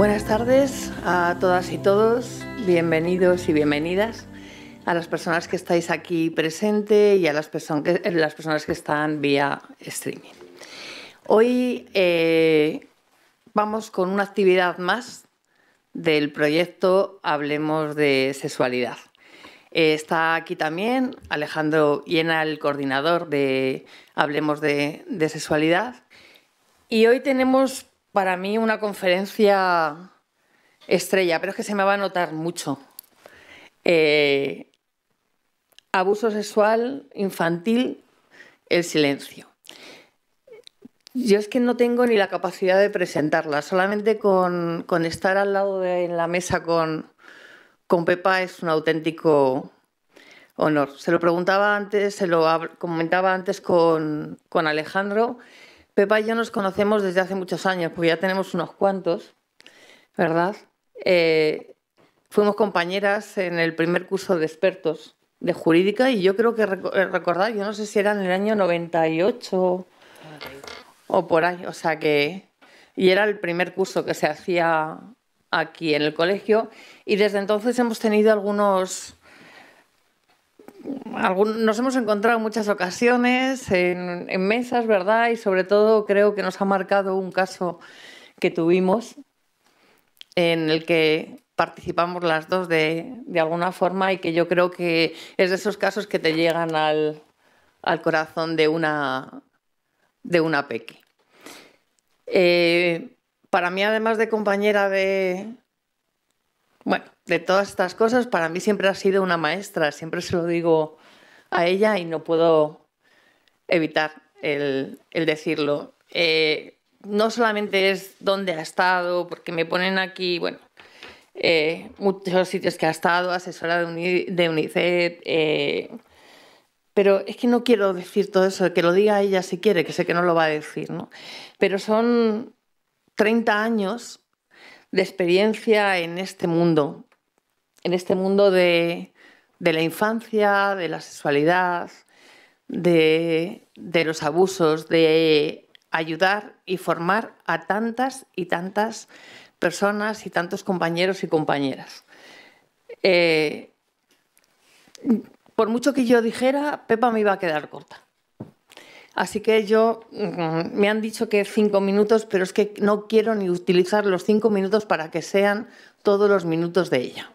Buenas tardes a todas y todos, bienvenidos y bienvenidas a las personas que estáis aquí presentes y a las, las, personas que están vía streaming. Hoy eh, vamos con una actividad más del proyecto Hablemos de Sexualidad. Eh, está aquí también Alejandro Llena, el coordinador de Hablemos de, Sexualidad. Y hoy tenemos para mí una conferencia estrella, pero es que se me va a notar mucho. Eh, abuso sexual infantil, el silencio. Yo es que no tengo ni la capacidad de presentarla, solamente con, estar al lado de en la mesa con, con Pepa es un auténtico honor. Se lo preguntaba antes, se lo comentaba antes con, Alejandro. Pepa y yo nos conocemos desde hace muchos años, porque ya tenemos unos cuantos, ¿verdad? Eh, fuimos compañeras en el primer curso de expertos de jurídica y yo creo que eh, recordar, yo no sé si era en el año 98 o por ahí, o sea que... Y era el primer curso que se hacía aquí en el colegio y desde entonces hemos tenido algunos... nos hemos encontrado en muchas ocasiones en, en mesas, ¿verdad? Y sobre todo creo que nos ha marcado un caso que tuvimos en el que participamos las dos de, de, alguna forma y que yo creo que es de esos casos que te llegan al, al corazón de una, de una peque. Eh, para mí, además de compañera de, bueno, de todas estas cosas, para mí siempre ha sido una maestra, siempre se lo digo a ella y no puedo evitar el, decirlo. Eh, no solamente es dónde ha estado, porque me ponen aquí, bueno, eh, muchos sitios que ha estado, asesora de, UNICEF, pero es que no quiero decir todo eso, que lo diga ella si quiere, que sé que no lo va a decir, ¿no? Pero son 30 años de experiencia en este mundo, en este mundo de, la infancia, de la sexualidad, de, de, los abusos, de ayudar y formar a tantas y tantas personas y tantos compañeros y compañeras. Eh, por mucho que yo dijera, Pepa me iba a quedar corta. Así que yo, mm, me han dicho que cinco minutos, pero es que no quiero ni utilizar los cinco minutos para que sean todos los minutos de ella.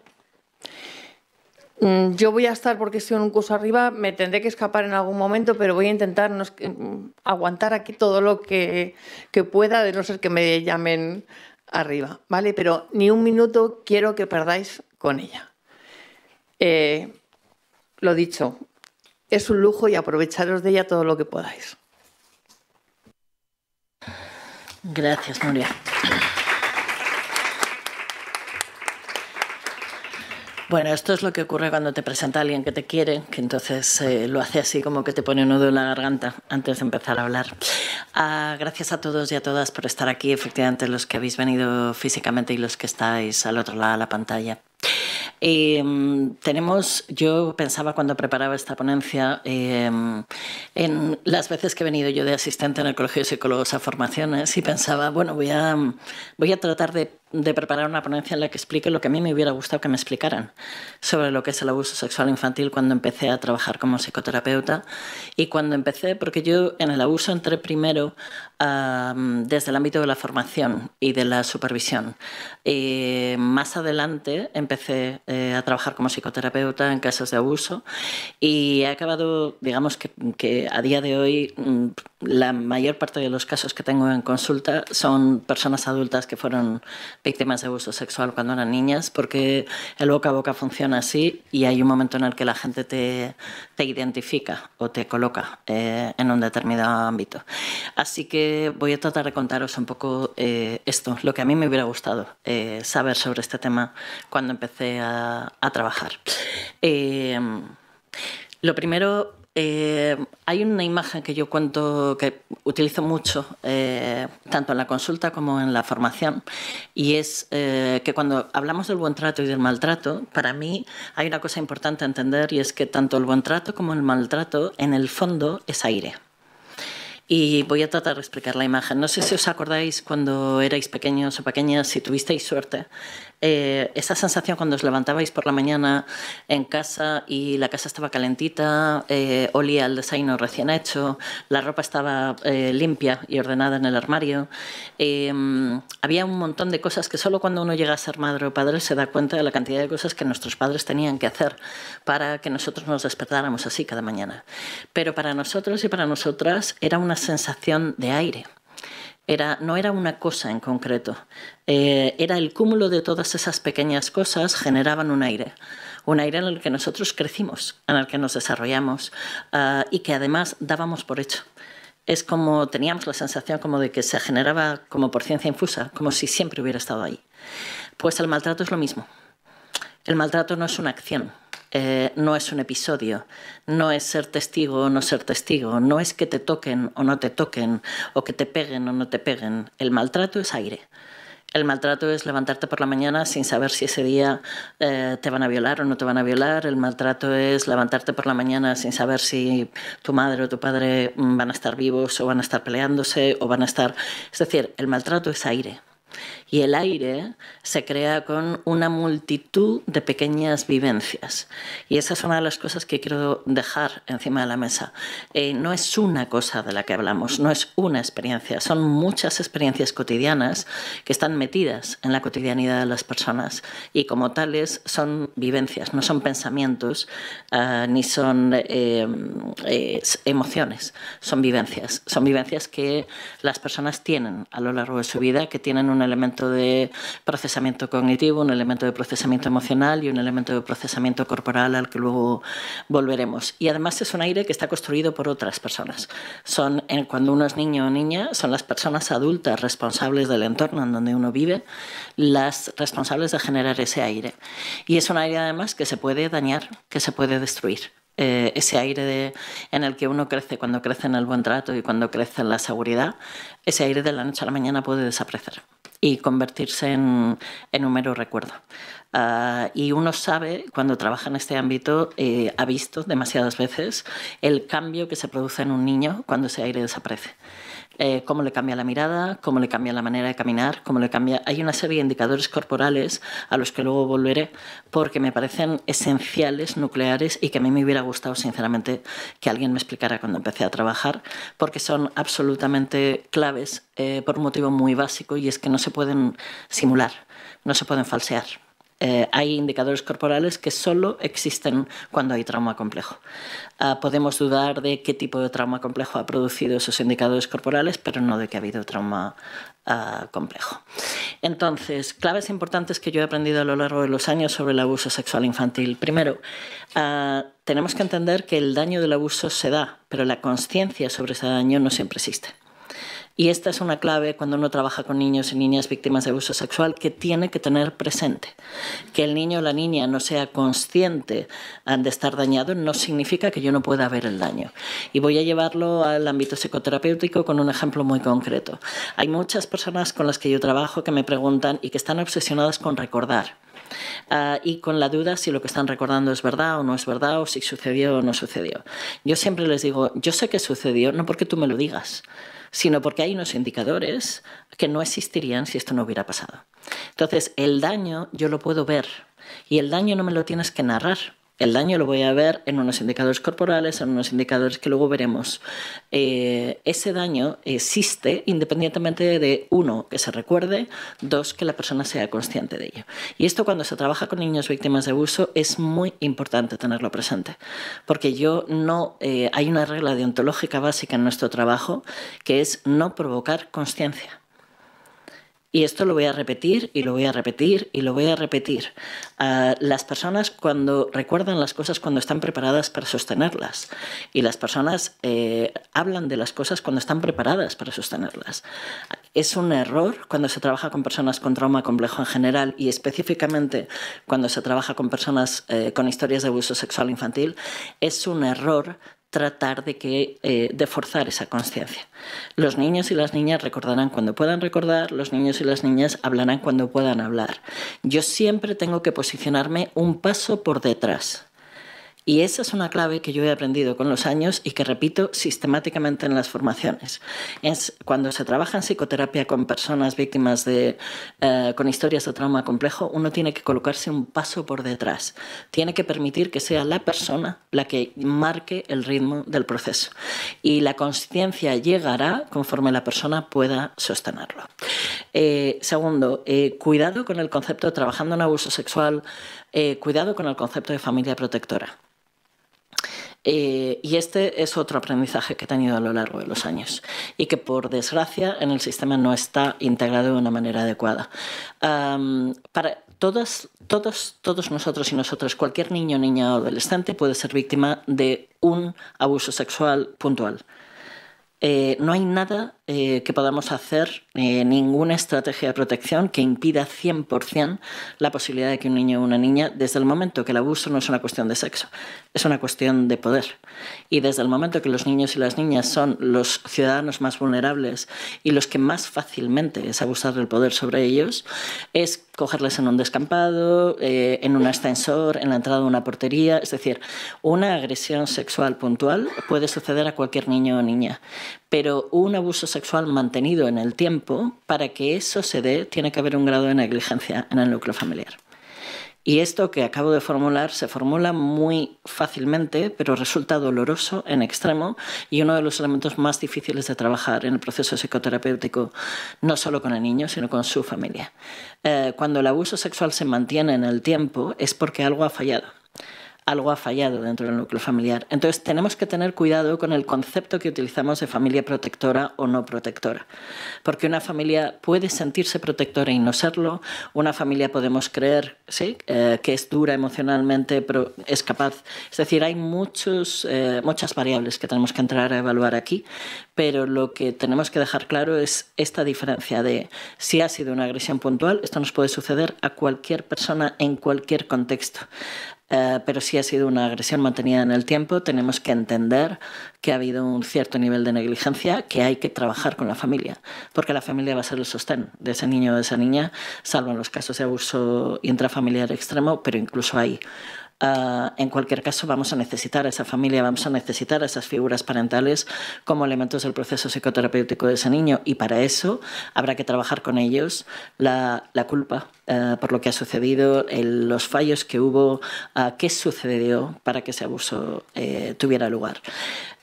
Mm, yo voy a estar, porque estoy en un curso arriba, me tendré que escapar en algún momento, pero voy a intentar mm, aguantar aquí todo lo que, pueda, de no ser que me llamen arriba, ¿vale? Pero ni un minuto quiero que perdáis con ella. Eh, lo dicho, es un lujo y aprovecharos de ella todo lo que podáis. Gracias, Nuria. Bueno, esto es lo que ocurre cuando te presenta alguien que te quiere, que entonces eh, lo hace así como que te pone un nudo en la garganta antes de empezar a hablar. Ah, gracias a todos y a todas por estar aquí, efectivamente los que habéis venido físicamente y los que estáis al otro lado de la pantalla. Em, tenemos, yo pensaba cuando preparaba esta ponencia, em, en las veces que he venido yo de asistente en el Colegio de Psicólogos a formaciones y pensaba, bueno, voy a, voy a tratar de de preparar una ponencia en la que explique lo que a mí me hubiera gustado que me explicaran sobre lo que es el abuso sexual infantil cuando empecé a trabajar como psicoterapeuta y cuando empecé, porque yo en el abuso entré primero desde el ámbito de la formación y de la supervisión. Más adelante empecé eh, a trabajar como psicoterapeuta en casos de abuso y he acabado, digamos que, que a día de hoy mm, la mayor parte de los casos que tengo en consulta son personas adultas que fueron víctimas de abuso sexual cuando eran niñas, porque el boca a boca funciona así y hay un momento en el que la gente te, te identifica o te coloca eh, en un determinado ámbito. Así que voy a tratar de contaros un poco eh, esto, lo que a mí me hubiera gustado eh, saber sobre este tema cuando empecé a, a trabajar. lo primero eh, hay una imagen que yo cuento, que utilizo mucho, eh, tanto en la consulta como en la formación, y es eh, que cuando hablamos del buen trato y del maltrato, para mí hay una cosa importante a entender y es que tanto el buen trato como el maltrato, en el fondo, es aire. Y voy a tratar de explicar la imagen. No sé si os acordáis cuando erais pequeños o pequeñas, si tuvisteis suerte, eh, esa sensación cuando os levantabais por la mañana en casa y la casa estaba calentita, eh, olía el desayuno recién hecho, la ropa estaba eh, limpia y ordenada en el armario. Em, había un montón de cosas que solo cuando uno llega a ser madre o padre se da cuenta de la cantidad de cosas que nuestros padres tenían que hacer para que nosotros nos despertáramos así cada mañana. Pero para nosotros y para nosotras era una sensación de aire era, no era una cosa en concreto, eh, era el cúmulo de todas esas pequeñas cosas generaban un aire, un aire en el que nosotros crecimos, en el que nos desarrollamos ah, y que además dábamos por hecho. Es como teníamos la sensación como de que se generaba como por ciencia infusa, como si siempre hubiera estado ahí. Pues el maltrato es lo mismo. El maltrato no es una acción, eh, no es un episodio, no es ser testigo o no ser testigo, no es que te toquen o no te toquen, o que te peguen o no te peguen. El maltrato es aire. El maltrato es levantarte por la mañana sin saber si ese día eh, te van a violar o no te van a violar. El maltrato es levantarte por la mañana sin saber si tu madre o tu padre mm, van a estar vivos o van a estar peleándose o van a estar... Es decir, el maltrato es aire. Y el aire se crea con una multitud de pequeñas vivencias. Y esa es una de las cosas que quiero dejar encima de la mesa. Eh, no es una cosa de la que hablamos, no es una experiencia, son muchas experiencias cotidianas que están metidas en la cotidianidad de las personas. Y como tales son vivencias, no son pensamientos ah, ni son eh, eh, emociones, son vivencias. Son vivencias que las personas tienen a lo largo de su vida, que tienen un elemento de procesamiento cognitivo, un elemento de procesamiento emocional y un elemento de procesamiento corporal al que luego volveremos. Y además es un aire que está construido por otras personas. Son, cuando uno es niño o niña, son las personas adultas responsables del entorno en donde uno vive, las responsables de generar ese aire. Y es un aire además que se puede dañar, que se puede destruir. Eh, ese aire en el que uno crece cuando crece en el buen trato y cuando crece en la seguridad, ese aire de la noche a la mañana puede desaparecer y convertirse en, un mero recuerdo. Ah, y uno sabe, cuando trabaja en este ámbito, eh, ha visto demasiadas veces el cambio que se produce en un niño cuando ese aire desaparece. Eh, cómo le cambia la mirada, cómo le cambia la manera de caminar, cómo le cambia... Hay una serie de indicadores corporales a los que luego volveré porque me parecen esenciales, nucleares y que a mí me hubiera gustado sinceramente que alguien me explicara cuando empecé a trabajar porque son absolutamente claves eh, por un motivo muy básico y es que no se pueden simular, no se pueden falsear. Eh, hay indicadores corporales que solo existen cuando hay trauma complejo. Ah, podemos dudar de qué tipo de trauma complejo ha producido esos indicadores corporales, pero no de que ha habido trauma ah, complejo. Entonces, claves importantes que yo he aprendido a lo largo de los años sobre el abuso sexual infantil. Primero, ah, tenemos que entender que el daño del abuso se da, pero la conciencia sobre ese daño no siempre existe. Y esta es una clave cuando uno trabaja con niños y niñas víctimas de abuso sexual que tiene que tener presente. Que el niño o la niña no sea consciente de estar dañado no significa que yo no pueda ver el daño. Y voy a llevarlo al ámbito psicoterapéutico con un ejemplo muy concreto. Hay muchas personas con las que yo trabajo que me preguntan y que están obsesionadas con recordar. Ah, y con la duda si lo que están recordando es verdad o no es verdad, o si sucedió o no sucedió. Yo siempre les digo, yo sé que sucedió, no porque tú me lo digas, sino porque hay unos indicadores que no existirían si esto no hubiera pasado. Entonces, el daño yo lo puedo ver y el daño no me lo tienes que narrar. El daño lo voy a ver en unos indicadores corporales, en unos indicadores que luego veremos. Eh, ese daño existe independientemente de, uno, que se recuerde, dos, que la persona sea consciente de ello. Y esto cuando se trabaja con niños víctimas de abuso es muy importante tenerlo presente, porque yo no, eh, hay una regla deontológica básica en nuestro trabajo que es no provocar conciencia. Y esto lo voy a repetir y lo voy a repetir y lo voy a repetir. Ah, las personas cuando recuerdan las cosas cuando están preparadas para sostenerlas. Y las personas eh, hablan de las cosas cuando están preparadas para sostenerlas. Es un error cuando se trabaja con personas con trauma complejo en general y específicamente cuando se trabaja con personas eh, con historias de abuso sexual infantil. Es un error tratar de, que, eh, de forzar esa conciencia. Los niños y las niñas recordarán cuando puedan recordar, los niños y las niñas hablarán cuando puedan hablar. Yo siempre tengo que posicionarme un paso por detrás Y esa es una clave que yo he aprendido con los años y que repito sistemáticamente en las formaciones. Es cuando se trabaja en psicoterapia con personas víctimas de, eh, con historias de trauma complejo, uno tiene que colocarse un paso por detrás. Tiene que permitir que sea la persona la que marque el ritmo del proceso. Y la conciencia llegará conforme la persona pueda sostenerlo. Eh, segundo, eh, cuidado con el concepto, trabajando en abuso sexual, cuidado con el concepto de familia protectora. Y este es otro aprendizaje que he tenido a lo largo de los años y que por desgracia en el sistema no está integrado de una manera adecuada. para, todos, todos, todos nosotros y nosotros, cualquier niño, niña o adolescente puede ser víctima de un abuso sexual puntual. Eh, no hay nada eh, que podamos hacer, eh, ninguna estrategia de protección que impida 100% la posibilidad de que un niño o una niña, desde el momento que el abuso no es una cuestión de sexo, es una cuestión de poder. Y desde el momento que los niños y las niñas son los ciudadanos más vulnerables y los que más fácilmente es abusar del poder sobre ellos, es cogerles en un descampado, eh, en un ascensor, en la entrada de una portería. Es decir, una agresión sexual puntual puede suceder a cualquier niño o niña, pero un abuso sexual mantenido en el tiempo, para que eso se dé, tiene que haber un grado de negligencia en el núcleo familiar. Y esto que acabo de formular se formula muy fácilmente, pero resulta doloroso en extremo y uno de los elementos más difíciles de trabajar en el proceso psicoterapéutico, no solo con el niño, sino con su familia. Eh, cuando el abuso sexual se mantiene en el tiempo es porque algo ha fallado algo ha fallado dentro del núcleo familiar. Entonces tenemos que tener cuidado con el concepto que utilizamos de familia protectora o no protectora, porque una familia puede sentirse protectora y no serlo, una familia podemos creer ¿sí? Eh, que es dura emocionalmente, pero es capaz. Es decir, hay muchos, eh, muchas variables que tenemos que entrar a evaluar aquí, pero lo que tenemos que dejar claro es esta diferencia de si ha sido una agresión puntual, esto nos puede suceder a cualquier persona en cualquier contexto. Eh, pero si ha sido una agresión mantenida en el tiempo, tenemos que entender que ha habido un cierto nivel de negligencia, que hay que trabajar con la familia, porque la familia va a ser el sostén de ese niño o de esa niña, salvo en los casos de abuso intrafamiliar extremo, pero incluso hay Ah, en cualquier caso, vamos a necesitar a esa familia, vamos a necesitar a esas figuras parentales como elementos del proceso psicoterapéutico de ese niño y para eso habrá que trabajar con ellos la, culpa eh, por lo que ha sucedido, los fallos que hubo, uh, qué sucedió para que ese abuso eh, tuviera lugar.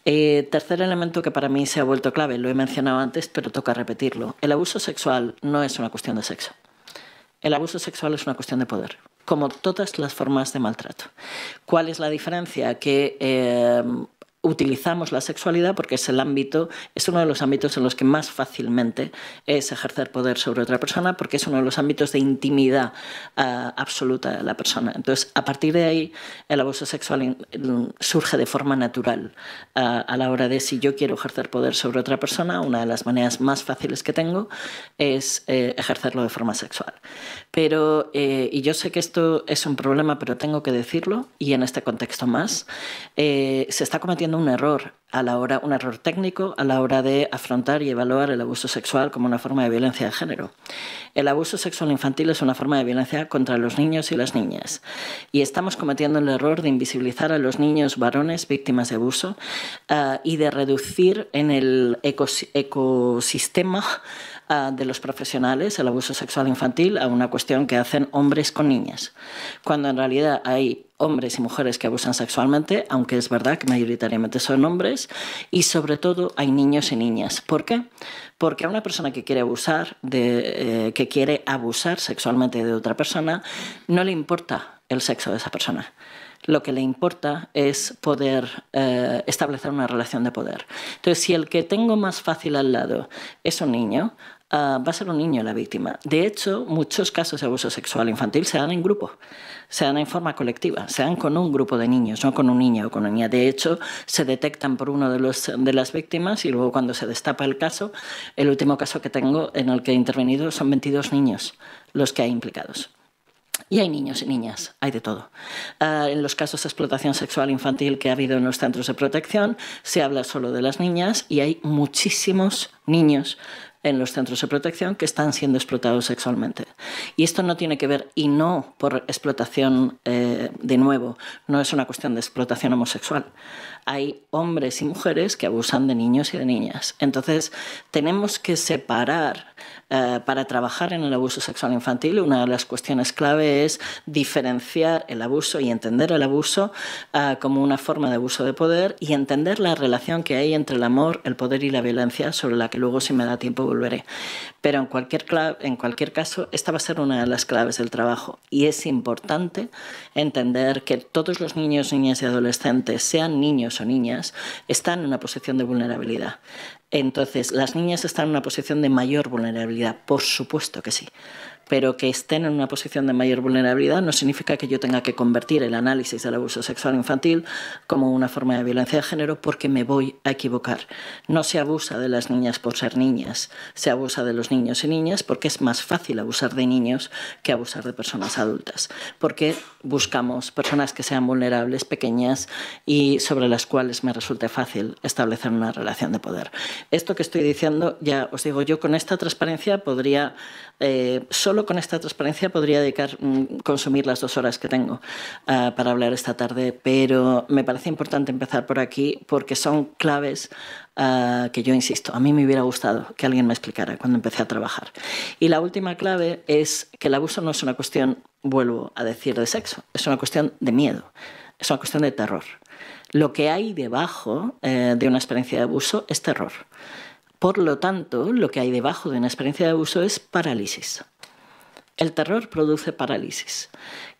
Eh, tercer elemento que para mí se ha vuelto clave, lo he mencionado antes, pero toca repetirlo. El abuso sexual no es una cuestión de sexo. El abuso sexual es una cuestión de poder como todas las formas de maltrato. ¿Cuál es la diferencia? Que eh, utilizamos la sexualidad porque es el ámbito, es uno de los ámbitos en los que más fácilmente es ejercer poder sobre otra persona, porque es uno de los ámbitos de intimidad ah, absoluta de la persona. Entonces, a partir de ahí, el abuso sexual surge de forma natural ah, a la hora de si yo quiero ejercer poder sobre otra persona, una de las maneras más fáciles que tengo es eh, ejercerlo de forma sexual. Pero, eh, y yo sé que esto es un problema, pero tengo que decirlo, y en este contexto más, eh, se está cometiendo un error a la hora, un error técnico a la hora de afrontar y evaluar el abuso sexual como una forma de violencia de género. El abuso sexual infantil es una forma de violencia contra los niños y las niñas. Y estamos cometiendo el error de invisibilizar a los niños varones víctimas de abuso uh, y de reducir en el ecosistema de los profesionales el abuso sexual infantil a una cuestión que hacen hombres con niñas, cuando en realidad hay hombres y mujeres que abusan sexualmente, aunque es verdad que mayoritariamente son hombres, y sobre todo hay niños y niñas. ¿Por qué? Porque a una persona que quiere abusar, de, eh, que quiere abusar sexualmente de otra persona, no le importa el sexo de esa persona lo que le importa es poder eh, establecer una relación de poder. Entonces, si el que tengo más fácil al lado es un niño, Ah, va a ser un niño la víctima. De hecho, muchos casos de abuso sexual infantil se dan en grupo, se dan en forma colectiva, se dan con un grupo de niños, no con un niño o con una niña. De hecho, se detectan por uno de, de las víctimas y luego cuando se destapa el caso, el último caso que tengo en el que he intervenido son 22 niños los que hay implicados. Y hay niños y niñas, hay de todo. Ah, en los casos de explotación sexual infantil que ha habido en los centros de protección, se habla solo de las niñas y hay muchísimos niños en los centros de protección que están siendo explotados sexualmente. Y esto no tiene que ver, y no por explotación, eh, de nuevo, no es una cuestión de explotación homosexual. Hay hombres y mujeres que abusan de niños y de niñas. Entonces, tenemos que separar eh, para trabajar en el abuso sexual infantil, una de las cuestiones clave es diferenciar el abuso y entender el abuso eh, como una forma de abuso de poder y entender la relación que hay entre el amor, el poder y la violencia, sobre la que luego, si me da tiempo, volveré. Pero en cualquier, en cualquier caso, esta va a ser una de las claves del trabajo y es importante entender que todos los niños, niñas y adolescentes, sean niños o niñas, están en una posición de vulnerabilidad. Entonces, ¿las niñas están en una posición de mayor vulnerabilidad? Por supuesto que sí pero que estén en una posición de mayor vulnerabilidad no significa que yo tenga que convertir el análisis del abuso sexual infantil como una forma de violencia de género porque me voy a equivocar. No se abusa de las niñas por ser niñas, se abusa de los niños y niñas porque es más fácil abusar de niños que abusar de personas adultas, porque buscamos personas que sean vulnerables, pequeñas y sobre las cuales me resulte fácil establecer una relación de poder. Esto que estoy diciendo, ya os digo, yo con esta transparencia podría eh, solo con esta transparencia podría dedicar, mm, consumir las dos horas que tengo ah, para hablar esta tarde, pero me parece importante empezar por aquí porque son claves ah, que yo insisto, a mí me hubiera gustado que alguien me explicara cuando empecé a trabajar. Y la última clave es que el abuso no es una cuestión, vuelvo a decir, de sexo, es una cuestión de miedo, es una cuestión de terror. Lo que hay debajo eh, de una experiencia de abuso es terror. Por lo tanto, lo que hay debajo de una experiencia de abuso es parálisis. El terror produce parálisis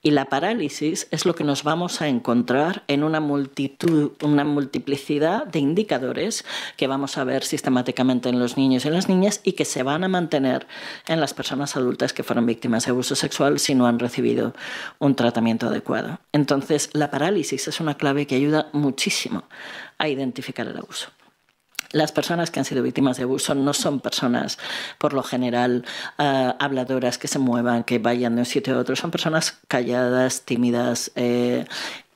y la parálisis es lo que nos vamos a encontrar en una multitud, una multiplicidad de indicadores que vamos a ver sistemáticamente en los niños y en las niñas y que se van a mantener en las personas adultas que fueron víctimas de abuso sexual si no han recibido un tratamiento adecuado. Entonces, la parálisis es una clave que ayuda muchísimo a identificar el abuso. Las personas que han sido víctimas de abuso no son personas, por lo general, uh, habladoras que se muevan, que vayan de un sitio a otro. Son personas calladas, tímidas, eh,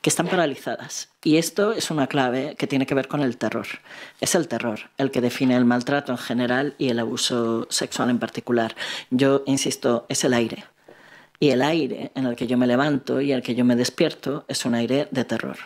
que están paralizadas. Y esto es una clave que tiene que ver con el terror. Es el terror el que define el maltrato en general y el abuso sexual en particular. Yo insisto, es el aire. Y el aire en el que yo me levanto y el que yo me despierto es un aire de terror.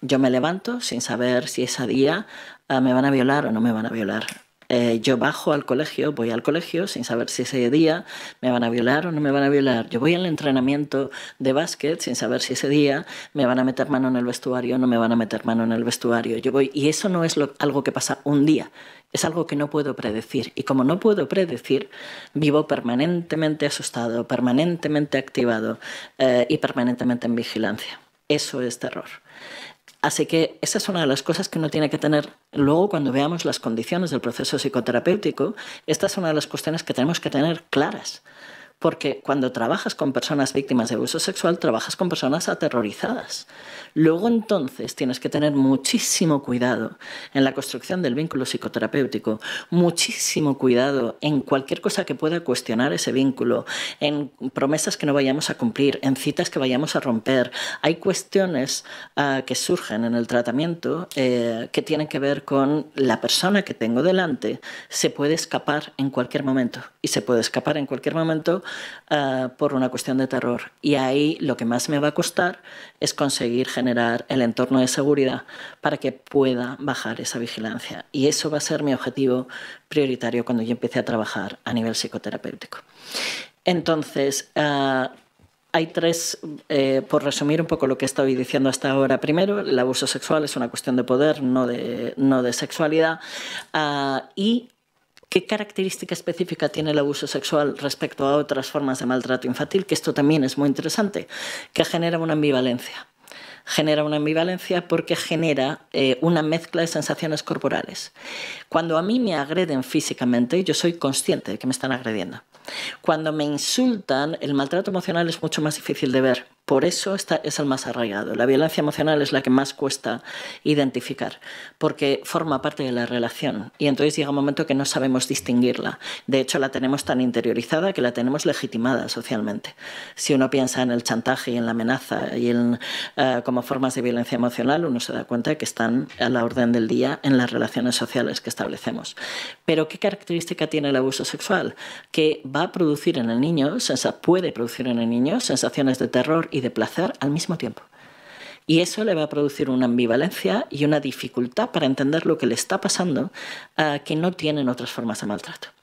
Yo me levanto sin saber si ese día Ah, me van a violar o no me van a violar. Eh, yo bajo al colegio, voy al colegio sin saber si ese día me van a violar o no me van a violar. Yo voy al entrenamiento de básquet sin saber si ese día me van a meter mano en el vestuario o no me van a meter mano en el vestuario. Yo voy y eso no es algo que pasa un día, es algo que no puedo predecir. Y como no puedo predecir, vivo permanentemente asustado, permanentemente activado eh, y permanentemente en vigilancia. Eso es terror. Así que esa es una de las cosas que uno tiene que tener luego cuando veamos las condiciones del proceso psicoterapéutico. Esta es una de las cuestiones que tenemos que tener claras. Porque cuando trabajas con personas víctimas de abuso sexual, trabajas con personas aterrorizadas. Luego entonces tienes que tener muchísimo cuidado en la construcción del vínculo psicoterapéutico, muchísimo cuidado en cualquier cosa que pueda cuestionar ese vínculo, en promesas que no vayamos a cumplir, en citas que vayamos a romper. Hay cuestiones uh, que surgen en el tratamiento eh, que tienen que ver con la persona que tengo delante se puede escapar en cualquier momento y se puede escapar en cualquier momento uh, por una cuestión de terror. Y ahí lo que más me va a costar es conseguir generar el entorno de seguridad para que pueda bajar esa vigilancia. Y eso va a ser mi objetivo prioritario cuando yo empiece a trabajar a nivel psicoterapéutico. Entonces, uh, hay tres, eh, por resumir un poco lo que estado diciendo hasta ahora. Primero, el abuso sexual es una cuestión de poder, no de, no de sexualidad. Uh, y ¿Qué característica específica tiene el abuso sexual respecto a otras formas de maltrato infantil? Que esto también es muy interesante, que genera una ambivalencia genera una ambivalencia porque genera eh, una mezcla de sensaciones corporales. Cuando a mí me agreden físicamente, yo soy consciente de que me están agrediendo. Cuando me insultan, el maltrato emocional es mucho más difícil de ver Por eso está, es el más arraigado. La violencia emocional es la que más cuesta identificar, porque forma parte de la relación y entonces llega un momento que no sabemos distinguirla. De hecho, la tenemos tan interiorizada que la tenemos legitimada socialmente. Si uno piensa en el chantaje y en la amenaza y en, eh, como formas de violencia emocional, uno se da cuenta de que están a la orden del día en las relaciones sociales que establecemos. Pero ¿qué característica tiene el abuso sexual? Que va a producir en el niño, puede producir en el niño sensaciones de terror y de placer al mismo tiempo. Y eso le va a producir una ambivalencia y una dificultad para entender lo que le está pasando uh, que no tienen otras formas de maltrato.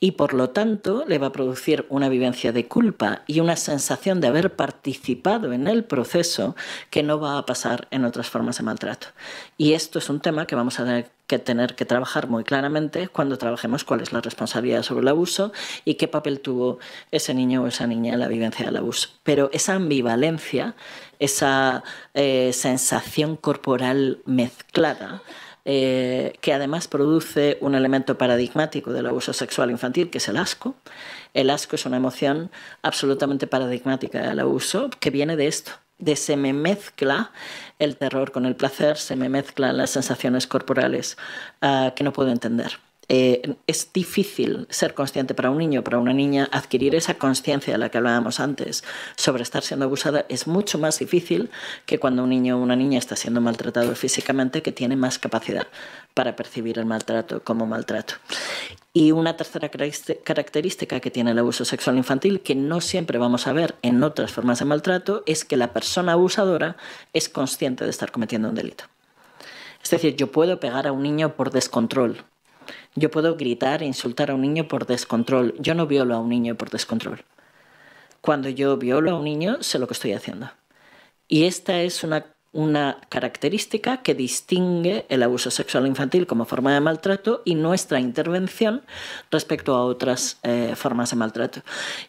Y por lo tanto le va a producir una vivencia de culpa y una sensación de haber participado en el proceso que no va a pasar en otras formas de maltrato. Y esto es un tema que vamos a tener que trabajar muy claramente cuando trabajemos cuál es la responsabilidad sobre el abuso y qué papel tuvo ese niño o esa niña en la vivencia del abuso. Pero esa ambivalencia, esa eh, sensación corporal mezclada, eh, que además produce un elemento paradigmático del abuso sexual infantil, que es el asco. El asco es una emoción absolutamente paradigmática del abuso, que viene de esto, de se me mezcla el terror con el placer, se me mezclan las sensaciones corporales uh, que no puedo entender. Eh, es difícil ser consciente para un niño, para una niña, adquirir esa conciencia de la que hablábamos antes sobre estar siendo abusada es mucho más difícil que cuando un niño o una niña está siendo maltratado físicamente, que tiene más capacidad para percibir el maltrato como maltrato. Y una tercera característica que tiene el abuso sexual infantil, que no siempre vamos a ver en otras formas de maltrato, es que la persona abusadora es consciente de estar cometiendo un delito. Es decir, yo puedo pegar a un niño por descontrol, yo puedo gritar e insultar a un niño por descontrol. Yo no violo a un niño por descontrol. Cuando yo violo a un niño, sé lo que estoy haciendo. Y esta es una una característica que distingue el abuso sexual infantil como forma de maltrato y nuestra intervención respecto a otras eh, formas de maltrato.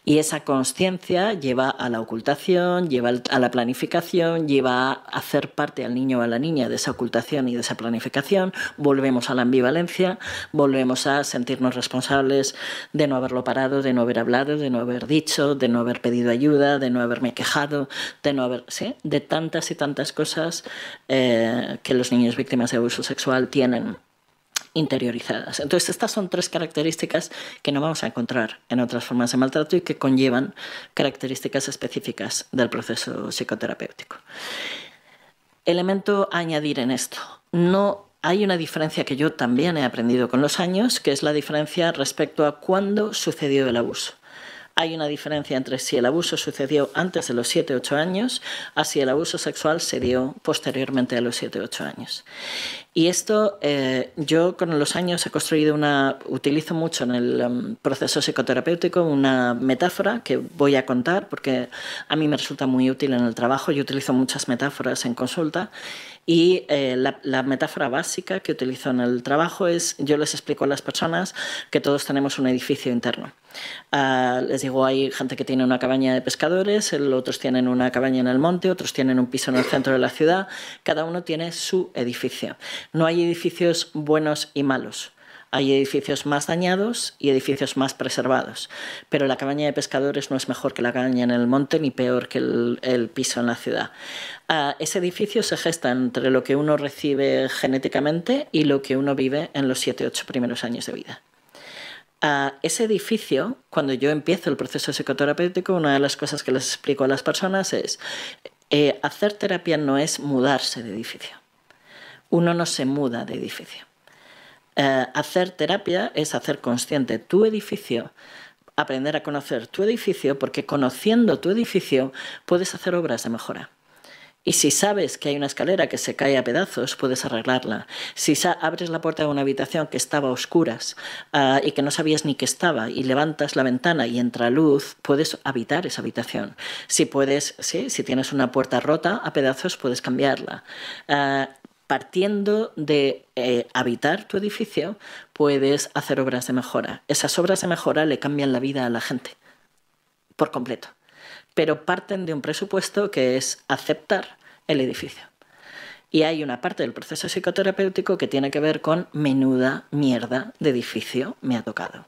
Y esa conciencia lleva a la ocultación, lleva a la planificación, lleva a hacer parte al niño o a la niña de esa ocultación y de esa planificación, volvemos a la ambivalencia, volvemos a sentirnos responsables de no haberlo parado, de no haber hablado, de no haber dicho, de no haber pedido ayuda, de no haberme quejado, de no haber, ¿sí? de tantas y tantas cosas eh, que los niños víctimas de abuso sexual tienen interiorizadas. Entonces, estas son tres características que no vamos a encontrar en otras formas de maltrato y que conllevan características específicas del proceso psicoterapéutico. Elemento a añadir en esto. No hay una diferencia que yo también he aprendido con los años, que es la diferencia respecto a cuándo sucedió el abuso hay una diferencia entre si el abuso sucedió antes de los 7-8 años a si el abuso sexual se dio posteriormente a los 7-8 años. Y esto eh, yo con los años he construido una, utilizo mucho en el um, proceso psicoterapéutico una metáfora que voy a contar porque a mí me resulta muy útil en el trabajo. Yo utilizo muchas metáforas en consulta y eh, la, metáfora básica que utilizo en el trabajo es, yo les explico a las personas que todos tenemos un edificio interno. Uh, les digo, hay gente que tiene una cabaña de pescadores, otros tienen una cabaña en el monte, otros tienen un piso en el centro de la ciudad, cada uno tiene su edificio. No hay edificios buenos y malos. Hay edificios más dañados y edificios más preservados, pero la cabaña de pescadores no es mejor que la cabaña en el monte ni peor que el, piso en la ciudad. Ah, ese edificio se gesta entre lo que uno recibe genéticamente y lo que uno vive en los 7-8 primeros años de vida. Uh, ese edificio, cuando yo empiezo el proceso psicoterapéutico, una de las cosas que les explico a las personas es, eh, hacer terapia no es mudarse de edificio. Uno no se muda de edificio. Eh, hacer terapia es hacer consciente tu edificio, aprender a conocer tu edificio, porque conociendo tu edificio puedes hacer obras de mejora. Y si sabes que hay una escalera que se cae a pedazos, puedes arreglarla. Si abres la puerta de una habitación que estaba a oscuras ah, y que no sabías ni que estaba y levantas la ventana y entra luz, puedes habitar esa habitación. Si puedes, si tienes una puerta rota a pedazos, puedes cambiarla. Ah, partiendo de eh, habitar tu edificio, puedes hacer obras de mejora. Esas obras de mejora le cambian la vida a la gente por completo, pero parten de un presupuesto que es aceptar el edificio. Y hay una parte del proceso psicoterapéutico que tiene que ver con menuda mierda de edificio me ha tocado.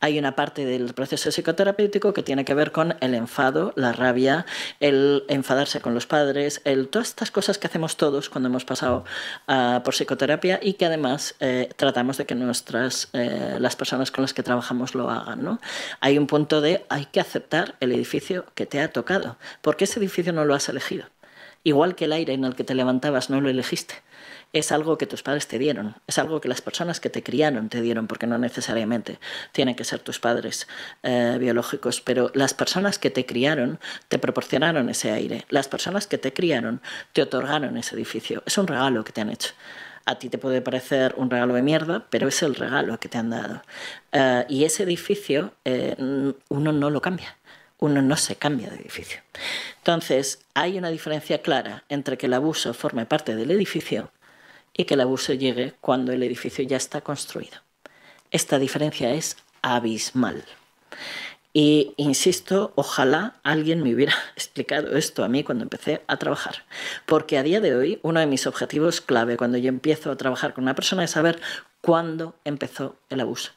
Hay una parte del proceso psicoterapéutico que tiene que ver con el enfado, la rabia, el enfadarse con los padres, el, todas estas cosas que hacemos todos cuando hemos pasado uh, por psicoterapia y que además eh, tratamos de que nuestras, eh, las personas con las que trabajamos lo hagan. ¿no? Hay un punto de hay que aceptar el edificio que te ha tocado, porque ese edificio no lo has elegido. Igual que el aire en el que te levantabas no lo elegiste es algo que tus padres te dieron, es algo que las personas que te criaron te dieron, porque no necesariamente tienen que ser tus padres eh, biológicos, pero las personas que te criaron te proporcionaron ese aire, las personas que te criaron te otorgaron ese edificio, es un regalo que te han hecho. A ti te puede parecer un regalo de mierda, pero es el regalo que te han dado. Eh, y ese edificio eh, uno no lo cambia uno no se cambia de edificio. Entonces, hay una diferencia clara entre que el abuso forme parte del edificio y que el abuso llegue cuando el edificio ya está construido. Esta diferencia es abismal. Y insisto, ojalá alguien me hubiera explicado esto a mí cuando empecé a trabajar. Porque a día de hoy uno de mis objetivos clave cuando yo empiezo a trabajar con una persona es saber cuándo empezó el abuso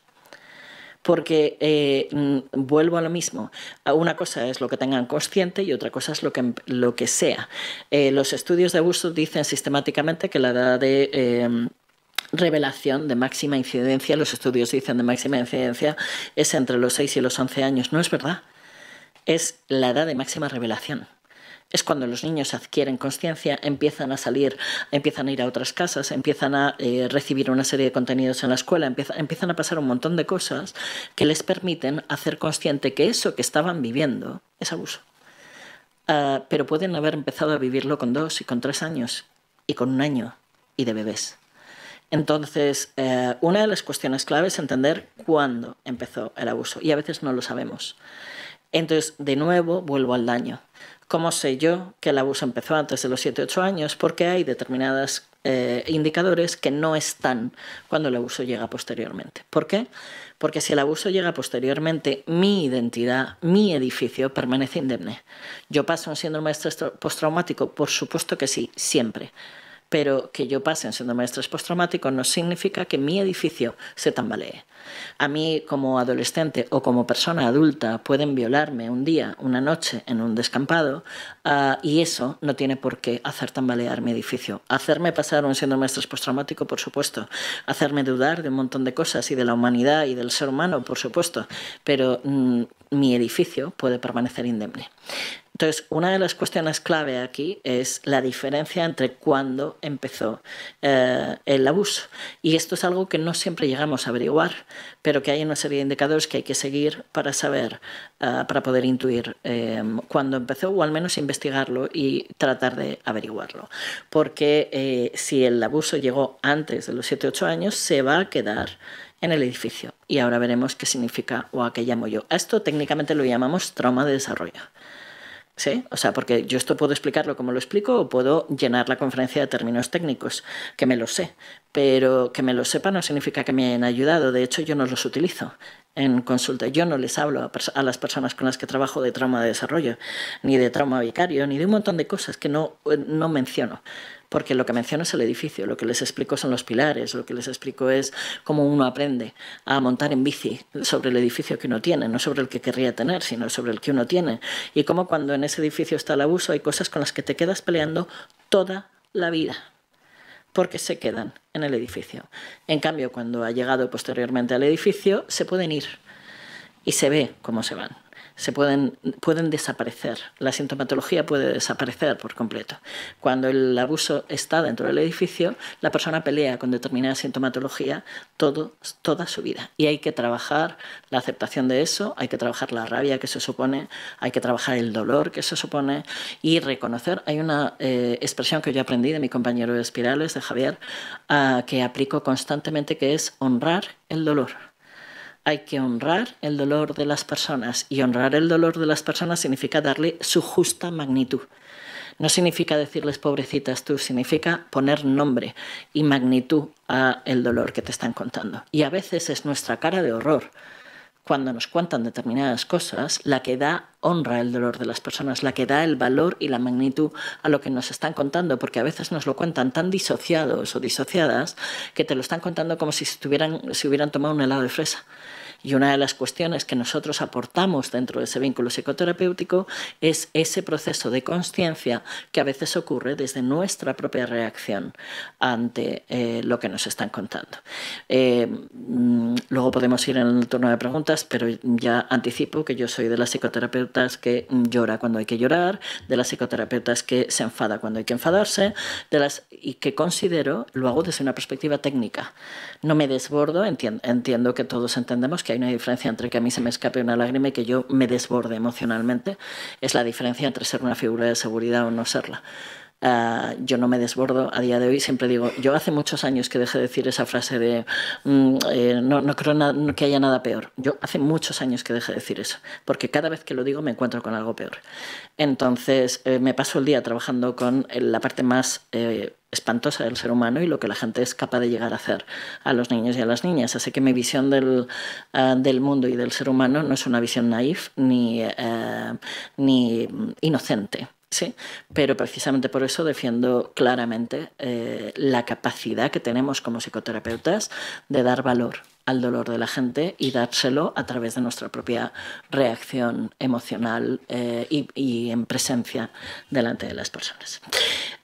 porque eh, mm, vuelvo a lo mismo. Una cosa es lo que tengan consciente y otra cosa es lo que, lo que sea. Eh, los estudios de abuso dicen sistemáticamente que la edad de... Em, revelación de máxima incidencia, los estudios dicen de máxima incidencia, es entre los 6 y los 11 años. No es verdad. Es la edad de máxima revelación es cuando los niños adquieren conciencia, empiezan a salir, empiezan a ir a otras casas, empiezan a eh, recibir una serie de contenidos en la escuela, empiezan a pasar un montón de cosas que les permiten hacer consciente que eso que estaban viviendo es abuso. Ah, pero pueden haber empezado a vivirlo con dos y con tres años y con un año y de bebés. Entonces, eh, una de las cuestiones claves es entender cuándo empezó el abuso y a veces no lo sabemos. Entonces, de nuevo, vuelvo al daño. ¿Cómo sé yo que el abuso empezó antes de los 7-8 años? Porque hay determinados eh, indicadores que no están cuando el abuso llega posteriormente. ¿Por qué? Porque si el abuso llega posteriormente, mi identidad, mi edificio permanece indemne. ¿Yo paso un síndrome postraumático? Por supuesto que sí, siempre pero que yo pase en síndrome de estrés postraumático no significa que mi edificio se tambalee. A mí como adolescente o como persona adulta pueden violarme un día, una noche en un descampado uh, y eso no tiene por qué hacer tambalear mi edificio. Hacerme pasar un síndrome de estrés postraumático, por supuesto. Hacerme dudar de un montón de cosas y de la humanidad y del ser humano, por supuesto. Pero mm, mi edificio puede permanecer indemne. Entonces, una de las cuestiones clave aquí es la diferencia entre cuándo empezó eh, el abuso. Y esto es algo que no siempre llegamos a averiguar, pero que hay una serie de indicadores que hay que seguir para saber, eh, para poder intuir eh, cuándo empezó o al menos investigarlo y tratar de averiguarlo. Porque si el abuso llegó antes de los 7-8 años, se va a quedar en el edificio. Y ahora veremos qué significa o a qué llamo yo. Esto técnicamente lo llamamos trauma de desarrollo. ¿Sí? O sea, porque yo esto puedo explicarlo como lo explico o puedo llenar la conferencia de términos técnicos, que me lo sé, pero que me lo sepa no significa que me hayan ayudado, de hecho yo no los utilizo en consulta, yo no les hablo a, a las personas con las que trabajo de trauma de desarrollo, ni de trauma vicario, ni de un montón de cosas que no, no menciono porque lo que menciono es el edificio, lo que les explico son los pilares, lo que les explico es cómo uno aprende a montar en bici sobre el edificio que uno tiene, no sobre el que querría tener, sino sobre el que uno tiene, y cómo cuando en ese edificio está el abuso hay cosas con las que te quedas peleando toda la vida porque se quedan en el edificio. En cambio, cuando ha llegado posteriormente al edificio, se pueden ir y se ve cómo se van se pueden, pueden desaparecer. La sintomatología puede desaparecer por completo. Cuando el abuso está dentro del edificio, la persona pelea con determinada sintomatología todo, toda su vida. Y hay que trabajar la aceptación de eso, hay que trabajar la rabia que se supone, hay que trabajar el dolor que se supone y reconocer. Hay una eh, expresión que yo aprendí de mi compañero de espirales, de Javier, uh, que aplico constantemente, que es honrar el dolor hay que honrar el dolor de las personas y honrar el dolor de las personas significa darle su justa magnitud. No significa decirles pobrecitas tú, significa poner nombre y magnitud a el dolor que te están contando. Y a veces es nuestra cara de horror cuando nos cuentan determinadas cosas, la que da honra al dolor de las personas, la que da el valor y la magnitud a lo que nos están contando, porque a veces nos lo cuentan tan disociados o disociadas que te lo están contando como si, si hubieran tomado un helado de fresa Y una de las cuestiones que nosotros aportamos dentro de ese vínculo psicoterapéutico es ese proceso de conciencia que a veces ocurre desde nuestra propia reacción ante eh, lo que nos están contando. Eh, mm, luego podemos ir en el turno de preguntas, pero ya anticipo que yo soy de las psicoterapeutas que llora cuando hay que llorar, de las psicoterapeutas que se enfada cuando hay que enfadarse, de las y que considero, lo hago desde una perspectiva técnica. No me desbordo, entiendo, entiendo que todos entendemos que hay una diferencia entre que a mí se me escape una lágrima y que yo me desborde emocionalmente. Es la diferencia entre ser una figura de seguridad o no serla. Ah, yo no me desbordo a día de hoy, siempre digo, yo hace muchos años que dejé de decir esa frase de mm, eh, no, no, creo que haya nada peor. Yo hace muchos años que dejé de decir eso, porque cada vez que lo digo me encuentro con algo peor. Entonces eh, me paso el día trabajando con eh, la parte más espantosa del ser humano y lo que la gente es capaz de llegar a hacer a los niños y a las niñas. Así que mi visión del, ah, del mundo y del ser humano no es una visión naif ni, ni inocente Sí, pero precisamente por eso defiendo claramente eh, la capacidad que tenemos como psicoterapeutas de dar valor al dolor de la gente y dárselo a través de nuestra propia reacción emocional eh, y, en presencia delante de las personas.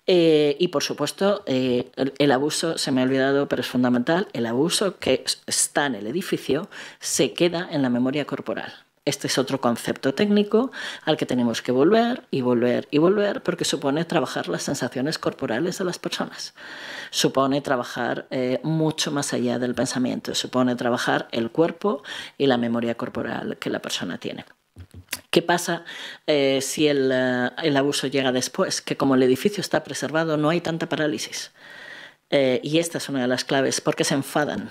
Eh, y por supuesto, el, abuso, se me ha olvidado, pero es fundamental, el abuso que está en el edificio se queda en la memoria corporal. Este es otro concepto técnico al que tenemos que volver y volver y volver porque supone trabajar las sensaciones corporales de las personas. Supone trabajar eh, mucho más allá del pensamiento, supone trabajar el cuerpo y la memoria corporal que la persona tiene. ¿Qué pasa eh, si el, eh, el, abuso llega después? Que como el edificio está preservado no hay tanta parálisis. y esta es una de las claves, porque se enfadan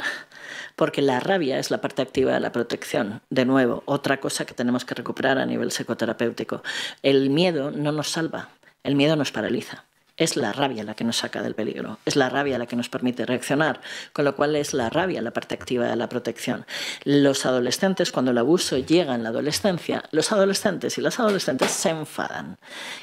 porque la rabia es la parte activa de la protección. De nuevo, otra cosa que tenemos que recuperar a nivel psicoterapéutico. El miedo no nos salva, el miedo nos paraliza. Es la rabia la que nos saca del peligro, es la rabia la que nos permite reaccionar, con lo cual es la rabia la parte activa de la protección. Los adolescentes, cuando el abuso llega en la adolescencia, los adolescentes y las adolescentes se enfadan.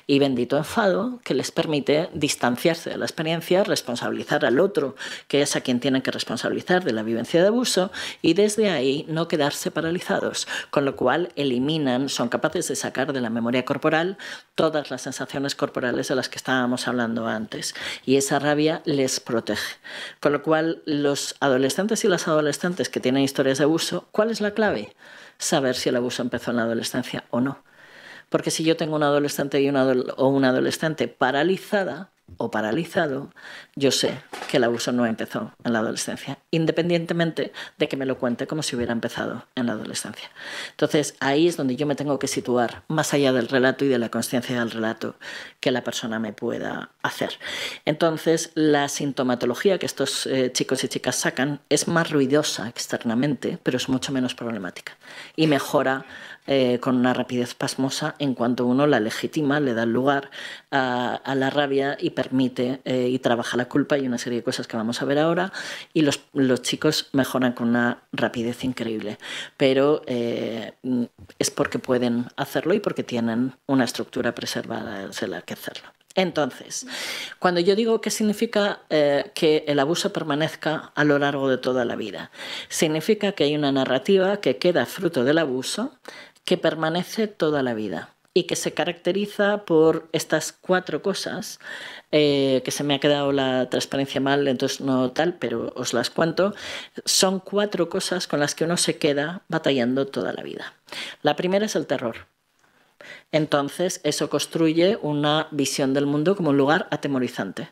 Y bendito enfado que les permite distanciarse de la experiencia, responsabilizar al otro, que es a quien tienen que responsabilizar de la vivencia de abuso, y desde ahí no quedarse paralizados, con lo cual eliminan, son capaces de sacar de la memoria corporal todas las sensaciones corporales de las que estábamos antes. Y esa rabia les protege. Con lo cual, los adolescentes y las adolescentes que tienen historias de abuso, ¿cuál es la clave? Saber si el abuso empezó en la adolescencia o no. Porque si yo tengo un adolescente y o una adolescente paralizada, o paralizado, yo sé que el abuso no empezó en la adolescencia, independientemente de que me lo cuente como si hubiera empezado en la adolescencia. Entonces, ahí es donde yo me tengo que situar, más allá del relato y de la conciencia del relato que la persona me pueda hacer. Entonces, la sintomatología que estos eh, chicos y chicas sacan es más ruidosa externamente, pero es mucho menos problemática y mejora eh, con una rapidez pasmosa en cuanto uno la legitima, le da lugar a, la rabia y permite eh, y trabaja la culpa y una serie de cosas que vamos a ver ahora y los, los chicos mejoran con una rapidez increíble, pero eh, es porque pueden hacerlo y porque tienen una estructura preservada de la que hacerlo. Entonces, cuando yo digo que significa que el abuso permanezca a lo largo de toda la vida, significa que hay una narrativa que queda fruto del abuso, que permanece toda la vida y que se caracteriza por estas cuatro cosas, eh, que se me ha quedado la transparencia mal, entonces no tal, pero os las cuento, son cuatro cosas con las que uno se queda batallando toda la vida. La primera es el terror. Entonces, eso construye una visión del mundo como un lugar atemorizante,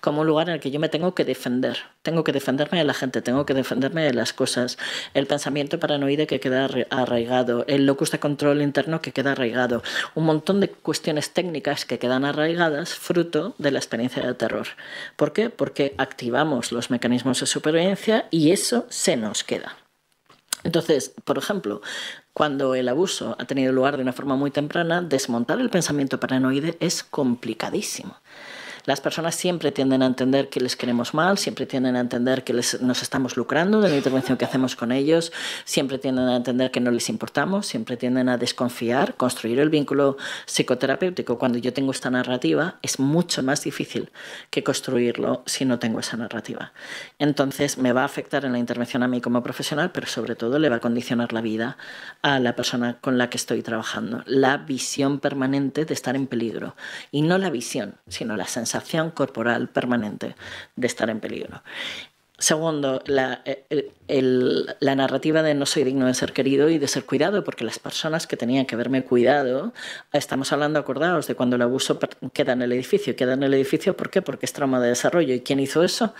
como un lugar en el que yo me tengo que defender. Tengo que defenderme de la gente, tengo que defenderme de las cosas. El pensamiento paranoide que queda arraigado, el locus de control interno que queda arraigado, un montón de cuestiones técnicas que quedan arraigadas fruto de la experiencia de terror. ¿Por qué? Porque activamos los mecanismos de supervivencia y eso se nos queda. Entonces, por ejemplo, cuando el abuso ha tenido lugar de una forma muy temprana, desmontar el pensamiento paranoide es complicadísimo. Las personas siempre tienden a entender que les queremos mal, siempre tienden a entender que nos estamos lucrando de la intervención que hacemos con ellos, siempre tienden a entender que no les importamos, siempre tienden a desconfiar. Construir el vínculo psicoterapéutico cuando yo tengo esta narrativa es mucho más difícil que construirlo si no tengo esa narrativa. Entonces me va a afectar en la intervención a mí como profesional, pero sobre todo le va a condicionar la vida a la persona con la que estoy trabajando. La visión permanente de estar en peligro. Y no la visión, sino la sensación corporal permanente de estar en peligro. Segundo, la, eh, la, narrativa de no soy digno de ser querido y de ser cuidado, porque las personas que tenían que verme cuidado, estamos hablando, acordados, de cuando el abuso queda en el edificio. Queda en el edificio, ¿por qué? Porque es trauma de desarrollo. ¿Y quién hizo eso?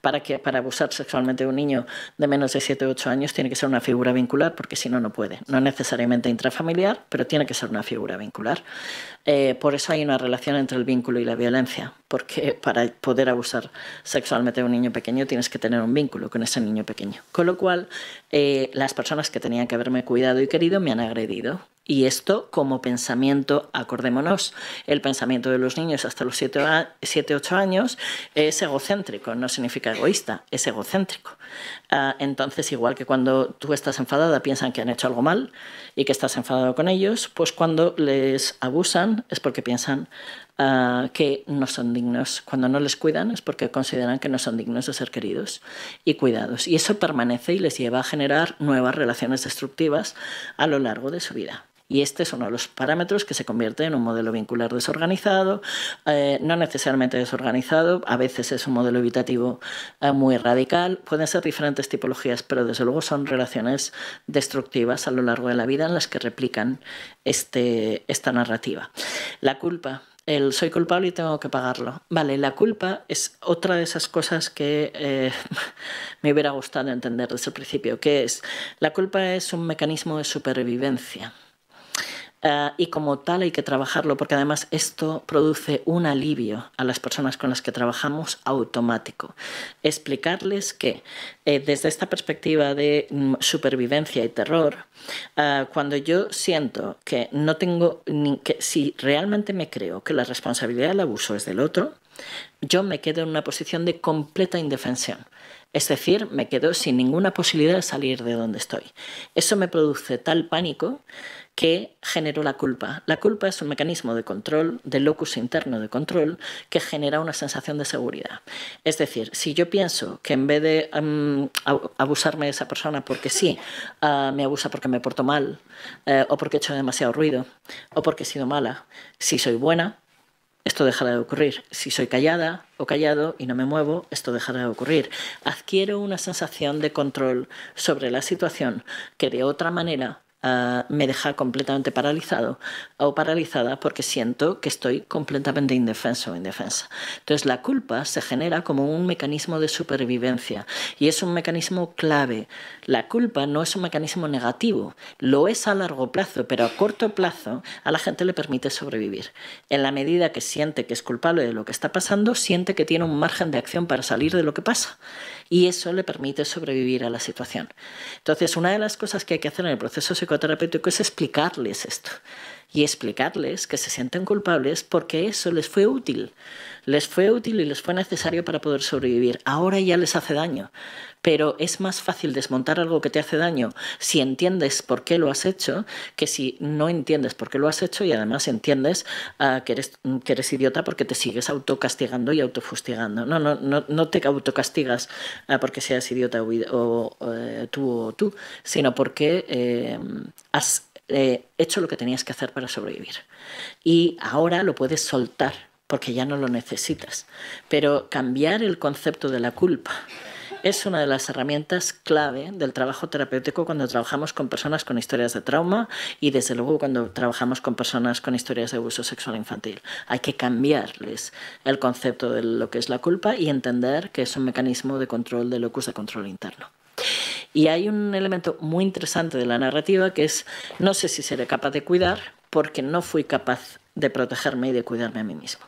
Para, que, para abusar sexualmente de un niño de menos de 7 o 8 años tiene que ser una figura vincular, porque si no, no puede. No necesariamente intrafamiliar, pero tiene que ser una figura vincular. Eh, por eso hay una relación entre el vínculo y la violencia, porque para poder abusar sexualmente de un niño pequeño tienes que tener un vínculo con ese niño pequeño. Con lo cual, eh, las personas que tenían que haberme cuidado y querido me han agredido. Y esto como pensamiento, acordémonos, el pensamiento de los niños hasta los 7-8 años es egocéntrico, no significa egoísta, es egocéntrico. Ah, entonces, igual que cuando tú estás enfadada piensan que han hecho algo mal y que estás enfadado con ellos, pues cuando les abusan es porque piensan ah, que no son dignos. Cuando no les cuidan es porque consideran que no son dignos de ser queridos y cuidados. Y eso permanece y les lleva a generar nuevas relaciones destructivas a lo largo de su vida. Y este es uno de los parámetros que se convierte en un modelo vincular desorganizado, eh, no necesariamente desorganizado, a veces es un modelo evitativo eh, muy radical, pueden ser diferentes tipologías, pero desde luego son relaciones destructivas a lo largo de la vida en las que replican este, esta narrativa. La culpa el soy culpable y tengo que pagarlo. Vale, la culpa es otra de esas cosas que eh, me hubiera gustado entender desde el principio, que es la culpa es un mecanismo de supervivencia. Eh, y como tal hay que trabajarlo porque además esto produce un alivio a las personas con las que trabajamos automático. Explicarles que eh, desde esta perspectiva de mm, supervivencia y terror, eh, cuando yo siento que no tengo, que si realmente me creo que la responsabilidad del abuso es del otro, yo me quedo en una posición de completa indefensión. Es decir, me quedo sin ninguna posibilidad de salir de donde estoy. Eso me produce tal pánico que generó la culpa. La culpa es un mecanismo de control, de locus interno de control, que genera una sensación de seguridad. Es decir, si yo pienso que en vez de abusarme de esa persona porque sí, ah, me abusa porque me porto mal, eh, o porque he hecho demasiado ruido, o porque he sido mala, si soy buena, esto dejará de ocurrir. Si soy callada o callado y no me muevo, esto dejará de ocurrir. Adquiero una sensación de control sobre la situación que de otra manera Ah, me deja completamente paralizado o paralizada porque siento que estoy completamente indefenso o indefensa. Entonces la culpa se genera como un mecanismo de supervivencia y es un mecanismo clave. La culpa no es un mecanismo negativo, lo es a largo plazo, pero a corto plazo a la gente le permite sobrevivir. En la medida que siente que es culpable de lo que está pasando, siente que tiene un margen de acción para salir de lo que pasa y eso le permite sobrevivir a la situación. Entonces, una de las cosas que hay que hacer en el proceso psicoterapéutico es explicarles esto y explicarles que se sienten culpables porque eso les fue útil. Les fue útil y les fue necesario para poder sobrevivir. Ahora ya les hace daño, pero es más fácil desmontar algo que te hace daño si entiendes por qué lo has hecho que si no entiendes por qué lo has hecho y además entiendes ah, que, eres, que eres idiota porque te sigues autocastigando y autofustigando. No, no, no, no te autocastigas uh, porque seas idiota o, eh, tú o tú, sino porque eh, has eh, hecho lo que tenías que hacer para sobrevivir. Y ahora lo puedes soltar porque ya no lo necesitas. Pero cambiar el concepto de la culpa es una de las herramientas clave del trabajo terapéutico cuando trabajamos con personas con historias de trauma y desde luego cuando trabajamos con personas con historias de abuso sexual infantil. Hay que cambiarles el concepto de lo que es la culpa y entender que es un mecanismo de control de locus de control interno. Y hay un elemento muy interesante de la narrativa que es, no sé si seré capaz de cuidar porque no fui capaz de protegerme y de cuidarme a mí mismo.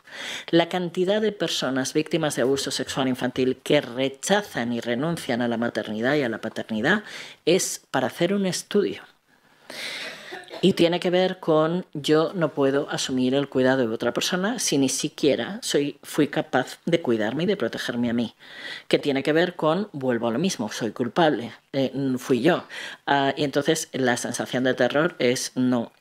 La cantidad de personas víctimas de abuso sexual infantil que rechazan y renuncian a la maternidad y a la paternidad es para hacer un estudio. Y tiene que ver con yo no puedo asumir el cuidado de otra persona si ni siquiera soy, fui capaz de cuidarme y de protegerme a mí. Que tiene que ver con, vuelvo a lo mismo, soy culpable, eh, fui yo. Ah, y entonces la sensación de terror es no,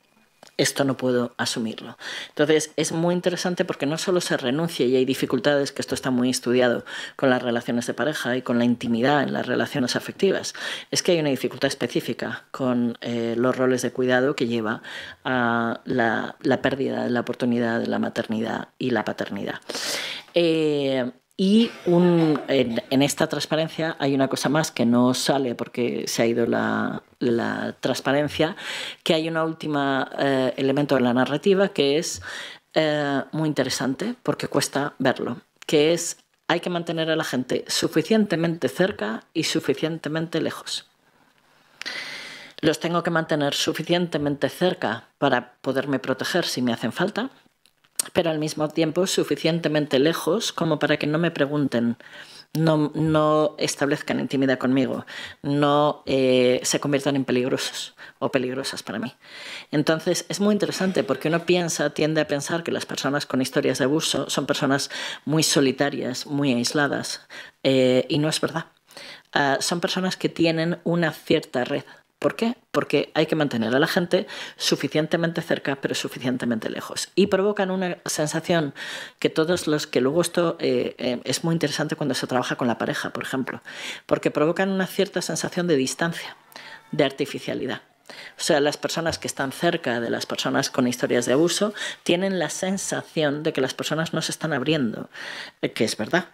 esto no puedo asumirlo. Entonces es muy interesante porque no solo se renuncia y hay dificultades, que esto está muy estudiado con las relaciones de pareja y con la intimidad en las relaciones afectivas, es que hay una dificultad específica con eh, los roles de cuidado que lleva a la, pérdida de la oportunidad de la maternidad y la paternidad. Eh, y en, esta transparencia hay una cosa más que no sale porque se ha ido la, transparencia, que hay un último eh, elemento de la narrativa que es eh, muy interesante porque cuesta verlo, que es hay que mantener a la gente suficientemente cerca y suficientemente lejos. Los tengo que mantener suficientemente cerca para poderme proteger si me hacen falta, pero al mismo tiempo suficientemente lejos como para que no me pregunten, no, no establezcan intimidad conmigo, no eh, se conviertan en peligrosos o peligrosas para mí. Entonces es muy interesante porque uno piensa, tiende a pensar que las personas con historias de abuso son personas muy solitarias, muy aisladas, eh, y no es verdad. Ah, son personas que tienen una cierta red ¿Por qué? Porque hay que mantener a la gente suficientemente cerca, pero suficientemente lejos. Y provocan una sensación que todos los que luego esto eh, eh, es muy interesante cuando se trabaja con la pareja, por ejemplo, porque provocan una cierta sensación de distancia, de artificialidad. O sea, las personas que están cerca de las personas con historias de abuso tienen la sensación de que las personas no se están abriendo, eh, que es verdad,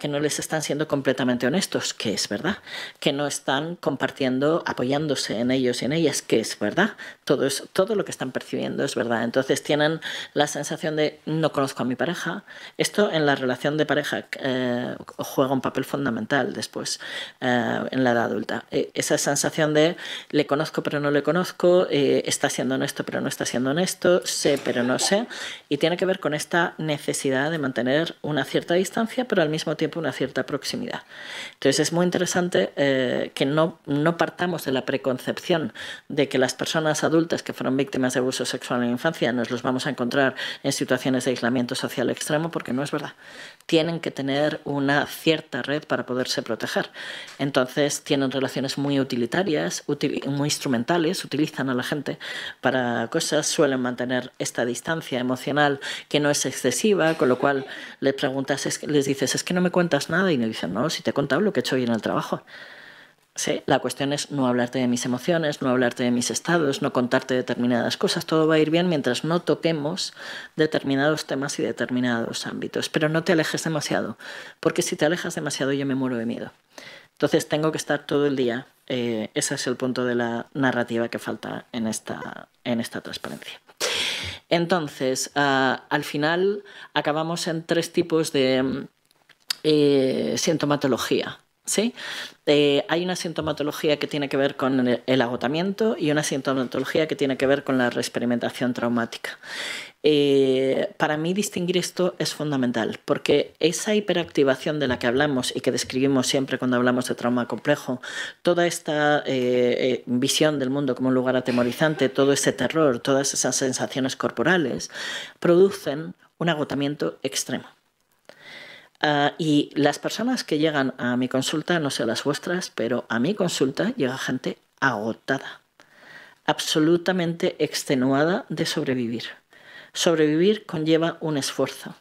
que no les están siendo completamente honestos, que es verdad, que no están compartiendo, apoyándose en ellos y en ellas, que es verdad. Todo, es, todo lo que están percibiendo es verdad. Entonces tienen la sensación de no conozco a mi pareja. Esto en la relación de pareja eh, juega un papel fundamental después eh, en la edad adulta. esa sensación de le conozco pero no no le conozco, eh, está siendo honesto pero no está siendo honesto, sé pero no sé, y tiene que ver con esta necesidad de mantener una cierta distancia pero al mismo tiempo una cierta proximidad. Entonces es muy interesante eh, que no, no partamos de la preconcepción de que las personas adultas que fueron víctimas de abuso sexual en la infancia nos los vamos a encontrar en situaciones de aislamiento social extremo, porque no es verdad. Tienen que tener una cierta red para poderse proteger. Entonces tienen relaciones muy utilitarias, muy instrumentales, utilizan a la gente para cosas, suelen mantener esta distancia emocional que no es excesiva, con lo cual les preguntas, les dices, es que no me cuentas nada y me dicen, no, si te he contado lo que he hecho hoy en el trabajo. Sí, la cuestión es no hablarte de mis emociones, no hablarte de mis estados, no contarte determinadas cosas. Todo va a ir bien mientras no toquemos determinados temas y determinados ámbitos. Pero no te alejes demasiado, porque si te alejas demasiado yo me muero de miedo. Entonces tengo que estar todo el día. Eh, ese es el punto de la narrativa que falta en esta, en esta transparencia. Entonces, ah, al final acabamos en tres tipos de eh, sintomatología. ¿sí? Eh, hay una sintomatología que tiene que ver con el, agotamiento y una sintomatología que tiene que ver con la reexperimentación traumática. Eh, para mí distinguir esto es fundamental, porque esa hiperactivación de la que hablamos y que describimos siempre cuando hablamos de trauma complejo, toda esta eh, visión del mundo como un lugar atemorizante, todo ese terror, todas esas sensaciones corporales, producen un agotamiento extremo. Ah, y las personas que llegan a mi consulta, no sé las vuestras, pero a mi consulta llega gente agotada, absolutamente extenuada de sobrevivir. Sobrevivir conlleva un esfuerzo,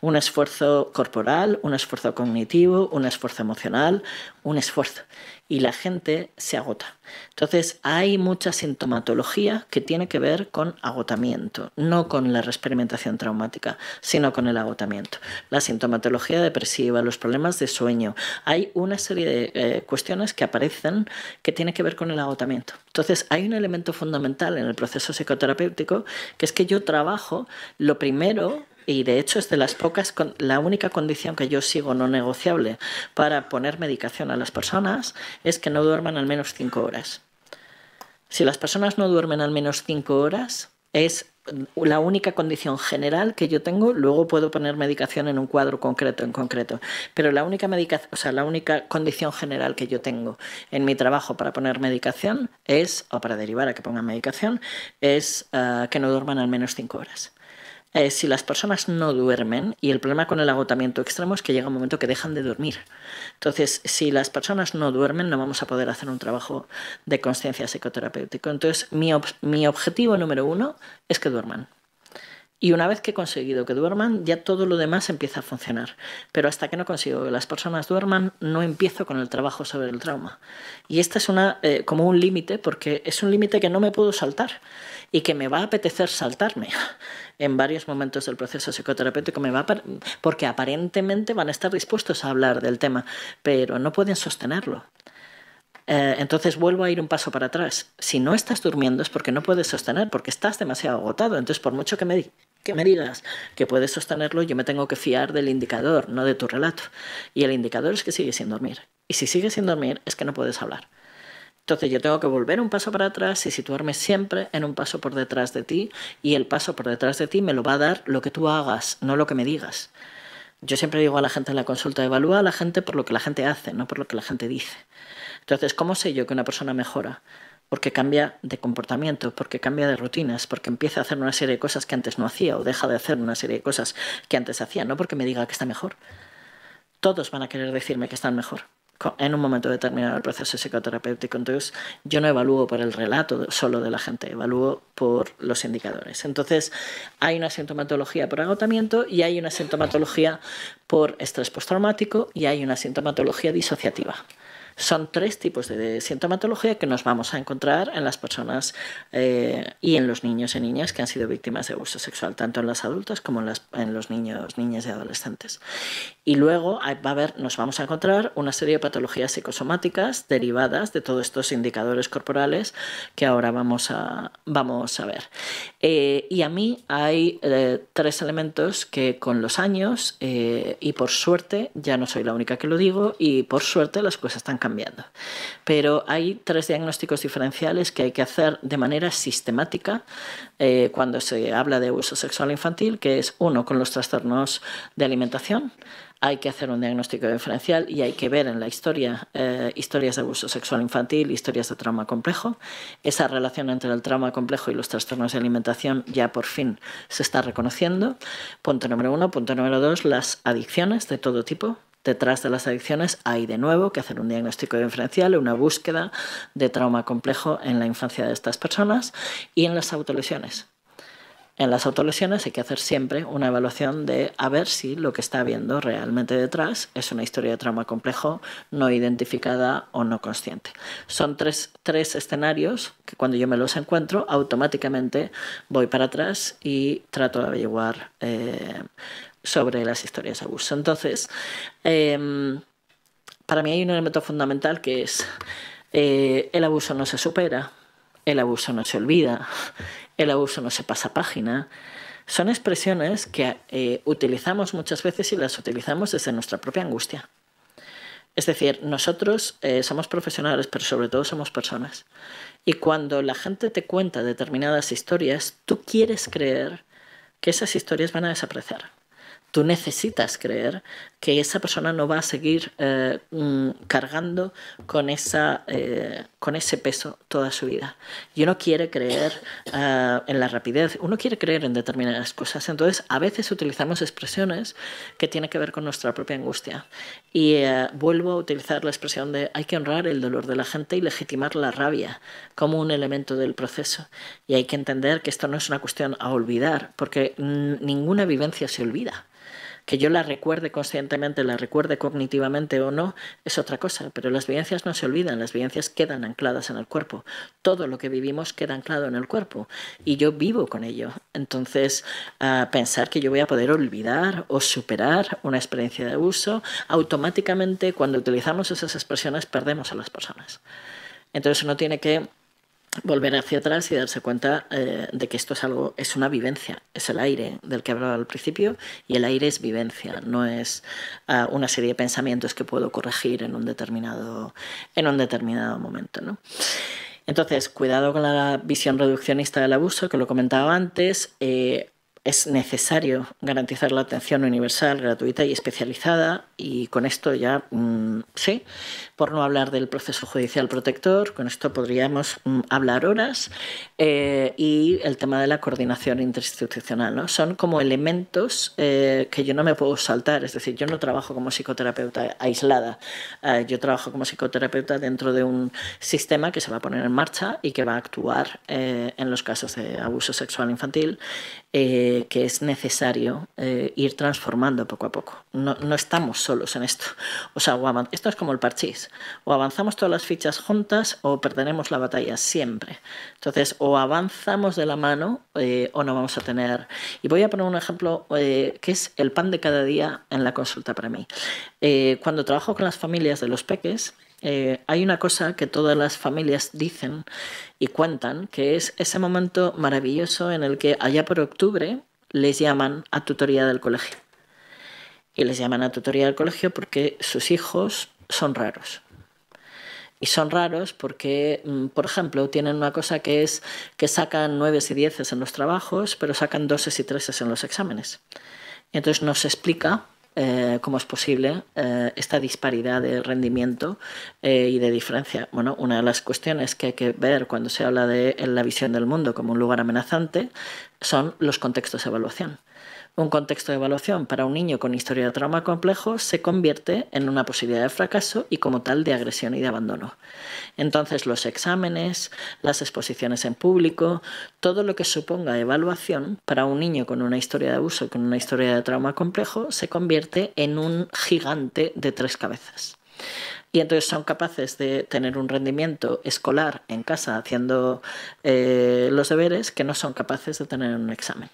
un esfuerzo corporal, un esfuerzo cognitivo, un esfuerzo emocional, un esfuerzo. Y la gente se agota. Entonces hay mucha sintomatología que tiene que ver con agotamiento, no con la experimentación traumática, sino con el agotamiento. La sintomatología depresiva, los problemas de sueño, hay una serie de eh, cuestiones que aparecen que tienen que ver con el agotamiento. Entonces hay un elemento fundamental en el proceso psicoterapéutico que es que yo trabajo lo primero y de hecho es de las pocas, la única condición que yo sigo no negociable para poner medicación a las personas es que no duerman al menos cinco horas. Si las personas no duermen al menos cinco horas, es la única condición general que yo tengo, luego puedo poner medicación en un cuadro concreto en concreto, pero la única o sea, la única condición general que yo tengo en mi trabajo para poner medicación es, o para derivar a que pongan medicación, es ah, que no duerman al menos cinco horas. Eh, si las personas no duermen, y el problema con el agotamiento extremo es que llega un momento que dejan de dormir. Entonces, si las personas no duermen, no vamos a poder hacer un trabajo de conciencia psicoterapéutico. Entonces, mi, mi objetivo número uno es que duerman. Y una vez que he conseguido que duerman, ya todo lo demás empieza a funcionar. Pero hasta que no consigo que las personas duerman, no empiezo con el trabajo sobre el trauma. Y este es una, eh, como un límite, porque es un límite que no me puedo saltar y que me va a apetecer saltarme en varios momentos del proceso psicoterapéutico, porque aparentemente van a estar dispuestos a hablar del tema, pero no pueden sostenerlo. Eh, entonces vuelvo a ir un paso para atrás. Si no estás durmiendo es porque no puedes sostener, porque estás demasiado agotado. Entonces, por mucho que me, que me digas que puedes sostenerlo, yo me tengo que fiar del indicador, no de tu relato. Y el indicador es que sigues sin dormir. Y si sigues sin dormir es que no puedes hablar. Entonces yo tengo que volver un paso para atrás y situarme siempre en un paso por detrás de ti y el paso por detrás de ti me lo va a dar lo que tú hagas, no lo que me digas. Yo siempre digo a la gente en la consulta, evalúa a la gente por lo que la gente hace, no por lo que la gente dice. Entonces, ¿cómo sé yo que una persona mejora? Porque cambia de comportamiento, porque cambia de rutinas, porque empieza a hacer una serie de cosas que antes no hacía o deja de hacer una serie de cosas que antes hacía, no porque me diga que está mejor. Todos van a querer decirme que están mejor en un momento determinado del proceso psicoterapéutico. Entonces, yo no evalúo por el relato solo de la gente, evalúo por los indicadores. Entonces, hay una sintomatología por agotamiento y hay una sintomatología por estrés postraumático y hay una sintomatología disociativa. Son tres tipos de sintomatología que nos vamos a encontrar en las personas eh, y en los niños y niñas que han sido víctimas de abuso sexual, tanto en las adultas como en, los niños, niñas y adolescentes. Y luego va a haber, nos vamos a encontrar una serie de patologías psicosomáticas derivadas de todos estos indicadores corporales que ahora vamos a, vamos a ver. Eh, y a mí hay eh, tres elementos que con los años, y por suerte, ya no soy la única que lo digo, y por suerte las cosas están cambiando cambiando. Pero hay tres diagnósticos diferenciales que hay que hacer de manera sistemática eh, cuando se habla de abuso sexual infantil, que es uno con los trastornos de alimentación, hay que hacer un diagnóstico diferencial y hay que ver en la historia eh, historias de abuso sexual infantil, historias de trauma complejo. Esa relación entre el trauma complejo y los trastornos de alimentación ya por fin se está reconociendo. Punto número uno. Punto número dos, las adicciones de todo tipo. Detrás de las adicciones hay de nuevo que hacer un diagnóstico diferencial, una búsqueda de trauma complejo en la infancia de estas personas y en las autolesiones. En las autolesiones hay que hacer siempre una evaluación de a ver si lo que está habiendo realmente detrás es una historia de trauma complejo no identificada o no consciente. Son tres, escenarios que cuando yo me los encuentro automáticamente voy para atrás y trato de averiguar eh, sobre las historias de abuso. Entonces, em, para mí hay un elemento fundamental que es eh, el abuso no se supera, el abuso no se olvida, el abuso no se pasa página. Son expresiones que eh, utilizamos muchas veces y las utilizamos desde nuestra propia angustia. Es decir, nosotros eh, somos profesionales, pero sobre todo somos personas. Y cuando la gente te cuenta determinadas historias, tú quieres creer que esas historias van a desaparecer tú necesitas creer que esa persona no va a seguir eh, mm, cargando con, esa, eh, con ese peso toda su vida. Y uno quiere creer eh, en la rapidez, uno quiere creer en determinadas cosas. Entonces, a veces utilizamos expresiones que tienen que ver con nuestra propia angustia. Y vuelvo a utilizar la expresión de hay que honrar el dolor de la gente y legitimar la rabia como un elemento del proceso. Y hay que entender que esto no es una cuestión a olvidar, porque ninguna vivencia se olvida. Que yo la recuerde conscientemente, la recuerde cognitivamente o no, es otra cosa, pero las vivencias no se olvidan, las vivencias quedan ancladas en el cuerpo. Todo lo que vivimos queda anclado en el cuerpo y yo vivo con ello. Entonces, pensar que yo voy a poder olvidar o superar una experiencia de abuso, automáticamente cuando utilizamos esas expresiones perdemos a las personas. Entonces uno tiene que volver hacia atrás y darse cuenta eh, de que esto es algo, es una vivencia, es el aire del que hablaba al principio y el aire es vivencia, no es ah, una serie de pensamientos que puedo corregir en un determinado, en un determinado momento. ¿no? Entonces, cuidado con la visión reduccionista del abuso, que lo comentaba antes. Eh, es necesario garantizar la atención universal, gratuita y especializada y con esto ya mm, sí, por no hablar del proceso judicial protector, con esto podríamos mm, hablar horas eh, y el tema de la coordinación interinstitucional. ¿no? Son como elementos eh, que yo no me puedo saltar, es decir, yo no trabajo como psicoterapeuta aislada, eh, yo trabajo como psicoterapeuta dentro de un sistema que se va a poner en marcha y que va a actuar en los casos de abuso sexual infantil que es necesario ir transformando poco a poco. No, no estamos solos en esto. O sea, esto es como el parchís. O avanzamos todas las fichas juntas o perderemos la batalla siempre. Entonces, o avanzamos de la mano eh, o no vamos a tener. Y voy a poner un ejemplo eh, que es el pan de cada día en la consulta para mí. Eh, cuando trabajo con las familias de los peques, hay una cosa que todas las familias dicen y cuentan, que es ese momento maravilloso en el que allá por octubre les llaman a tutoría del colegio y les llaman a tutoría del colegio porque sus hijos son raros. Y son raros porque, mm, por ejemplo, tienen una cosa que es que sacan nueves y dieces en los trabajos, pero sacan doses y treses en los exámenes. Y entonces nos explica eh, cómo es posible eh, esta disparidad de rendimiento eh, y de diferencia. Bueno, una de las cuestiones que hay que ver cuando se habla de la visión del mundo como un lugar amenazante son los contextos de evaluación un contexto de evaluación para un niño con historia de trauma complejo se convierte en una posibilidad de fracaso y como tal de agresión y de abandono. Entonces los exámenes, las exposiciones en público, todo lo que suponga evaluación para un niño con una historia de abuso, con una historia de trauma complejo, se convierte en un gigante de tres cabezas y entonces son capaces de tener un rendimiento escolar en casa haciendo eh, los deberes que no son capaces de tener en un examen.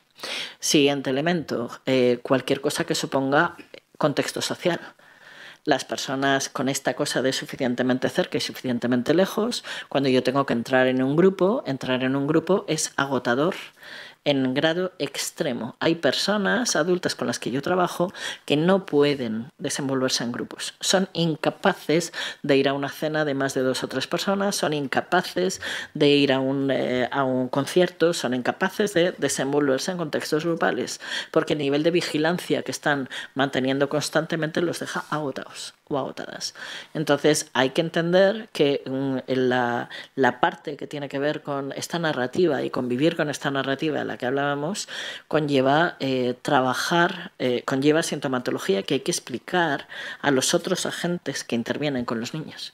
Siguiente elemento, eh, cualquier cosa que suponga contexto social. Las personas con esta cosa de suficientemente cerca y suficientemente lejos, cuando yo tengo que entrar en un grupo, entrar en un grupo es agotador en grado extremo. Hay personas adultas con las que yo trabajo que no pueden desenvolverse en grupos. Son incapaces de ir a una cena de más de dos o tres personas, son incapaces de ir a un, eh, a un concierto, son incapaces de desenvolverse en contextos grupales, porque el nivel de vigilancia que están manteniendo constantemente los deja agotados o agotadas. Entonces hay que entender que mm, la, la, parte que tiene que ver con esta narrativa y convivir con esta narrativa de la que hablábamos conlleva eh, trabajar, eh, conlleva sintomatología que hay que explicar a los otros agentes que intervienen con los niños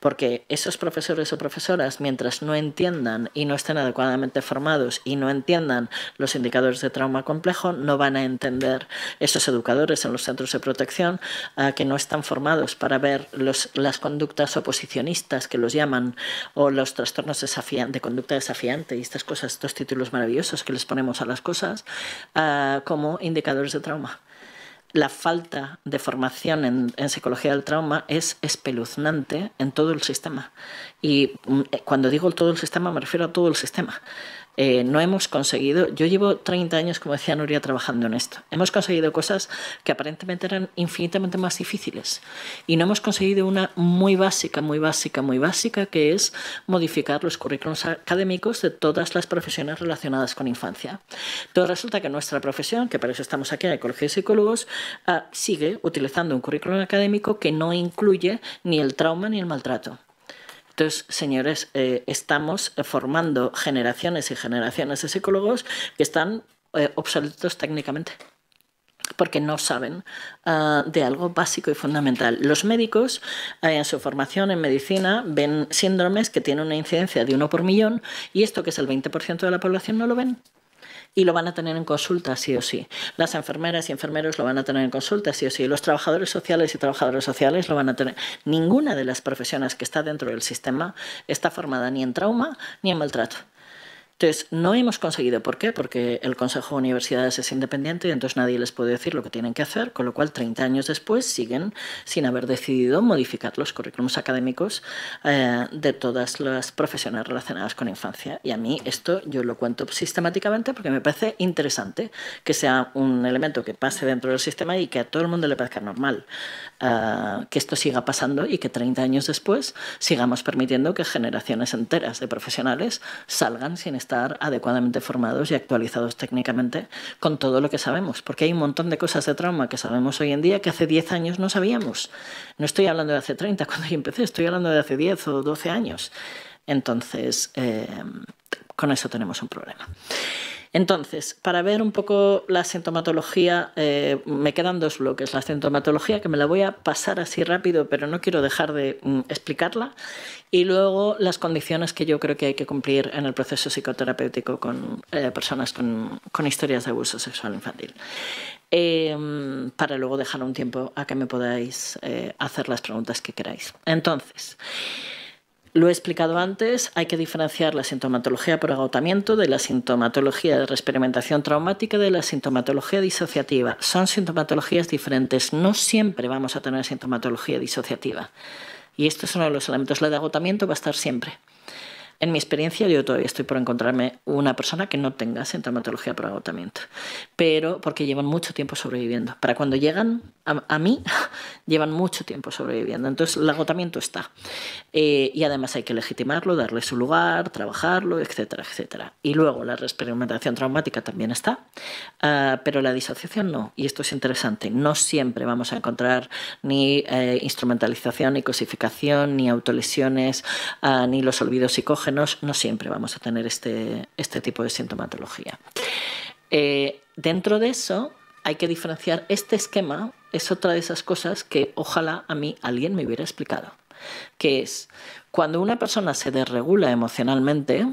porque esos profesores o profesoras, mientras no entiendan y no estén adecuadamente formados y no entiendan los indicadores de trauma complejo, no van a entender esos educadores en los centros de protección ah, que no están formados para ver las conductas oposicionistas que los llaman o los trastornos de conducta desafiante y estas cosas, estos títulos maravillosos que les ponemos a las cosas ah, como indicadores de trauma la falta de formación en, psicología del trauma es espeluznante en todo el sistema. Y mm, cuando digo todo el sistema me refiero a todo el sistema. Eh, no hemos conseguido, yo llevo 30 años, como decía Nuria, trabajando en esto. Hemos conseguido cosas que aparentemente eran infinitamente más difíciles. Y no hemos conseguido una muy básica, muy básica, muy básica, que es modificar los currículos académicos de todas las profesiones relacionadas con infancia. Entonces resulta que nuestra profesión, que para eso estamos aquí en Colegio de Psicólogos, ah, sigue utilizando un currículum académico que no incluye ni el trauma ni el maltrato. Entonces, señores, eh, estamos formando generaciones y generaciones de psicólogos que están eh, obsoletos técnicamente porque no saben ah, de algo básico y fundamental. Los médicos eh, en su formación en medicina ven síndromes que tienen una incidencia de uno por millón y esto que es el 20% de la población no lo ven y lo van a tener en consulta sí o sí. Las enfermeras y enfermeros lo van a tener en consulta sí o sí. Los trabajadores sociales y trabajadoras sociales lo van a tener. Ninguna de las profesiones que está dentro del sistema está formada ni en trauma ni en maltrato. Entonces, no hemos conseguido. ¿Por qué? Porque el Consejo de Universidades es independiente y entonces nadie les puede decir lo que tienen que hacer, con lo cual 30 años después siguen sin haber decidido modificar los currículums académicos eh, de todas las profesiones relacionadas con infancia. Y a mí esto yo lo cuento sistemáticamente porque me parece interesante que sea un elemento que pase dentro del sistema y que a todo el mundo le parezca normal eh, que esto siga pasando y que 30 años después sigamos permitiendo que generaciones enteras de profesionales salgan sin estar estar adecuadamente formados y actualizados técnicamente con todo lo que sabemos, porque hay un montón de cosas de trauma que sabemos hoy en día que hace 10 años no sabíamos. No estoy hablando de hace 30 cuando yo empecé, estoy hablando de hace 10 o 12 años. Entonces, eh, con eso tenemos un problema. Entonces, para ver un poco la sintomatología, eh, me quedan dos bloques. La sintomatología, que me la voy a pasar así rápido, pero no quiero dejar de mm, explicarla. Y luego las condiciones que yo creo que hay que cumplir en el proceso psicoterapéutico con eh, personas con, historias de abuso sexual infantil. Em, para luego dejar un tiempo a que me podáis eh, hacer las preguntas que queráis. Entonces, lo he explicado antes, hay que diferenciar la sintomatología por agotamiento de la sintomatología de experimentación traumática de la sintomatología disociativa. Son sintomatologías diferentes, no siempre vamos a tener sintomatología disociativa. Y esto es uno de los elementos. La de agotamiento va a estar siempre. En mi experiencia, yo todavía estoy por encontrarme una persona que no tenga sintomatología por agotamiento, pero porque llevan mucho tiempo sobreviviendo. Para cuando llegan a, mí, llevan mucho tiempo sobreviviendo. Entonces, el agotamiento está. Eh, y además hay que legitimarlo, darle su lugar, trabajarlo, etcétera, etcétera. Y luego la experimentación traumática también está, ah, pero la disociación no. Y esto es interesante. No siempre vamos a encontrar ni eh, instrumentalización, ni cosificación, ni autolesiones, ah, ni los olvidos psicógenos no siempre vamos a tener este, este tipo de sintomatología. Eh, dentro de eso hay que diferenciar este esquema, es otra de esas cosas que ojalá a mí alguien me hubiera explicado, que es cuando una persona se desregula emocionalmente,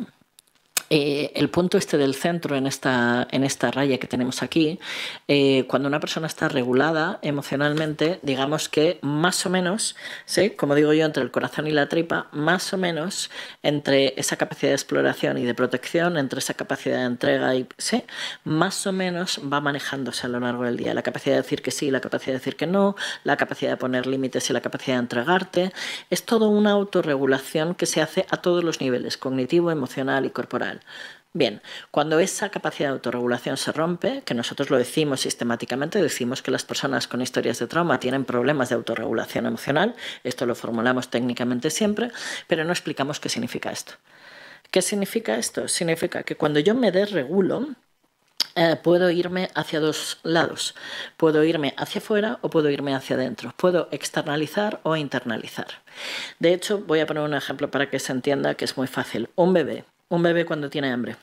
eh, el punto este del centro en esta, en esta raya que tenemos aquí, eh, cuando una persona está regulada emocionalmente, digamos que más o menos, ¿sí? como digo yo, entre el corazón y la tripa, más o menos entre esa capacidad de exploración y de protección, entre esa capacidad de entrega y ¿sí? más o menos va manejándose a lo largo del día. La capacidad de decir que sí, la capacidad de decir que no, la capacidad de poner límites y la capacidad de entregarte. Es todo una autorregulación que se hace a todos los niveles, cognitivo, emocional y corporal. Bien, cuando esa capacidad de autorregulación se rompe, que nosotros lo decimos sistemáticamente, decimos que las personas con historias de trauma tienen problemas de autorregulación emocional, esto lo formulamos técnicamente siempre, pero no explicamos qué significa esto. ¿Qué significa esto? Significa que cuando yo me desregulo, eh, puedo irme hacia dos lados. Puedo irme hacia afuera o puedo irme hacia adentro. Puedo externalizar o internalizar. De hecho, voy a poner un ejemplo para que se entienda que es muy fácil. Un bebé un bebé cuando tiene hambre.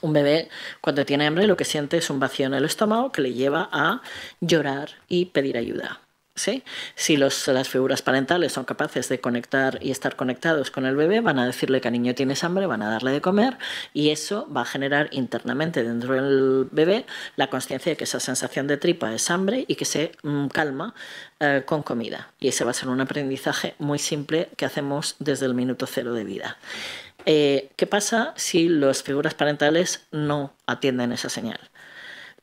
Un bebé cuando tiene hambre lo que siente es un vacío en el estómago que le lleva a llorar y pedir ayuda. ¿Sí? Si los, las figuras parentales son capaces de conectar y estar conectados con el bebé, van a decirle que el niño tiene hambre, van a darle de comer y eso va a generar internamente dentro del bebé la conciencia de que esa sensación de tripa es hambre y que se mm, calma eh, con comida. Y ese va a ser un aprendizaje muy simple que hacemos desde el minuto cero de vida. Eh, ¿Qué pasa si las figuras parentales no atienden esa señal?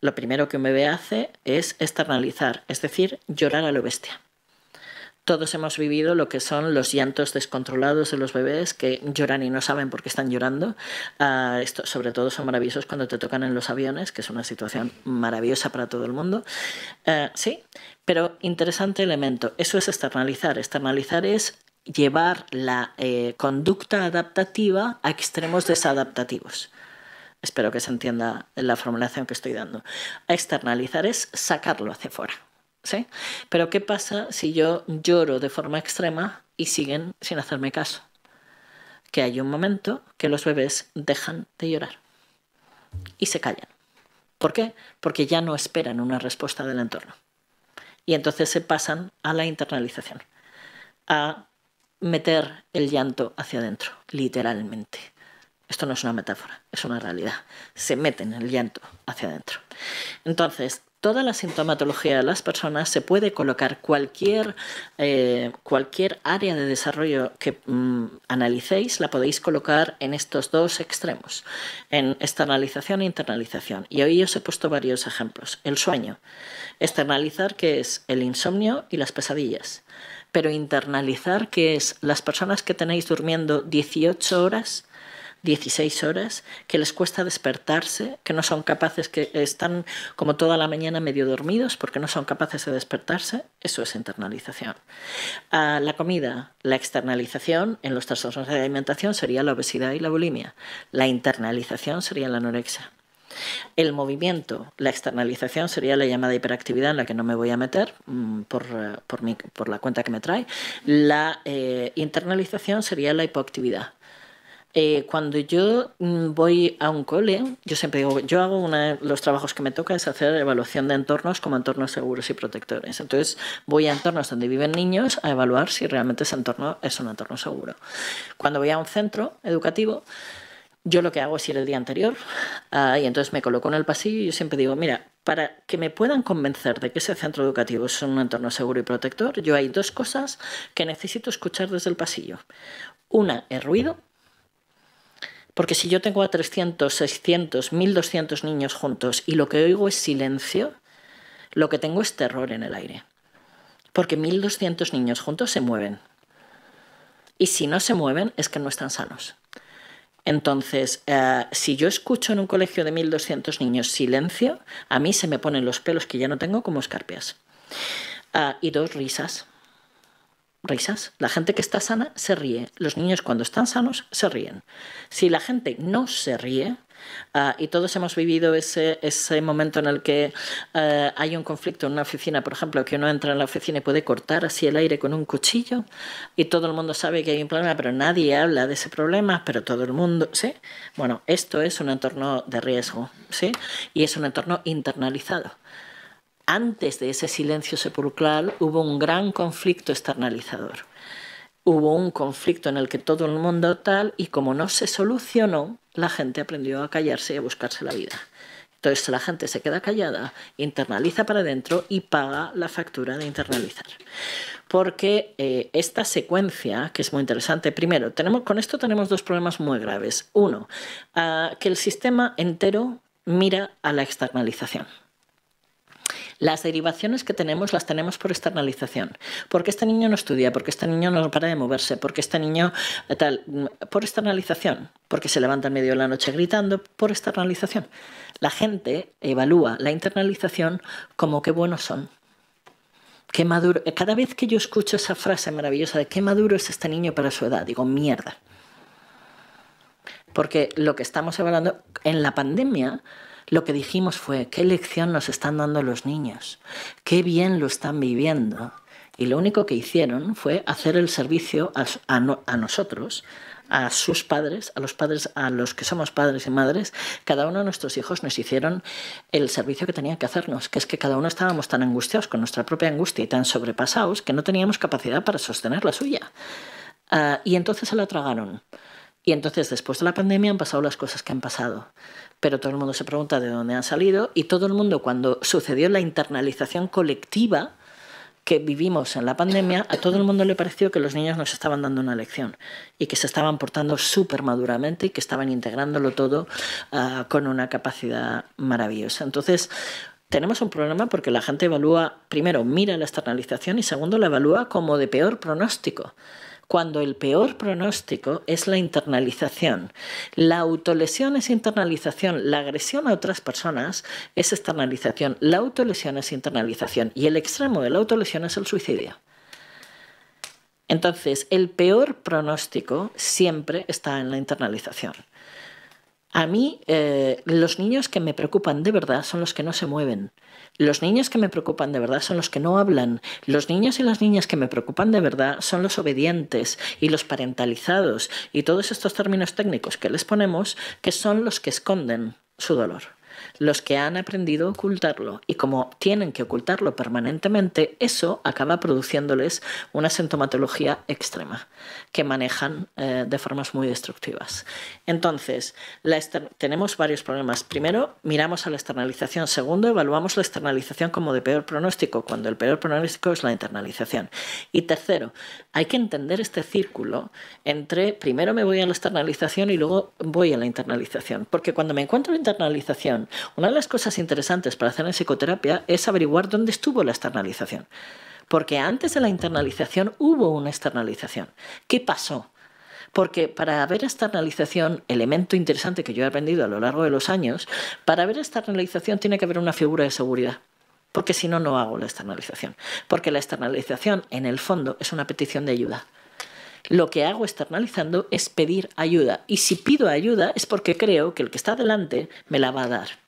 Lo primero que un bebé hace es externalizar, es decir, llorar a lo bestia. Todos hemos vivido lo que son los llantos descontrolados de los bebés que lloran y no saben por qué están llorando. Esto, sobre todo son maravillosos cuando te tocan en los aviones, que es una situación maravillosa para todo el mundo. Ah, sí, pero interesante elemento. Eso es externalizar. Externalizar es llevar la eh, conducta adaptativa a extremos desadaptativos. Espero que se entienda la formulación que estoy dando. externalizar es sacarlo hacia afuera. ¿sí? Pero ¿qué pasa si yo lloro de forma extrema y siguen sin hacerme caso? Que hay un momento que los bebés dejan de llorar y se callan. ¿Por qué? Porque ya no esperan una respuesta del entorno. Y entonces se pasan a la internalización, a meter el llanto hacia adentro, literalmente. Esto no es una metáfora, es una realidad. Se meten el llanto hacia adentro. Entonces, toda la sintomatología de las personas se puede colocar cualquier, eh, cualquier área de desarrollo que mm, analicéis, la podéis colocar en estos dos extremos, en externalización e internalización. Y hoy os he puesto varios ejemplos. El sueño. Externalizar, que es el insomnio y las pesadillas. Pero internalizar, que es las personas que tenéis durmiendo 18 horas 16 horas, que les cuesta despertarse, que no son capaces, que están como toda la mañana medio dormidos porque no son capaces de despertarse, eso es internalización. Ah, la comida, la externalización en los trastornos de alimentación sería la obesidad y la bulimia. La internalización sería la anorexia. El movimiento, la externalización sería la llamada hiperactividad en la que no me voy a meter mm, por, eh, por, por la cuenta que me trae. La eh, internalización sería la hipoactividad. Eh, cuando yo mm, voy a un cole, yo siempre digo, yo hago una, los trabajos que me toca es hacer evaluación de entornos como entornos seguros y protectores. Entonces voy a entornos donde viven niños a evaluar si realmente ese entorno es un entorno seguro. Cuando voy a un centro educativo, yo lo que hago es ir el día anterior uh, y entonces me coloco en el pasillo y yo siempre digo, mira, para que me puedan convencer de que ese centro educativo es un entorno seguro y protector, yo hay dos cosas que necesito escuchar desde el pasillo. Una es ruido porque si yo tengo a 300, 600, 1200 niños juntos y lo que oigo es silencio, lo que tengo es terror en el aire. Porque 1200 niños juntos se mueven. Y si no se mueven es que no están sanos. Entonces, eh, si yo escucho en un colegio de 1200 niños silencio, a mí se me ponen los pelos que ya no tengo como escarpias. Ah, y dos risas risas. La gente que está sana se ríe. Los niños cuando están sanos se ríen. Si la gente no se ríe, ah, y todos hemos vivido ese, ese momento en el que ah, hay un conflicto en una oficina, por ejemplo, que uno entra en la oficina y puede cortar así el aire con un cuchillo y todo el mundo sabe que hay un problema, pero nadie habla de ese problema, pero todo el mundo, ¿sí? Bueno, esto es un entorno de riesgo, ¿sí? Y es un entorno internalizado antes de ese silencio sepulcral hubo un gran conflicto externalizador. Hubo un conflicto en el que todo el mundo tal y como no se solucionó, la gente aprendió a callarse y a buscarse la vida. Entonces la gente se queda callada, internaliza para adentro y paga la factura de internalizar. Porque eh, esta secuencia, que es muy interesante, primero, tenemos, con esto tenemos dos problemas muy graves. Uno, ah, que el sistema entero mira a la externalización. Las derivaciones que tenemos las tenemos por externalización. Porque este niño no estudia, porque este niño no para de moverse, porque este niño eh, tal, por externalización, porque se levanta en medio de la noche gritando, por externalización. La gente evalúa la internalización como qué buenos son. Qué maduro. Cada vez que yo escucho esa frase maravillosa de qué maduro es este niño para su edad, digo, mierda. Porque lo que estamos evaluando en la pandemia, lo que dijimos fue, ¿qué lección nos están dando los niños? ¿Qué bien lo están viviendo? Y lo único que hicieron fue hacer el servicio a, nosotros, a sus padres, a los padres, a los que somos padres y madres, cada uno de nuestros hijos nos hicieron el servicio que tenían que hacernos, que es que cada uno estábamos tan angustiados con nuestra propia angustia y tan sobrepasados que no teníamos capacidad para sostener la suya. Ah, y entonces se la tragaron. Y entonces, después de la pandemia, han pasado las cosas que han pasado pero todo el mundo se pregunta de dónde han salido y todo el mundo cuando sucedió la internalización colectiva que vivimos en la pandemia, a todo el mundo le pareció que los niños nos estaban dando una lección y que se estaban portando súper maduramente y que estaban integrándolo todo ah, con una capacidad maravillosa. Entonces, tenemos un problema porque la gente evalúa, primero, mira la externalización y segundo, la evalúa como de peor pronóstico cuando el peor pronóstico es la internalización. La autolesión es internalización, la agresión a otras personas es externalización, la autolesión es internalización y el extremo de la autolesión es el suicidio. Entonces, el peor pronóstico siempre está en la internalización. A mí, eh, los niños que me preocupan de verdad son los que no se mueven. Los niños que me preocupan de verdad son los que no hablan. Los niños y las niñas que me preocupan de verdad son los obedientes y los parentalizados y todos estos términos técnicos que les ponemos que son los que esconden su dolor. Los que han aprendido a ocultarlo. Y como tienen que ocultarlo permanentemente, eso acaba produciéndoles una sintomatología extrema que manejan eh, de formas muy destructivas. Entonces, tenemos varios problemas. Primero, miramos a la externalización. Segundo, evaluamos la externalización como de peor pronóstico, cuando el peor pronóstico es la internalización. Y tercero, hay que entender este círculo entre primero me voy a la externalización y luego voy a la internalización. Porque cuando me encuentro en internalización, una de las cosas interesantes para hacer en psicoterapia es averiguar dónde estuvo la externalización. Porque antes de la internalización hubo una externalización. ¿Qué pasó? Porque para ver externalización, elemento interesante que yo he aprendido a lo largo de los años, para ver externalización tiene que haber una figura de seguridad. Porque si no, no hago la externalización. Porque la externalización, en el fondo, es una petición de ayuda. Lo que hago externalizando es pedir ayuda. Y si pido ayuda es porque creo que el que está delante me la va a dar.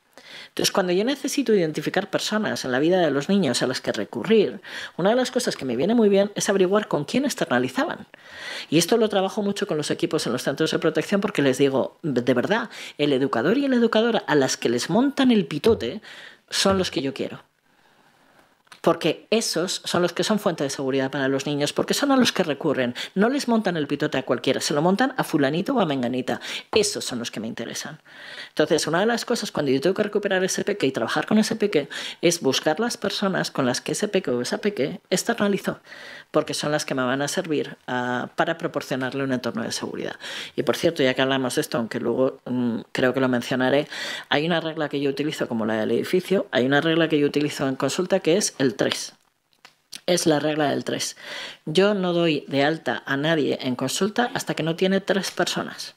Entonces, cuando yo necesito identificar personas en la vida de los niños a las que recurrir, una de las cosas que me viene muy bien es averiguar con quién externalizaban. Y esto lo trabajo mucho con los equipos en los centros de protección porque les digo, de verdad, el educador y la educadora a las que les montan el pitote son los que yo quiero porque esos son los que son fuente de seguridad para los niños, porque son a los que recurren. No les montan el pitote a cualquiera, se lo montan a fulanito o a menganita. Esos son los que me interesan. Entonces, una de las cosas cuando yo tengo que recuperar ese peque y trabajar con ese peque es buscar las personas con las que ese peque o esa peque externalizó porque son las que me van a servir ah, para proporcionarle un entorno de seguridad. Y por cierto, ya que hablamos de esto, aunque luego mm, creo que lo mencionaré, hay una regla que yo utilizo como la del edificio, hay una regla que yo utilizo en consulta que es el 3 es la regla del 3. Yo no doy de alta a nadie en consulta hasta que no tiene tres personas.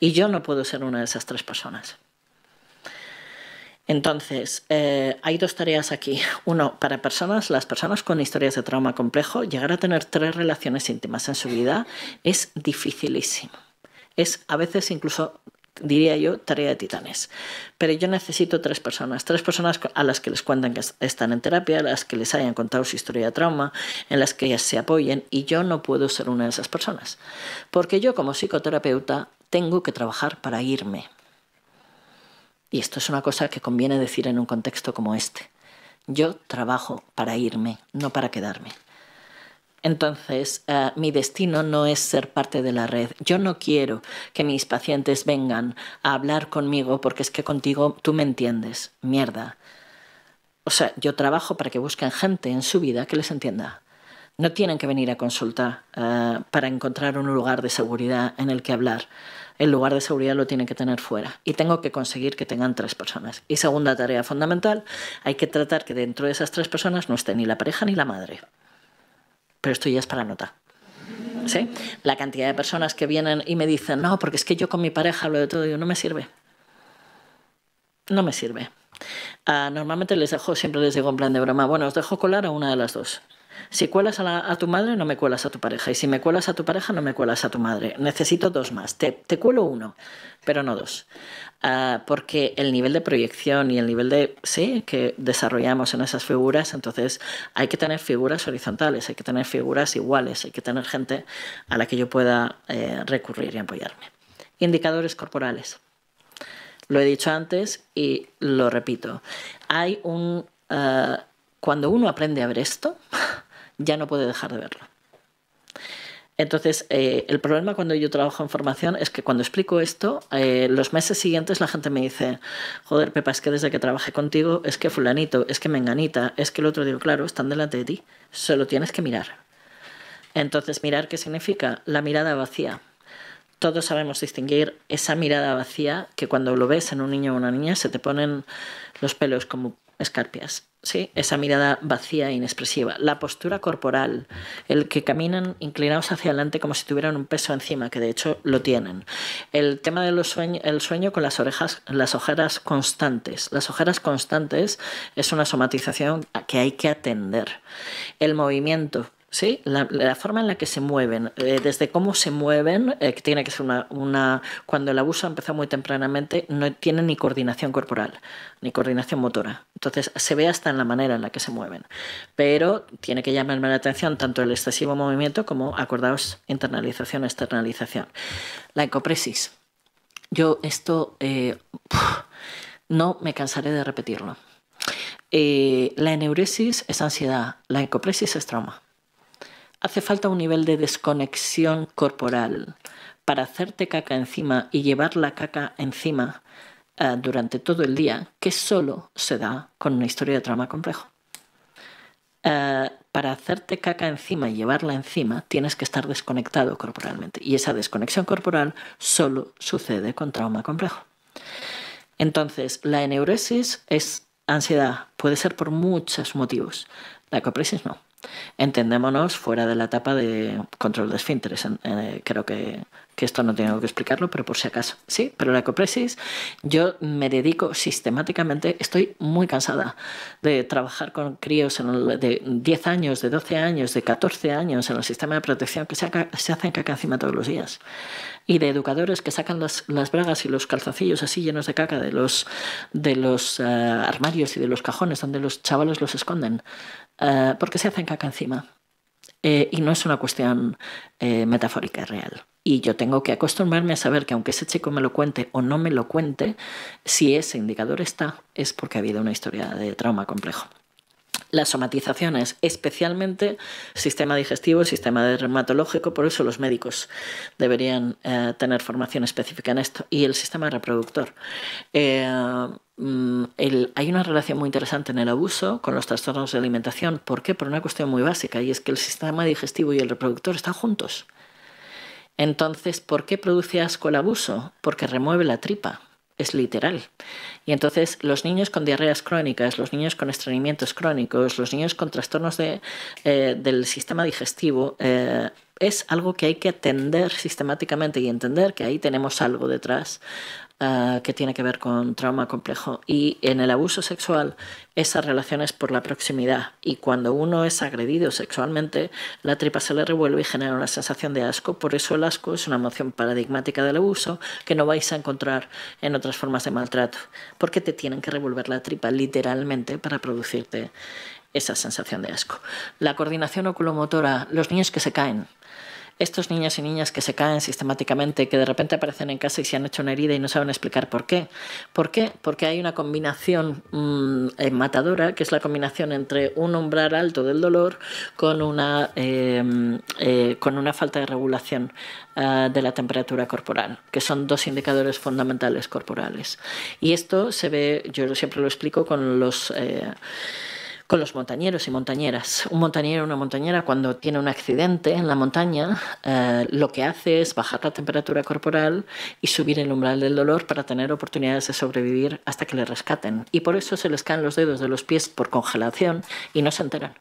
Y yo no puedo ser una de esas tres personas. Entonces, eh, hay dos tareas aquí. Uno, para personas, las personas con historias de trauma complejo, llegar a tener tres relaciones íntimas en su vida es dificilísimo. Es a veces incluso diría yo, tarea de titanes. Pero yo necesito tres personas, tres personas a las que les cuenten que están en terapia, a las que les hayan contado su historia de trauma, en las que ellas se apoyen, y yo no puedo ser una de esas personas. Porque yo como psicoterapeuta tengo que trabajar para irme. Y esto es una cosa que conviene decir en un contexto como este. Yo trabajo para irme, no para quedarme. Entonces, eh, mi destino no es ser parte de la red. Yo no quiero que mis pacientes vengan a hablar conmigo porque es que contigo tú me entiendes. Mierda. O sea, yo trabajo para que busquen gente en su vida que les entienda. No tienen que venir a consulta eh, para encontrar un lugar de seguridad en el que hablar el lugar de seguridad lo tiene que tener fuera y tengo que conseguir que tengan tres personas. Y segunda tarea fundamental, hay que tratar que dentro de esas tres personas no esté ni la pareja ni la madre. Pero esto ya es para nota. ¿Sí? La cantidad de personas que vienen y me dicen, no, porque es que yo con mi pareja lo de todo, yo no me sirve. No me sirve. Ah, normalmente les dejo, siempre les digo en plan de broma, bueno, os dejo colar a una de las dos. Si cuelas a, tu madre, no me cuelas a tu pareja. Y si me cuelas a tu pareja, no me cuelas a tu madre. Necesito dos más. Te, cuelo uno, pero no dos. Ah, porque el nivel de proyección y el nivel de sí que desarrollamos en esas figuras, entonces hay que tener figuras horizontales, hay que tener figuras iguales, hay que tener gente a la que yo pueda eh, recurrir y apoyarme. Indicadores corporales. Lo he dicho antes y lo repito. Hay un ah, cuando uno aprende a ver esto, ya no puede dejar de verlo. Entonces, eh, el problema cuando yo trabajo en formación es que cuando explico esto, eh, los meses siguientes la gente me dice, joder, Pepa, es que desde que trabajé contigo, es que fulanito, es que menganita, es que el otro digo, claro, están delante de ti, solo tienes que mirar. Entonces, mirar, ¿qué significa? La mirada vacía. Todos sabemos distinguir esa mirada vacía que cuando lo ves en un niño o una niña se te ponen los pelos como escarpias. ¿Sí? Esa mirada vacía e inexpresiva. La postura corporal, el que caminan inclinados hacia adelante como si tuvieran un peso encima, que de hecho lo tienen. El tema del sueño, el sueño con las orejas, las ojeras constantes. Las ojeras constantes es una somatización que hay que atender. El movimiento, ¿sí? La, forma en la que se mueven, eh, desde cómo se mueven, eh, que tiene que ser una, Cuando el abuso empezó muy tempranamente, no tienen ni coordinación corporal, ni coordinación motora. Entonces, se ve hasta en la manera en la que se mueven. Pero tiene que llamarme la atención tanto el excesivo movimiento como, acordaos, internalización, externalización. La ecopresis. Yo esto... Eh, No me cansaré de repetirlo. La eneuresis es ansiedad, la encopresis es trauma. Hace falta un nivel de desconexión corporal para hacerte caca encima y llevar la caca encima eh, durante todo el día que solo se da con una historia de trauma complejo. Eh, para hacerte caca encima y llevarla encima tienes que estar desconectado corporalmente y esa desconexión corporal solo sucede con trauma complejo. Entonces, la eneuresis es ansiedad, puede ser por muchos motivos. La ecopresis no. Entendémonos fuera de la etapa de control de esfínteres. Eh, creo que, esto no tengo que explicarlo, pero por si acaso. Sí, pero la ecopresis, yo me dedico sistemáticamente, estoy muy cansada de trabajar con críos de 10 años, de 12 años, de 14 años en el sistema de protección que se, se hacen caca encima todos los días. Y de educadores que sacan las, bragas y los calzoncillos así llenos de caca de los, de los eh, armarios y de los cajones donde los chavales los esconden eh, porque se hacen caca encima. Eh, y no es una cuestión eh, metafórica, real. Y yo tengo que acostumbrarme a saber que aunque ese chico me lo cuente o no me lo cuente, si ese indicador está, es porque ha habido una historia de trauma complejo. Las somatizaciones, especialmente sistema digestivo, sistema dermatológico, por eso los médicos deberían tener formación específica en esto, y el sistema reproductor. Mm, hay una relación muy interesante en el abuso con los trastornos de alimentación. ¿Por qué? Por una cuestión muy básica y es que el sistema digestivo y el reproductor están juntos. Entonces, ¿por qué produce asco el abuso? Porque remueve la tripa, es literal. Y entonces los niños con diarreas crónicas, los niños con estreñimientos crónicos, los niños con trastornos de, eh, del sistema digestivo, eh, es algo que hay que atender sistemáticamente y entender que ahí tenemos algo detrás Ah, que tiene que ver con trauma complejo. Y en el abuso sexual, esa relación es por la proximidad. Y cuando uno es agredido sexualmente, la tripa se le revuelve y genera una sensación de asco. Por eso el asco es una emoción paradigmática del abuso que no vais a encontrar en otras formas de maltrato. Porque te tienen que revolver la tripa literalmente para producirte esa sensación de asco. La coordinación oculomotora, los niños que se caen, estos niños y niñas que se caen sistemáticamente, que de repente aparecen en casa y se han hecho una herida y no saben explicar por qué. ¿Por qué? Porque hay una combinación mm, eh, matadora, que es la combinación entre un umbral alto del dolor con una, em, eh, con una falta de regulación ah, de la temperatura corporal, que son dos indicadores fundamentales corporales. Y esto se ve, yo siempre lo explico con los... Con los montañeros y montañeras. Un montañero o una montañera cuando tiene un accidente en la montaña eh, lo que hace es bajar la temperatura corporal y subir el umbral del dolor para tener oportunidades de sobrevivir hasta que le rescaten. Y por eso se les caen los dedos de los pies por congelación y no se enteran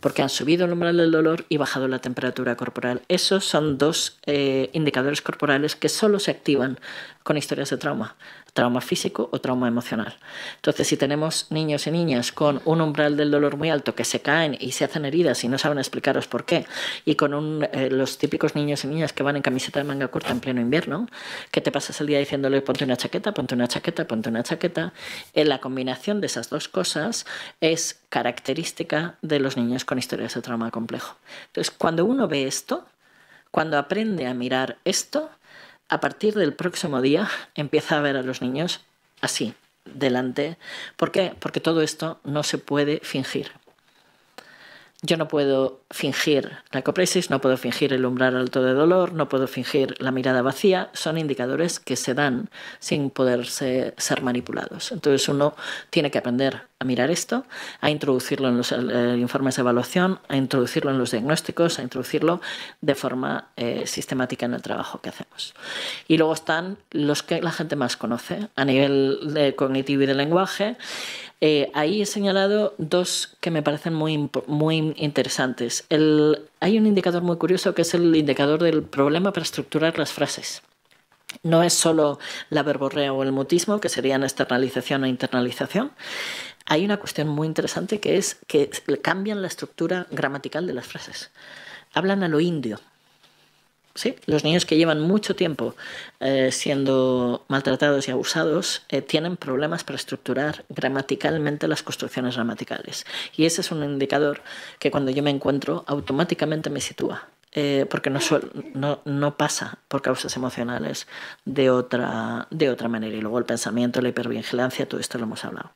porque han subido el umbral del dolor y bajado la temperatura corporal. Esos son dos eh, indicadores corporales que solo se activan con historias de trauma, trauma físico o trauma emocional. Entonces, si tenemos niños y niñas con un umbral del dolor muy alto que se caen y se hacen heridas y no saben explicaros por qué, y con eh, los típicos niños y niñas que van en camiseta de manga corta en pleno invierno, que te pasas el día diciéndole ponte una chaqueta, ponte una chaqueta, ponte una chaqueta, en la combinación de esas dos cosas es característica de los niños con historias de trauma complejo. Entonces, cuando uno ve esto, cuando aprende a mirar esto, a partir del próximo día empieza a ver a los niños así, delante. ¿Por qué? Porque todo esto no se puede fingir. Yo no puedo fingir la copresis, no puedo fingir el umbral alto de dolor, no puedo fingir la mirada vacía. Son indicadores que se dan sin poderse ser manipulados. Entonces uno tiene que aprender a mirar esto, a introducirlo en los eh, informes de evaluación, a introducirlo en los diagnósticos, a introducirlo de forma eh, sistemática en el trabajo que hacemos. Y luego están los que la gente más conoce a nivel de cognitivo y de lenguaje. Eh, ahí he señalado dos que me parecen muy, muy interesantes. El, hay un indicador muy curioso que es el indicador del problema para estructurar las frases. No es solo la verborrea o el mutismo, que serían externalización e internalización, hay una cuestión muy interesante que es que cambian la estructura gramatical de las frases. Hablan a lo indio. ¿Sí? Los niños que llevan mucho tiempo eh, siendo maltratados y abusados eh, tienen problemas para estructurar gramaticalmente las construcciones gramaticales. Y ese es un indicador que cuando yo me encuentro automáticamente me sitúa. eh, porque no, no, no, pasa por causas emocionales de otra, de otra manera. Y luego el pensamiento, la hipervigilancia, todo esto lo hemos hablado.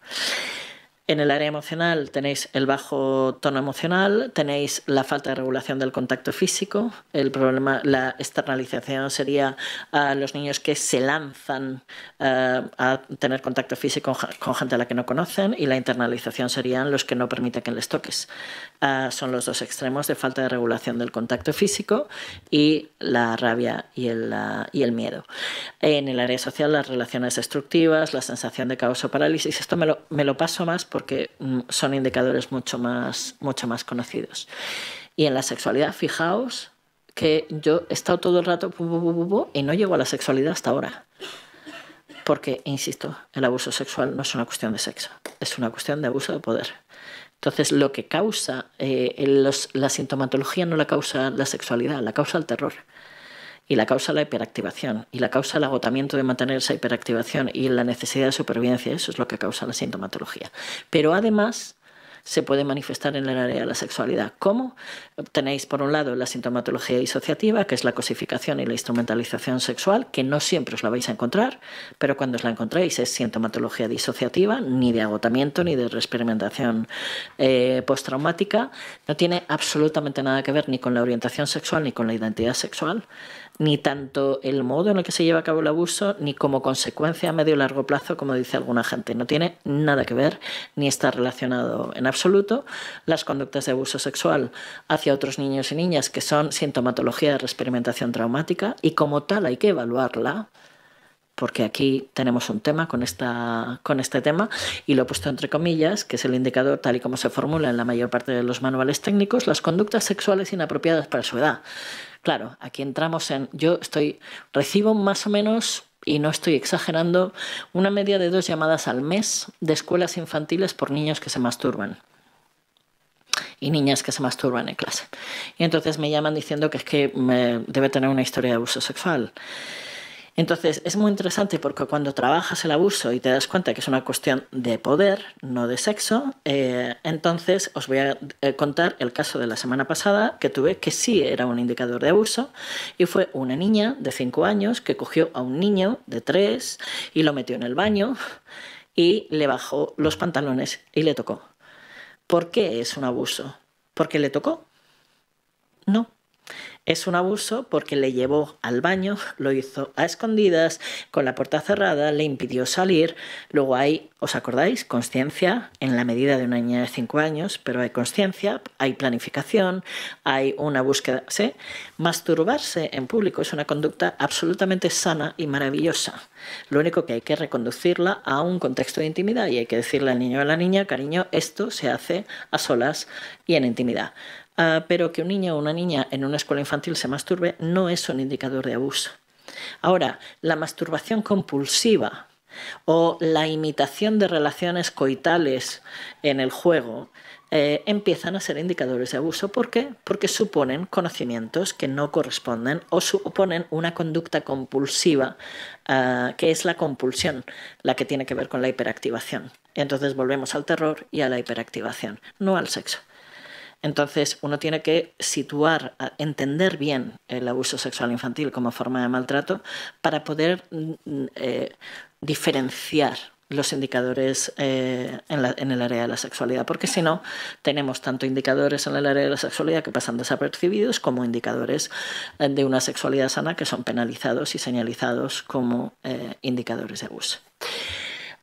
En el área emocional tenéis el bajo tono emocional, tenéis la falta de regulación del contacto físico, el problema, la externalización sería a los niños que se lanzan eh, a tener contacto físico con, gente a la que no conocen y la internalización serían los que no permiten que les toques. Eh, son los dos extremos de falta de regulación del contacto físico y la rabia y el, y el miedo. En el área social las relaciones destructivas, la sensación de caos o parálisis, esto me lo, me lo paso más por porque mm, son indicadores mucho más, mucho más conocidos. Y en la sexualidad, fijaos que yo he estado todo el rato y no llego a la sexualidad hasta ahora. Porque, insisto, el abuso sexual no es una cuestión de sexo, es una cuestión de abuso de poder. Entonces, lo que causa eh, la sintomatología no la causa la sexualidad, la causa el terror y la causa la hiperactivación y la causa el agotamiento de mantener esa hiperactivación y la necesidad de supervivencia, eso es lo que causa la sintomatología. Pero además se puede manifestar en el área de la sexualidad. ¿Cómo? Tenéis por un lado la sintomatología disociativa, que es la cosificación y la instrumentalización sexual, que no siempre os la vais a encontrar, pero cuando os la encontréis es sintomatología disociativa, ni de agotamiento ni de experimentación eh, postraumática. No tiene absolutamente nada que ver ni con la orientación sexual ni con la identidad sexual ni tanto el modo en el que se lleva a cabo el abuso, ni como consecuencia a medio y largo plazo, como dice alguna gente. No tiene nada que ver, ni está relacionado en absoluto. Las conductas de abuso sexual hacia otros niños y niñas, que son sintomatología de experimentación traumática, y como tal hay que evaluarla porque aquí tenemos un tema con, esta, con este tema y lo he puesto entre comillas, que es el indicador tal y como se formula en la mayor parte de los manuales técnicos, las conductas sexuales inapropiadas para su edad. Claro, aquí entramos en, yo estoy, recibo más o menos y no estoy exagerando, una media de dos llamadas al mes de escuelas infantiles por niños que se masturban y niñas que se masturban en clase. Y entonces me llaman diciendo que es que me debe tener una historia de abuso sexual. Entonces, es muy interesante porque cuando trabajas el abuso y te das cuenta que es una cuestión de poder, no de sexo, eh, entonces os voy a eh, contar el caso de la semana pasada que tuve que sí era un indicador de abuso y fue una niña de 5 años que cogió a un niño de 3 y lo metió en el baño y le bajó los pantalones y le tocó. ¿Por qué es un abuso? ¿Porque le tocó? No, es un abuso porque le llevó al baño, lo hizo a escondidas, con la puerta cerrada, le impidió salir. Luego hay, ¿os acordáis? Conciencia en la medida de una niña de 5 años, pero hay conciencia, hay planificación, hay una búsqueda. Masturbarse en público es una conducta absolutamente sana y maravillosa. Lo único que hay que reconducirla a un contexto de intimidad y hay que decirle al niño o a la niña, cariño, esto se hace a solas y en intimidad. Ah, pero que un niño o una niña en una escuela infantil se masturbe no es un indicador de abuso. Ahora, la masturbación compulsiva o la imitación de relaciones coitales en el juego eh, empiezan a ser indicadores de abuso. ¿Por qué? Porque suponen conocimientos que no corresponden o suponen una conducta compulsiva, ah, que es la compulsión, la que tiene que ver con la hiperactivación. Entonces volvemos al terror y a la hiperactivación, no al sexo. Entonces uno tiene que situar, entender bien el abuso sexual infantil como forma de maltrato para poder mm, eh, diferenciar los indicadores eh, en, el área de la sexualidad, porque si no, tenemos tanto indicadores en el área de la sexualidad que pasan desapercibidos como indicadores eh, de una sexualidad sana que son penalizados y señalizados como indicadores de abuso.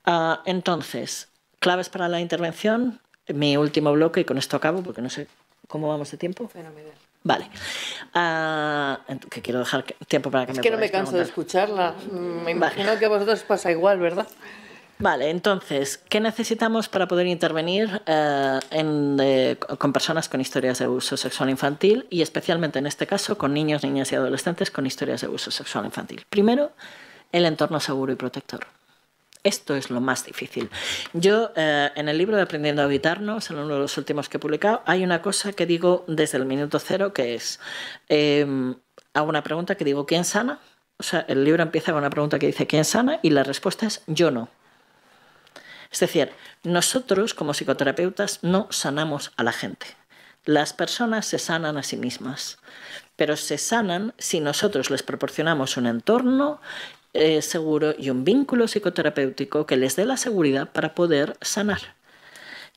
Ah, entonces, claves para la intervención, mi último bloque y con esto acabo porque no sé cómo vamos de tiempo. Vale. Ah, que quiero dejar tiempo para que es me Es que no me canso de escucharla. Mm, me imagino que a vosotros pasa igual, ¿verdad? Vale, entonces, ¿qué necesitamos para poder intervenir eh, con personas con historias de abuso sexual infantil y especialmente en este caso con niños, niñas y adolescentes con historias de abuso sexual infantil? Primero, el entorno seguro y protector. Esto es lo más difícil. Yo, eh, en el libro de Aprendiendo a Habitarnos, en uno de los últimos que he publicado, hay una cosa que digo desde el minuto cero, que es, em, hago una pregunta que digo, ¿quién sana? O sea, el libro empieza con una pregunta que dice, ¿quién sana? Y la respuesta es, yo no. Es decir, nosotros como psicoterapeutas no sanamos a la gente. Las personas se sanan a sí mismas, pero se sanan si nosotros les proporcionamos un entorno eh, seguro y un vínculo psicoterapéutico que les dé la seguridad para poder sanar.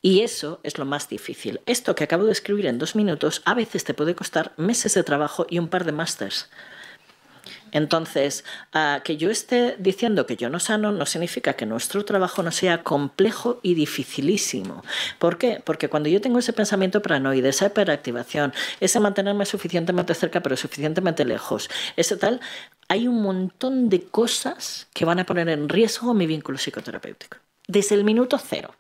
Y eso es lo más difícil. Esto que acabo de escribir en dos minutos a veces te puede costar meses de trabajo y un par de másters. Entonces, que yo esté diciendo que yo no sano no significa que nuestro trabajo no sea complejo y dificilísimo. ¿Por qué? Porque cuando yo tengo ese pensamiento paranoide, esa hiperactivación, ese mantenerme suficientemente cerca pero suficientemente lejos, ese tal, hay un montón de cosas que van a poner en riesgo mi vínculo psicoterapéutico. Desde el minuto cero.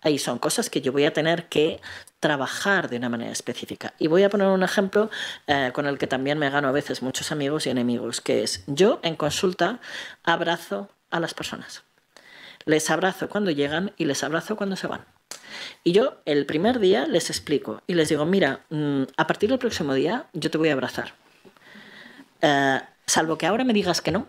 Ahí son cosas que yo voy a tener que trabajar de una manera específica. Y voy a poner un ejemplo eh, con el que también me gano a veces muchos amigos y enemigos, que es yo en consulta abrazo a las personas. Les abrazo cuando llegan y les abrazo cuando se van. Y yo el primer día les explico y les digo, mira, mm, a partir del próximo día yo te voy a abrazar. Eh, salvo que ahora me digas que no,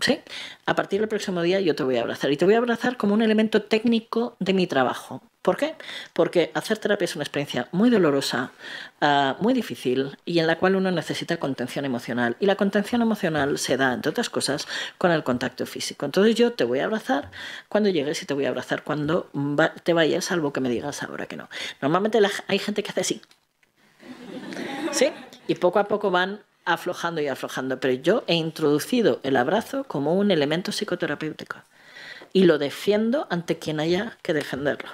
¿sí? A partir del próximo día yo te voy a abrazar y te voy a abrazar como un elemento técnico de mi trabajo. ¿Por qué? Porque hacer terapia es una experiencia muy dolorosa, ah, muy difícil y en la cual uno necesita contención emocional. Y la contención emocional se da, entre otras cosas, con el contacto físico. Entonces yo te voy a abrazar cuando llegues y te voy a abrazar cuando te vayas, salvo que me digas ahora que no. Normalmente hay gente que hace así. ¿Sí? Y poco a poco van aflojando y aflojando, pero yo he introducido el abrazo como un elemento psicoterapéutico y lo defiendo ante quien haya que defenderlo.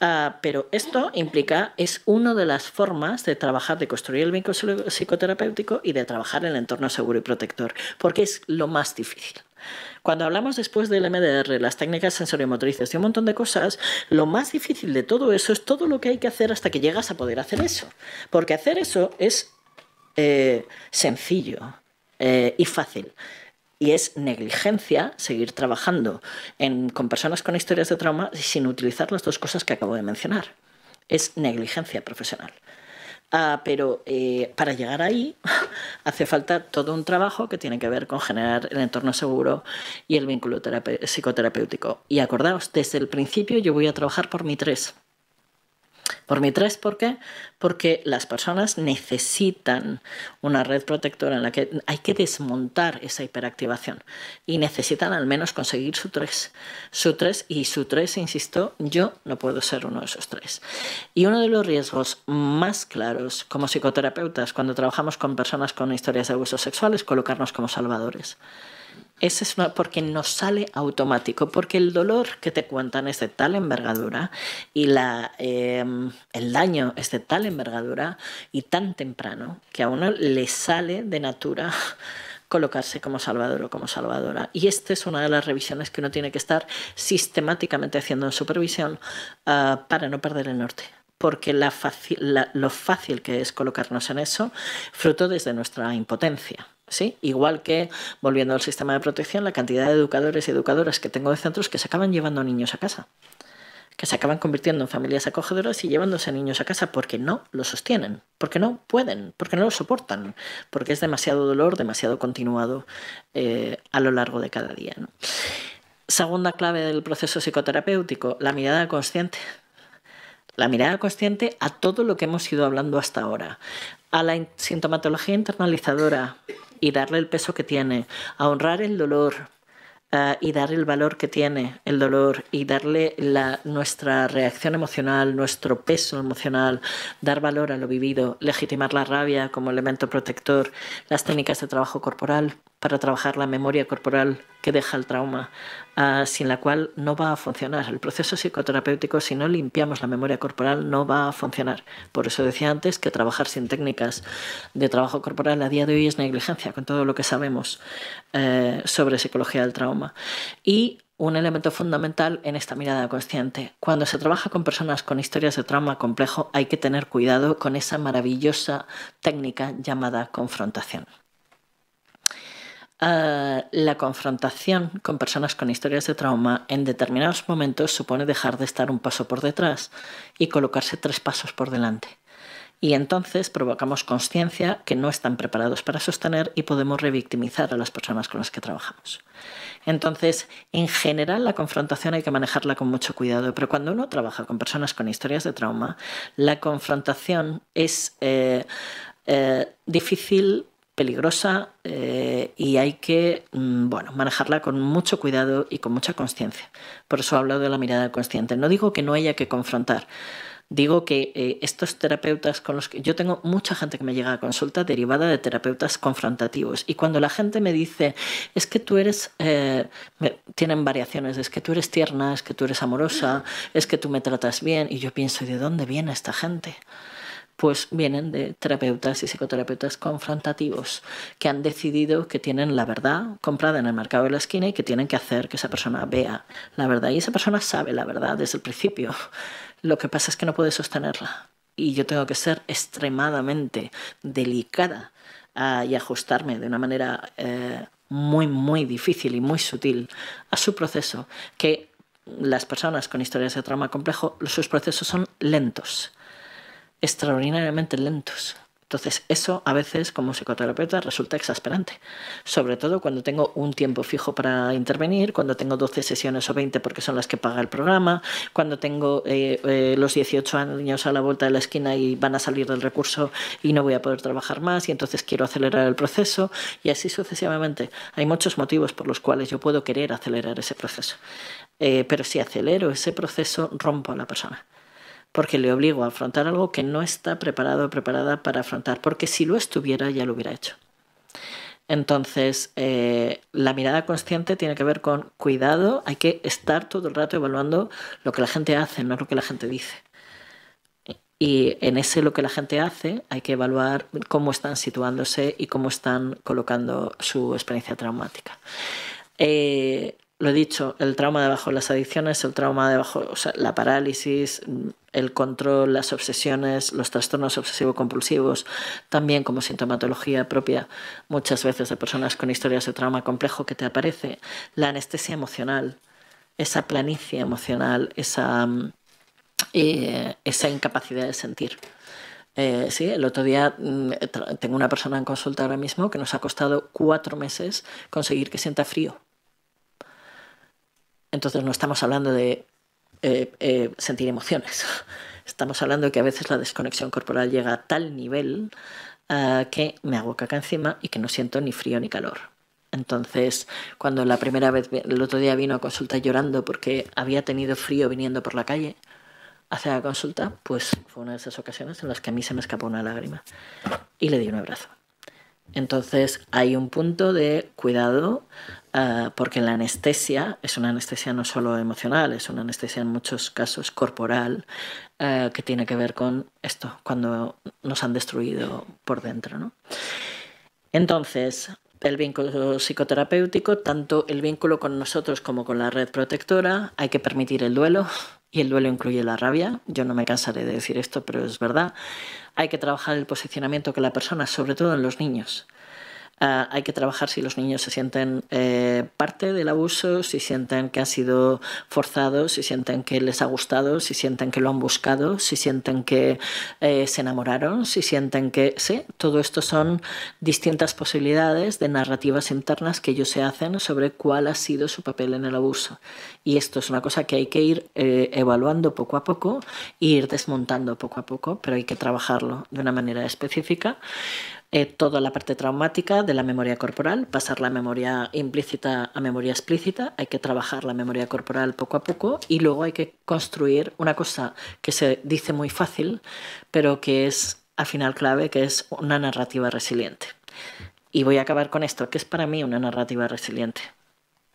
Ah, pero esto implica, es una de las formas de trabajar, de construir el vínculo psicoterapéutico y de trabajar en el entorno seguro y protector, porque es lo más difícil. Cuando hablamos después del MDR, las técnicas sensoriomotrices y un montón de cosas, lo más difícil de todo eso es todo lo que hay que hacer hasta que llegas a poder hacer eso. Porque hacer eso es eh, sencillo eh, y fácil. Y es negligencia seguir trabajando con personas con historias de trauma sin utilizar las dos cosas que acabo de mencionar. Es negligencia profesional. Ah, pero eh, para llegar ahí hace falta todo un trabajo que tiene que ver con generar el entorno seguro y el vínculo psicoterapéutico. Y acordaos, desde el principio yo voy a trabajar por mi tres. Por mi tres, ¿por qué? Porque las personas necesitan una red protectora en la que hay que desmontar esa hiperactivación y necesitan al menos conseguir su tres. Su tres y su tres, insisto, yo no puedo ser uno de esos tres. Y uno de los riesgos más claros como psicoterapeutas cuando trabajamos con personas con historias de abuso sexual es colocarnos como salvadores. Es porque nos sale automático, porque el dolor que te cuentan es de tal envergadura y em, el daño es de tal envergadura y tan temprano que a uno le sale de natura colocarse como salvador o como salvadora. Y esta es una de las revisiones que uno tiene que estar sistemáticamente haciendo en supervisión ah, para no perder el norte porque lo fácil que es colocarnos en eso, fruto desde nuestra impotencia. ¿Sí? Igual que, volviendo al sistema de protección, la cantidad de educadores y educadoras que tengo de centros que se acaban llevando niños a casa, que se acaban convirtiendo en familias acogedoras y llevándose a niños a casa porque no lo sostienen, porque no pueden, porque no lo soportan, porque es demasiado dolor, demasiado continuado eh, a lo largo de cada día. Segunda clave del proceso psicoterapéutico, la mirada consciente la mirada consciente a todo lo que hemos ido hablando hasta ahora, a la sintomatología internalizadora, y darle el peso que tiene, a honrar el dolor uh, y dar el valor que tiene el dolor y darle la, nuestra reacción emocional, nuestro peso emocional, dar valor a lo vivido, legitimar la rabia como elemento protector, las técnicas de trabajo corporal para trabajar la memoria corporal que deja el trauma, Ah, sin la cual no va a funcionar. El proceso psicoterapéutico, si no limpiamos la memoria corporal, no va a funcionar. Por eso decía antes que trabajar sin técnicas de trabajo corporal a día de hoy es negligencia, con todo lo que sabemos eh, sobre psicología del trauma. Y un elemento fundamental en esta mirada consciente. Cuando se trabaja con personas con historias de trauma complejo, hay que tener cuidado con esa maravillosa técnica llamada confrontación. Ah, la confrontación con personas con historias de trauma en determinados momentos supone dejar de estar un paso por detrás y colocarse tres pasos por delante. Y entonces provocamos conciencia que no están preparados para sostener y podemos revictimizar a las personas con las que trabajamos. Entonces, en general, la confrontación hay que manejarla con mucho cuidado, pero cuando uno trabaja con personas con historias de trauma, la confrontación es eh, eh, difícil peligrosa eh, y hay que mm, bueno, manejarla con mucho cuidado y con mucha conciencia. Por eso hablo de la mirada consciente. No digo que no haya que confrontar. Digo que eh, estos terapeutas con los que yo tengo mucha gente que me llega a consulta derivada de terapeutas confrontativos y cuando la gente me dice es que tú eres eh, tienen variaciones es que tú eres tierna es que tú eres amorosa es que tú me tratas bien y yo pienso ¿de dónde viene esta gente? Pues vienen de terapeutas y psicoterapeutas confrontativos que han decidido que tienen la verdad comprada en el mercado de la esquina y que tienen que hacer que esa persona vea la verdad. Y esa persona sabe la verdad desde el principio. Lo que pasa es que no puede sostenerla. Y yo tengo que ser extremadamente delicada ah, y ajustarme de una manera eh, muy, muy difícil y muy sutil a su proceso, que las personas con historias de trauma complejo, sus procesos son lentos extraordinariamente lentos. Entonces, eso a veces como psicoterapeuta resulta exasperante, sobre todo cuando tengo un tiempo fijo para intervenir, cuando tengo 12 sesiones o 20 porque son las que paga el programa, cuando tengo eh, eh, los 18 años a la vuelta de la esquina y van a salir del recurso y no voy a poder trabajar más y entonces quiero acelerar el proceso y así sucesivamente. Hay muchos motivos por los cuales yo puedo querer acelerar ese proceso, eh, pero si acelero ese proceso rompo a la persona porque le obligo a afrontar algo que no está preparado o preparada para afrontar, porque si lo estuviera ya lo hubiera hecho. Entonces, eh, la mirada consciente tiene que ver con cuidado, hay que estar todo el rato evaluando lo que la gente hace, no lo que la gente dice. Y en ese lo que la gente hace hay que evaluar cómo están situándose y cómo están colocando su experiencia traumática. Eh, lo he dicho, el trauma debajo de las adicciones, el trauma debajo, o sea, la parálisis, el control, las obsesiones, los trastornos obsesivo-compulsivos, también como sintomatología propia muchas veces de personas con historias de trauma complejo que te aparece, la anestesia emocional, esa planicie emocional, esa, eh, esa incapacidad de sentir. Eh, sí, el otro día mm, tengo una persona en consulta ahora mismo que nos ha costado cuatro meses conseguir que sienta frío entonces no estamos hablando de eh, eh, sentir emociones. Estamos hablando de que a veces la desconexión corporal llega a tal nivel eh, que me hago caca encima y que no siento ni frío ni calor. Entonces, cuando la primera vez, el otro día vino a consulta llorando porque había tenido frío viniendo por la calle hacia la consulta, pues fue una de esas ocasiones en las que a mí se me escapó una lágrima y le di un abrazo. Entonces hay un punto de cuidado uh, porque la anestesia es una anestesia no solo emocional, es una anestesia en muchos casos corporal uh, que tiene que ver con esto, cuando nos han destruido por dentro. ¿no? Entonces, el vínculo psicoterapéutico, tanto el vínculo con nosotros como con la red protectora, hay que permitir el duelo, y el duelo incluye la rabia. Yo no me cansaré de decir esto, pero es verdad. Hay que trabajar el posicionamiento que la persona, sobre todo en los niños, Ah, hay que trabajar si los niños se sienten eh, parte del abuso, si sienten que han sido forzados, si sienten que les ha gustado, si sienten que lo han buscado, si sienten que eh, se enamoraron, si sienten que... Sí, todo esto son distintas posibilidades de narrativas internas que ellos se hacen sobre cuál ha sido su papel en el abuso. Y esto es una cosa que hay que ir eh, evaluando poco a poco e ir desmontando poco a poco, pero hay que trabajarlo de una manera específica. Eh, toda la parte traumática de la memoria corporal, pasar la memoria implícita a memoria explícita, hay que trabajar la memoria corporal poco a poco y luego hay que construir una cosa que se dice muy fácil, pero que es al final clave, que es una narrativa resiliente. Y voy a acabar con esto, que es para mí una narrativa resiliente.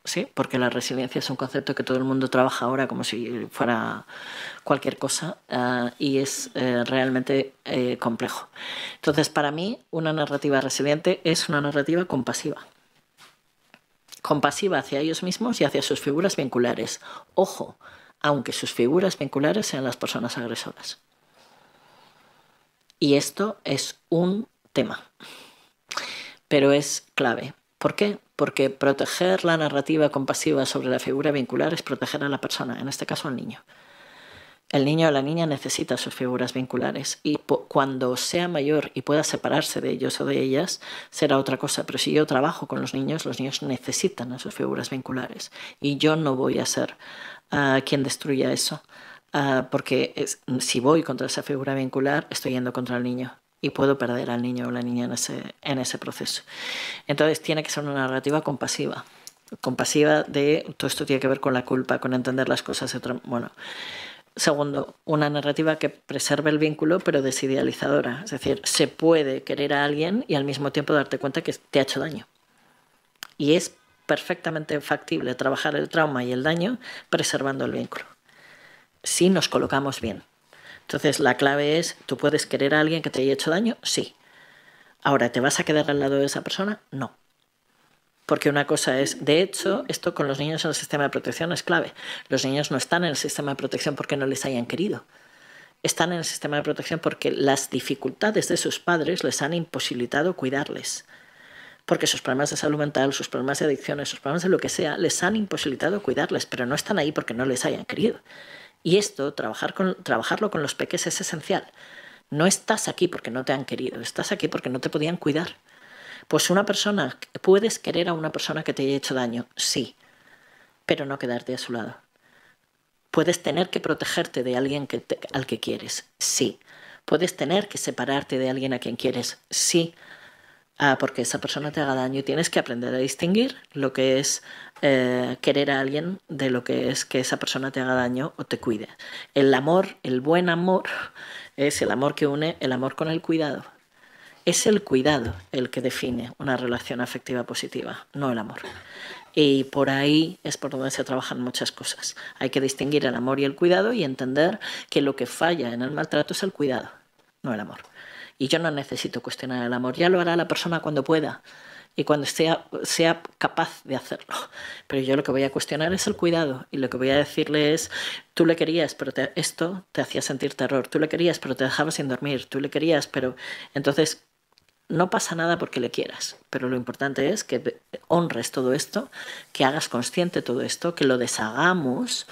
Sí, porque la resiliencia es un concepto que todo el mundo trabaja ahora como si fuera cualquier cosa eh, y es eh, realmente eh, complejo. Entonces, para mí, una narrativa resiliente es una narrativa compasiva. Compasiva hacia ellos mismos y hacia sus figuras vinculares. Ojo, aunque sus figuras vinculares sean las personas agresoras. Y esto es un tema, pero es clave. ¿Por qué? porque proteger la narrativa compasiva sobre la figura vincular es proteger a la persona, en este caso al niño. El niño o la niña necesita sus figuras vinculares y cuando sea mayor y pueda separarse de ellos o de ellas, será otra cosa. Pero si yo trabajo con los niños, los niños necesitan a sus figuras vinculares y yo no voy a ser uh, quien destruya eso. Uh, porque si voy contra esa figura vincular, estoy yendo contra el niño y puedo perder al niño o la niña en ese, en ese proceso. Entonces tiene que ser una narrativa compasiva. Compasiva de todo esto tiene que ver con la culpa, con entender las cosas. Bueno, Segundo, una narrativa que preserve el vínculo pero desidealizadora. Es decir, se puede querer a alguien y al mismo tiempo darte cuenta que te ha hecho daño. Y es perfectamente factible trabajar el trauma y el daño preservando el vínculo. Si nos colocamos bien. Entonces la clave es, ¿tú puedes querer a alguien que te haya hecho daño? Sí. Ahora, ¿te vas a quedar al lado de esa persona? No. Porque una cosa es, de hecho, esto con los niños en el sistema de protección es clave. Los niños no están en el sistema de protección porque no les hayan querido. Están en el sistema de protección porque las dificultades de sus padres les han imposibilitado cuidarles. Porque sus problemas de salud mental, sus problemas de adicciones, sus problemas de lo que sea, les han imposibilitado cuidarles, pero no están ahí porque no les hayan querido. Y esto, trabajar con, trabajarlo con los peques es esencial. No estás aquí porque no te han querido, estás aquí porque no te podían cuidar. Pues una persona, puedes querer a una persona que te haya hecho daño, sí, pero no quedarte a su lado. Puedes tener que protegerte de alguien al que quieres, sí. Puedes tener que separarte de alguien a quien quieres, sí. Ah, porque esa persona te haga daño y tienes que aprender a distinguir lo que es eh, querer a alguien de lo que es que esa persona te haga daño o te cuide. El amor, el buen amor, es el amor que une el amor con el cuidado. Es el cuidado el que define una relación afectiva positiva, no el amor. Y por ahí es por donde se trabajan muchas cosas. Hay que distinguir el amor y el cuidado y entender que lo que falla en el maltrato es el cuidado, no el amor. Y yo no necesito cuestionar el amor, ya lo hará la persona cuando pueda y cuando sea, sea capaz de hacerlo. Pero yo lo que voy a cuestionar es el cuidado y lo que voy a decirle es, tú le querías, pero esto te hacía sentir terror, tú le querías, pero te dejaba sin dormir, tú le querías, pero entonces no pasa nada porque le quieras, pero lo importante es que honres todo esto, que hagas consciente todo esto, que lo deshagamos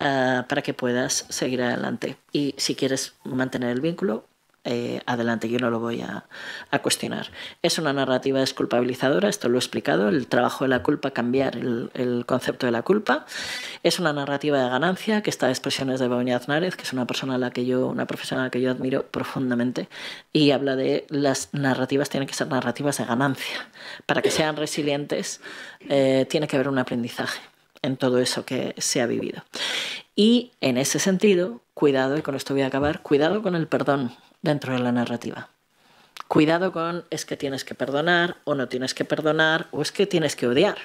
uh, para que puedas seguir adelante. Y si quieres mantener el vínculo, eh, adelante, yo no lo voy a, cuestionar. Es una narrativa desculpabilizadora, esto lo he explicado, el trabajo de la culpa, cambiar el, concepto de la culpa. Es una narrativa de ganancia que está en expresiones de Begoña Aznárez, que es una persona a la que yo, una profesional a la que yo admiro profundamente, y habla de las narrativas tienen que ser narrativas de ganancia. Para que sean resilientes, eh, tiene que haber un aprendizaje en todo eso que se ha vivido. Y en ese sentido, cuidado, y con esto voy a acabar, cuidado con el perdón dentro de la narrativa. Cuidado con es que tienes que perdonar o no tienes que perdonar o es que tienes que odiar.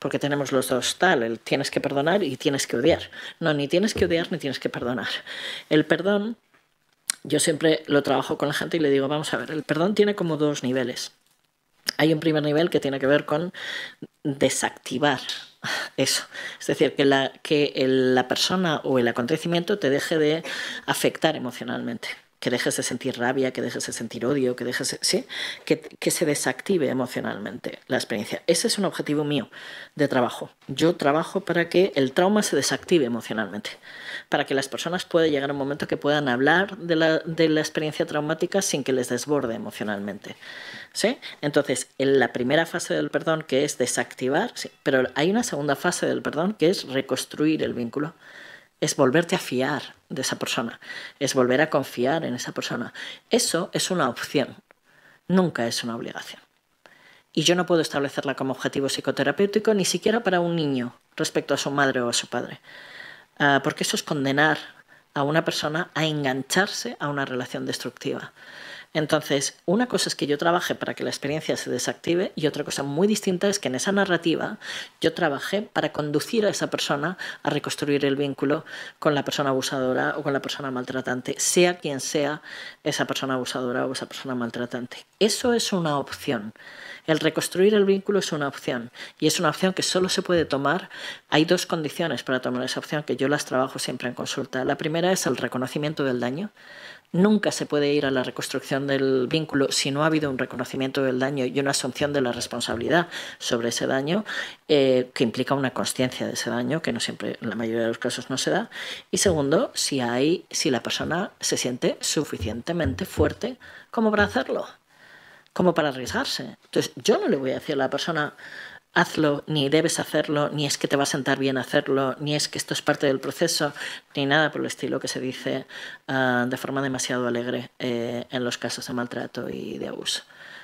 Porque tenemos los dos tal, el tienes que perdonar y tienes que odiar. No, ni tienes que odiar ni tienes que perdonar. El perdón, yo siempre lo trabajo con la gente y le digo, vamos a ver, el perdón tiene como dos niveles. Hay un primer nivel que tiene que ver con desactivar eso. Es decir, que la, que la persona o el acontecimiento te deje de afectar emocionalmente que dejes de sentir rabia, que dejes de sentir odio, que dejes ¿sí? que, que, se desactive emocionalmente la experiencia. Ese es un objetivo mío de trabajo. Yo trabajo para que el trauma se desactive emocionalmente, para que las personas puedan llegar a un momento que puedan hablar de la, de la experiencia traumática sin que les desborde emocionalmente. ¿sí? Entonces, en la primera fase del perdón, que es desactivar, sí, pero hay una segunda fase del perdón, que es reconstruir el vínculo es volverte a fiar de esa persona, es volver a confiar en esa persona. Eso es una opción, nunca es una obligación. Y yo no puedo establecerla como objetivo psicoterapéutico ni siquiera para un niño respecto a su madre o a su padre, ah, porque eso es condenar a una persona a engancharse a una relación destructiva. Entonces, una cosa es que yo trabaje para que la experiencia se desactive y otra cosa muy distinta es que en esa narrativa yo trabajé para conducir a esa persona a reconstruir el vínculo con la persona abusadora o con la persona maltratante, sea quien sea esa persona abusadora o esa persona maltratante. Eso es una opción. El reconstruir el vínculo es una opción y es una opción que solo se puede tomar. Hay dos condiciones para tomar esa opción que yo las trabajo siempre en consulta. La primera es el reconocimiento del daño Nunca se puede ir a la reconstrucción del vínculo si no ha habido un reconocimiento del daño y una asunción de la responsabilidad sobre ese daño, eh, que implica una conciencia de ese daño, que no siempre, en la mayoría de los casos, no se da. Y segundo, si hay, si la persona se siente suficientemente fuerte como para hacerlo, como para arriesgarse. Entonces, yo no le voy a decir a la persona, hazlo, ni debes hacerlo, ni es que te va a sentar bien hacerlo, ni es que esto es parte del proceso, ni nada por el estilo que se dice ah, de forma demasiado alegre eh, en los casos de maltrato y de abuso.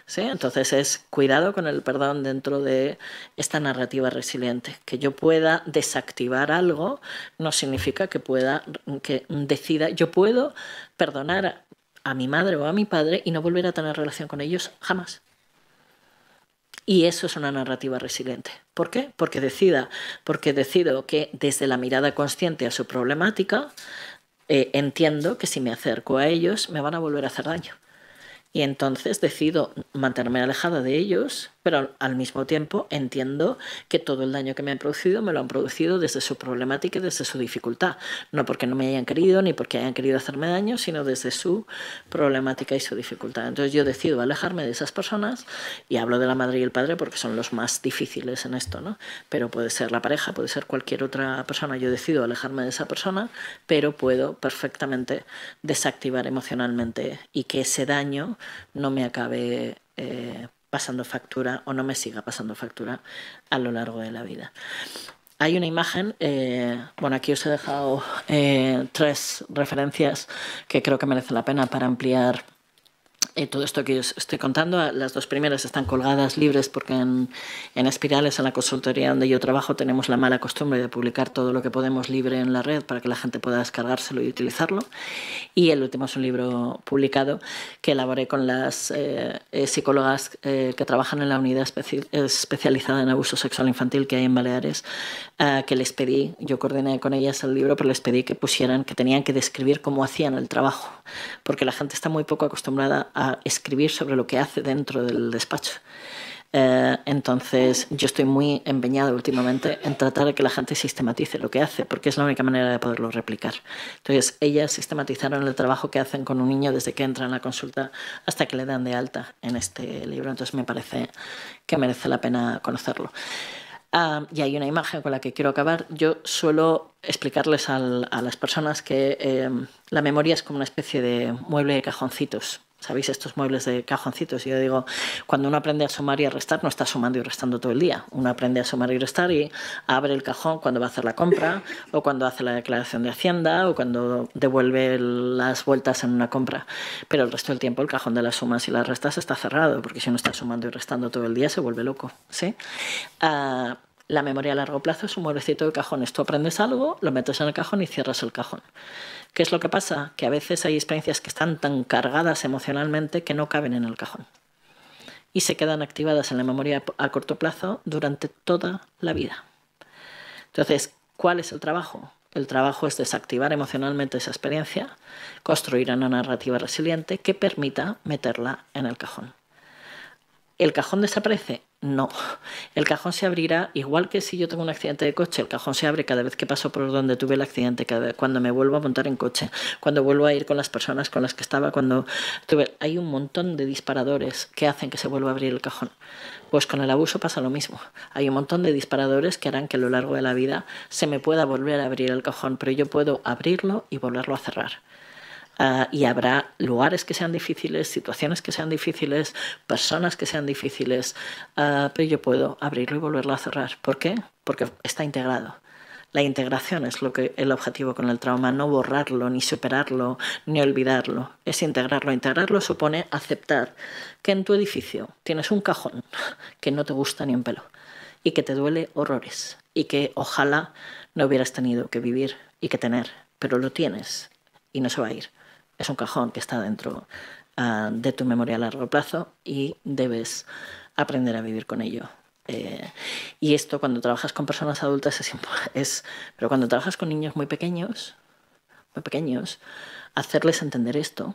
¿Sí? Entonces es cuidado con el perdón dentro de esta narrativa resiliente. Que yo pueda desactivar algo no significa que pueda, que decida, yo puedo perdonar a mi madre o a mi padre y no volver a tener relación con ellos jamás. Y eso es una narrativa resiliente. ¿Por qué? Porque decida, porque decido que desde la mirada consciente a su problemática, eh, entiendo que si me acerco a ellos me van a volver a hacer daño. Y entonces decido mantenerme alejada de ellos pero al mismo tiempo entiendo que todo el daño que me han producido me lo han producido desde su problemática y desde su dificultad. No porque no me hayan querido ni porque hayan querido hacerme daño, sino desde su problemática y su dificultad. Entonces yo decido alejarme de esas personas y hablo de la madre y el padre porque son los más difíciles en esto, ¿no? Pero puede ser la pareja, puede ser cualquier otra persona. Yo decido alejarme de esa persona, pero puedo perfectamente desactivar emocionalmente y que ese daño no me acabe eh, pasando factura o no me siga pasando factura a lo largo de la vida. Hay una imagen, eh, bueno, aquí os he dejado eh, tres referencias que creo que merecen la pena para ampliar eh, todo esto que os estoy contando, las dos primeras están colgadas libres porque en, en, Espirales, en la consultoría donde yo trabajo, tenemos la mala costumbre de publicar todo lo que podemos libre en la red para que la gente pueda descargárselo y utilizarlo. Y el último es un libro publicado que elaboré con las eh, eh, psicólogas que trabajan en la unidad especializada en abuso sexual infantil que hay en Baleares, que les pedí, yo coordiné con ellas el libro, pero les pedí que pusieran, que tenían que describir cómo hacían el trabajo, porque la gente está muy poco acostumbrada a escribir sobre lo que hace dentro del despacho. Eh, entonces, yo estoy muy empeñada últimamente en tratar de que la gente sistematice lo que hace, porque es la única manera de poderlo replicar. Entonces, ellas sistematizaron el trabajo que hacen con un niño desde que entra en la consulta hasta que le dan de alta en este libro. Entonces, me parece que merece la pena conocerlo. Ah, y hay una imagen con la que quiero acabar. Yo suelo explicarles a las personas que eh, la memoria es como una especie de mueble de cajoncitos ¿Sabéis estos muebles de cajoncitos? Yo digo, cuando uno aprende a sumar y a restar, no está sumando y restando todo el día. Uno aprende a sumar y restar y abre el cajón cuando va a hacer la compra, o cuando hace la declaración de Hacienda, o cuando devuelve las vueltas en una compra. Pero el resto del tiempo el cajón de las sumas y las restas está cerrado, porque si uno está sumando y restando todo el día se vuelve loco. ¿sí? Ah, la memoria a largo plazo es un mueblecito de cajones. Tú aprendes algo, lo metes en el cajón y cierras el cajón. ¿Qué es lo que pasa? Que a veces hay experiencias que están tan cargadas emocionalmente que no caben en el cajón y se quedan activadas en la memoria a corto plazo durante toda la vida. Entonces, ¿cuál es el trabajo? El trabajo es desactivar emocionalmente esa experiencia, construir una narrativa resiliente que permita meterla en el cajón. ¿El cajón desaparece? No. El cajón se abrirá igual que si yo tengo un accidente de coche. El cajón se abre cada vez que paso por donde tuve el accidente, cada cuando me vuelvo a montar en coche, cuando vuelvo a ir con las personas con las que estaba, cuando tuve... Hay un montón de disparadores que hacen que se vuelva a abrir el cajón. Pues con el abuso pasa lo mismo. Hay un montón de disparadores que harán que a lo largo de la vida se me pueda volver a abrir el cajón, pero yo puedo abrirlo y volverlo a cerrar. Ah, y habrá lugares que sean difíciles, situaciones que sean difíciles, personas que sean difíciles, uh, pero yo puedo abrirlo y volverlo a cerrar. ¿Por qué? Porque está integrado. La integración es lo que el objetivo con el trauma, no borrarlo, ni superarlo, ni olvidarlo, es integrarlo. Integrarlo supone aceptar que en tu edificio tienes un cajón que no te gusta ni un pelo y que te duele horrores y que ojalá no hubieras tenido que vivir y que tener, pero lo tienes y no se va a ir es un cajón que está dentro ah, de tu memoria a largo plazo y debes aprender a vivir con ello. Eh, y esto cuando trabajas con personas adultas es, es, pero cuando trabajas con niños muy pequeños, muy pequeños, hacerles entender esto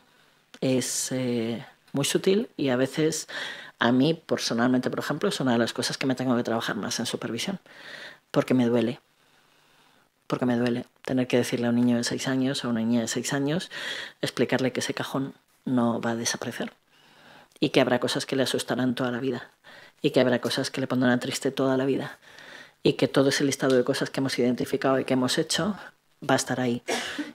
es eh, muy sutil y a veces a mí personalmente, por ejemplo, es una de las cosas que me tengo que trabajar más en supervisión, porque me duele porque me duele tener que decirle a un niño de seis años, a una niña de seis años, explicarle que ese cajón no va a desaparecer y que habrá cosas que le asustarán toda la vida y que habrá cosas que le pondrán triste toda la vida y que todo ese listado de cosas que hemos identificado y que hemos hecho va a estar ahí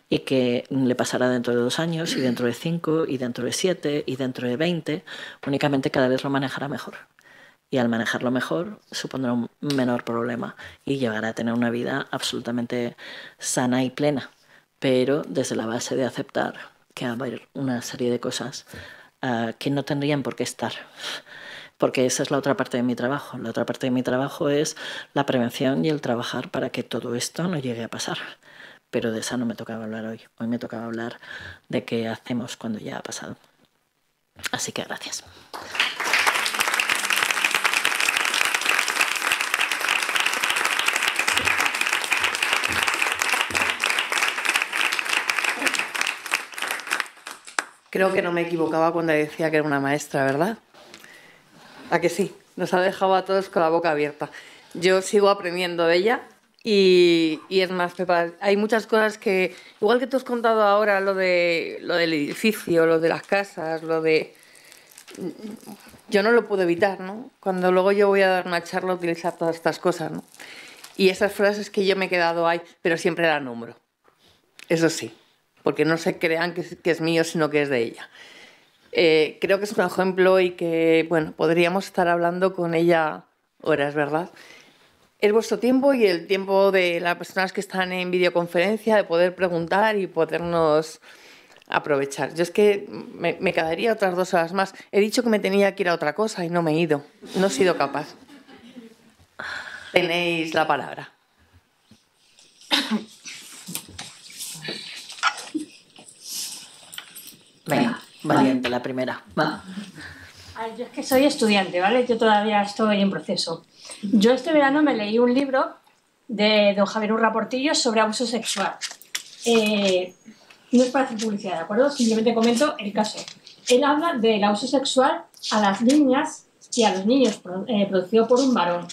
y que le pasará dentro de dos años y dentro de cinco y dentro de siete y dentro de veinte, únicamente cada vez lo manejará mejor y al manejarlo mejor supondrá un menor problema y llegará a tener una vida absolutamente sana y plena, pero desde la base de aceptar que va a haber una serie de cosas uh, que no tendrían por qué estar. Porque esa es la otra parte de mi trabajo. La otra parte de mi trabajo es la prevención y el trabajar para que todo esto no llegue a pasar. Pero de esa no me tocaba hablar hoy. Hoy me tocaba hablar de qué hacemos cuando ya ha pasado. Así que gracias. Creo que no me equivocaba cuando decía que era una maestra, ¿verdad? A que sí, nos ha dejado a todos con la boca abierta. Yo sigo aprendiendo de ella y, es más, Pepa, hay muchas cosas que, igual que tú has contado ahora lo, de, lo del edificio, lo de las casas, lo de... Yo no lo puedo evitar, ¿no? Cuando luego yo voy a dar una charla, utilizar todas estas cosas, ¿no? Y esas frases que yo me he quedado ahí, pero siempre la nombro. Eso sí porque no se crean que es, mío, sino que es de ella. Eh, creo que es un ejemplo y que, bueno, podríamos estar hablando con ella horas, ¿verdad? Es vuestro tiempo y el tiempo de las personas que están en videoconferencia de poder preguntar y podernos aprovechar. Yo es que me, me, quedaría otras dos horas más. He dicho que me tenía que ir a otra cosa y no me he ido. No he sido capaz. Tenéis la palabra. Venga, valiente la primera. Va. yo es que soy estudiante, ¿vale? Yo todavía estoy en proceso. Yo este verano me leí un libro de don Javier Urraportillo sobre abuso sexual. Eh, no es para hacer publicidad, ¿de acuerdo? Simplemente comento el caso. Él habla del abuso sexual a las niñas y a los niños eh, producido por un varón.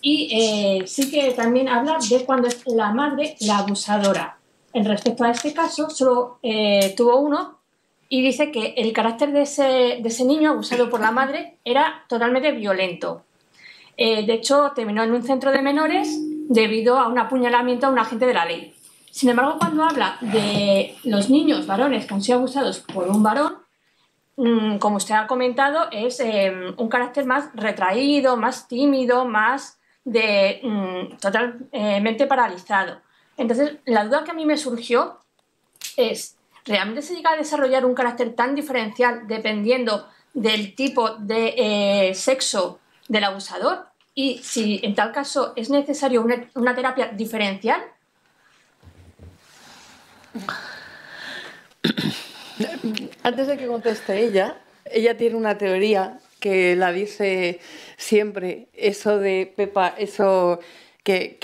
Y eh, sí que también habla de cuando es la madre la abusadora. En respecto a este caso, solo tuvo uno y dice que el carácter de ese, niño abusado por la madre era totalmente violento. Eh, de hecho, terminó en un centro de menores debido a un apuñalamiento a un agente de la ley. Sin embargo, cuando habla de los niños varones que han sido abusados por un varón, mm, como usted ha comentado, es eh, un carácter más retraído, más tímido, más de mm, totalmente paralizado. Entonces, la duda que a mí me surgió es, ¿realmente se llega a desarrollar un carácter tan diferencial dependiendo del tipo de eh, sexo del abusador? Y si en tal caso es necesario una, terapia diferencial. Antes de que conteste ella, ella tiene una teoría que la dice siempre, eso de Pepa, eso que,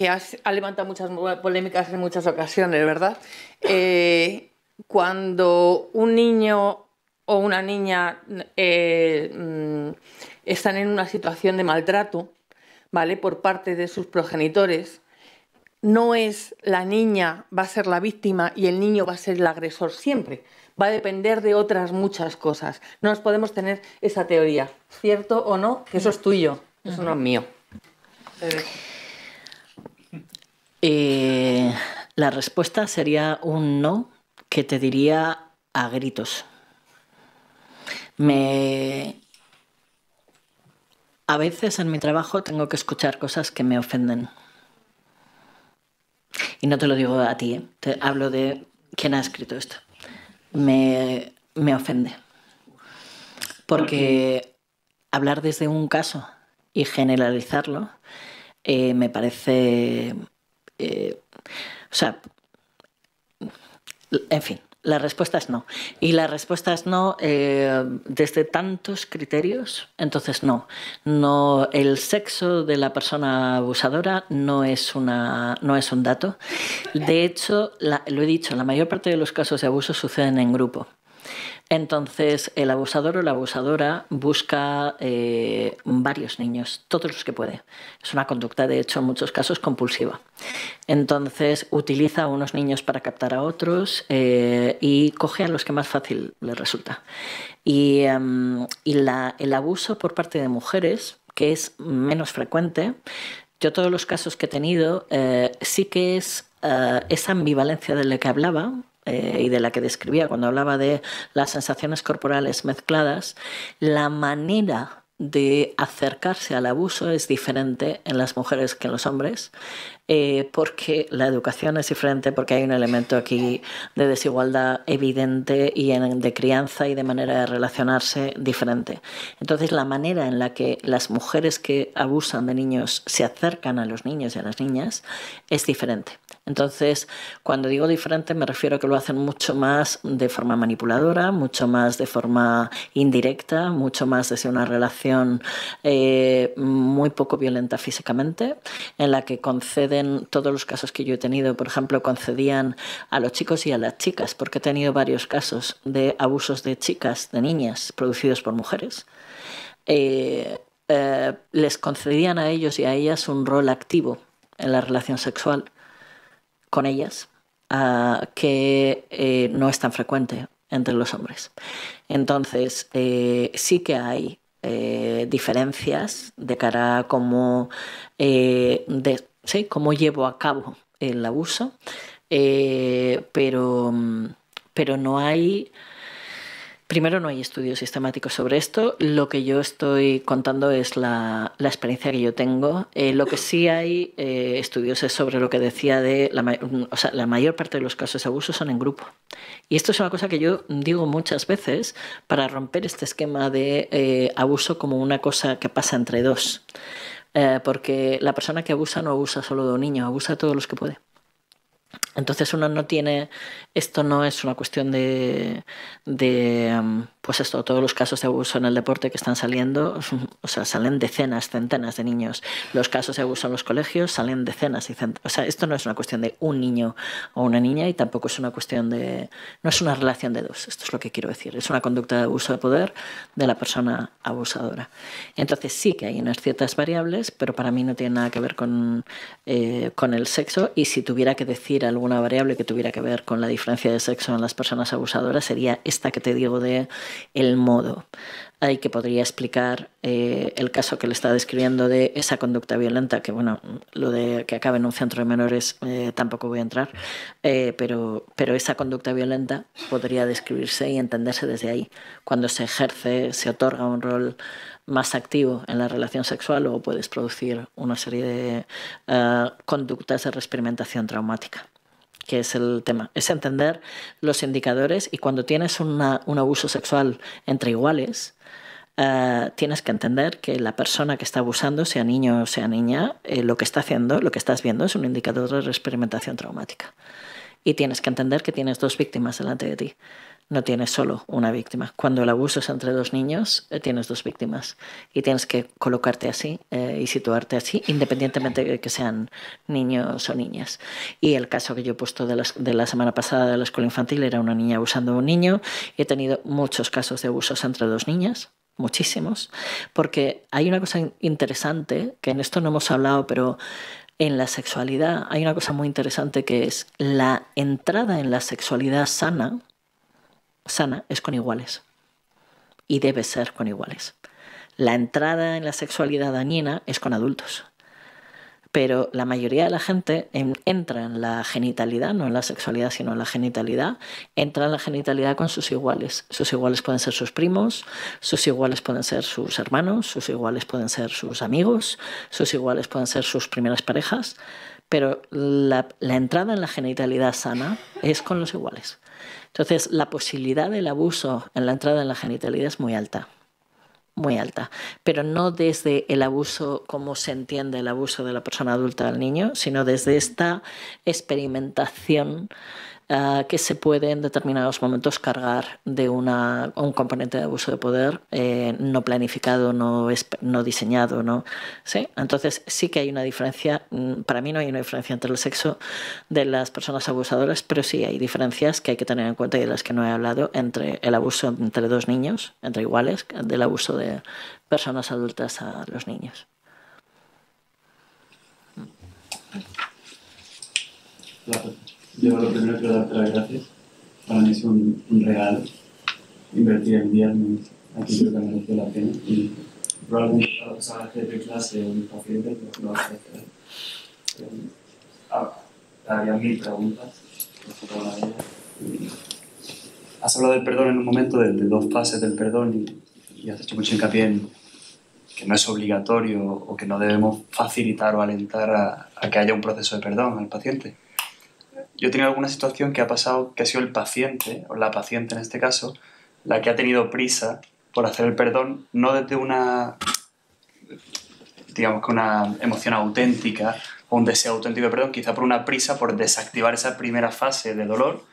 ha levantado muchas polémicas en muchas ocasiones, ¿verdad? Eh, cuando un niño o una niña eh, mm, están en una situación de maltrato, ¿vale? Por parte de sus progenitores, no es la niña va a ser la víctima y el niño va a ser el agresor siempre. Va a depender de otras muchas cosas. No nos podemos tener esa teoría, ¿cierto o no? Que eso es tuyo, eso no es mío. Eh, la respuesta sería un no que te diría a gritos. Me... A veces en mi trabajo tengo que escuchar cosas que me ofenden. Y no te lo digo a ti, ¿eh? te hablo de quien ha escrito esto. Me, me ofende. Porque hablar desde un caso y generalizarlo eh, me parece... Eh, o sea, en fin, la respuesta es no. Y la respuesta es no eh, desde tantos criterios. Entonces no, no, el sexo de la persona abusadora no es, una, no es un dato. De hecho, lo he dicho, la mayor parte de los casos de abuso suceden en grupo. Entonces, el abusador o la abusadora busca eh, varios niños, todos los que puede. Es una conducta, de hecho, en muchos casos compulsiva. Entonces, utiliza a unos niños para captar a otros eh, y coge a los que más fácil le resulta. Y, em, el abuso por parte de mujeres, que es menos frecuente, yo todos los casos que he tenido, eh, sí que es esa ambivalencia de la que hablaba, eh, y de la que describía cuando hablaba de las sensaciones corporales mezcladas, la manera de acercarse al abuso es diferente en las mujeres que en los hombres, eh, porque la educación es diferente, porque hay un elemento aquí de desigualdad evidente y de crianza y de manera de relacionarse diferente. Entonces, la manera en la que las mujeres que abusan de niños se acercan a los niños y a las niñas es diferente. Entonces, cuando digo diferente, me refiero a que lo hacen mucho más de forma manipuladora, mucho más de forma indirecta, mucho más desde una relación eh, muy poco violenta físicamente, en la que conceden todos los casos que yo he tenido, por ejemplo, concedían a los chicos y a las chicas, porque he tenido varios casos de abusos de chicas, de niñas, producidos por mujeres. Eh, eh, les concedían a ellos y a ellas un rol activo en la relación sexual con ellas ah, que eh, no es tan frecuente entre los hombres. Entonces, eh, sí que hay eh, diferencias de cara a cómo, de, ¿sí? cómo llevo a cabo el abuso, pero, pero no hay Primero, no hay estudios sistemáticos sobre esto. Lo que yo estoy contando es la, experiencia que yo tengo. Eh, lo que sí hay eh, estudios es sobre lo que decía de la, o sea, la mayor parte de los casos de abuso son en grupo. Y esto es una cosa que yo digo muchas veces para romper este esquema de eh, abuso como una cosa que pasa entre dos. Porque la persona que abusa no abusa solo de un niño, abusa de todos los que puede. Entonces uno no tiene, esto no es una cuestión de, de, pues esto, todos los casos de abuso en el deporte que están saliendo, o sea, salen decenas, centenas de niños. Los casos de abuso en los colegios salen decenas y centenas. O sea, esto no es una cuestión de un niño o una niña y tampoco es una cuestión de, no es una relación de dos. Esto es lo que quiero decir. Es una conducta de abuso de poder de la persona abusadora. Entonces sí que hay unas ciertas variables, pero para mí no tiene nada que ver con, eh, con el sexo y si tuviera que decir alguna variable que tuviera que ver con la diferencia de sexo en las personas abusadoras sería esta que te digo de el modo. Hay que podría explicar eh, el caso que le está describiendo de esa conducta violenta, que bueno, lo de que acabe en un centro de menores eh, tampoco voy a entrar, eh, pero, pero esa conducta violenta podría describirse y entenderse desde ahí. Cuando se ejerce, se otorga un rol más activo en la relación sexual o puedes producir una serie de conductas de reexperimentación traumática que es el tema, es entender los indicadores y cuando tienes un abuso sexual entre iguales, eh, tienes que entender que la persona que está abusando, sea niño o sea niña, eh, lo que está haciendo, lo que estás viendo es un indicador de experimentación traumática. Y tienes que entender que tienes dos víctimas delante de ti no tienes solo una víctima. Cuando el abuso es entre dos niños, eh, tienes dos víctimas y tienes que colocarte así eh, y situarte así, independientemente de que sean niños o niñas. Y el caso que yo he puesto de, la semana pasada de la escuela infantil era una niña abusando de un niño. He tenido muchos casos de abusos entre dos niñas, muchísimos, porque hay una cosa interesante, que en esto no hemos hablado, pero en la sexualidad hay una cosa muy interesante que es la entrada en la sexualidad sana sana es con iguales y debe ser con iguales. La entrada en la sexualidad dañina es con adultos. Pero la mayoría de la gente entra en la genitalidad, no en la sexualidad, sino en la genitalidad, entra en la genitalidad con sus iguales. Sus iguales pueden ser sus primos, sus iguales pueden ser sus hermanos, sus iguales pueden ser sus amigos, sus iguales pueden ser sus primeras parejas, pero la, entrada en la genitalidad sana es con los iguales. Entonces, la posibilidad del abuso en la entrada en la genitalidad es muy alta, muy alta, pero no desde el abuso como se entiende el abuso de la persona adulta al niño, sino desde esta experimentación eh, que se puede en determinados momentos cargar de una, un componente de abuso de poder eh, no planificado, no, no diseñado. ¿no? ¿Sí? Entonces sí que hay una diferencia, mm, para mí no hay una diferencia entre el sexo de las personas abusadoras, pero sí hay diferencias que hay que tener en cuenta y de las que no he hablado entre el abuso entre dos niños, entre iguales, del abuso de personas adultas a los niños. Yo lo primero quiero darte las gracias. Para mí es un, un regalo invertir el viernes aquí creo que merece la pena. Y probablemente a la persona que de clase o un paciente lo vas a hacer. Ah, haría mil preguntas. Has hablado del perdón en un momento, de, dos fases del perdón y, y has hecho mucho hincapié en que no es obligatorio o que no debemos facilitar o alentar a, a que haya un proceso de perdón al paciente yo he tenido alguna situación que ha pasado que ha sido el paciente, o la paciente en este caso, la que ha tenido prisa por hacer el perdón, no desde una, digamos que una emoción auténtica o un deseo auténtico de perdón, quizá por una prisa por desactivar esa primera fase de dolor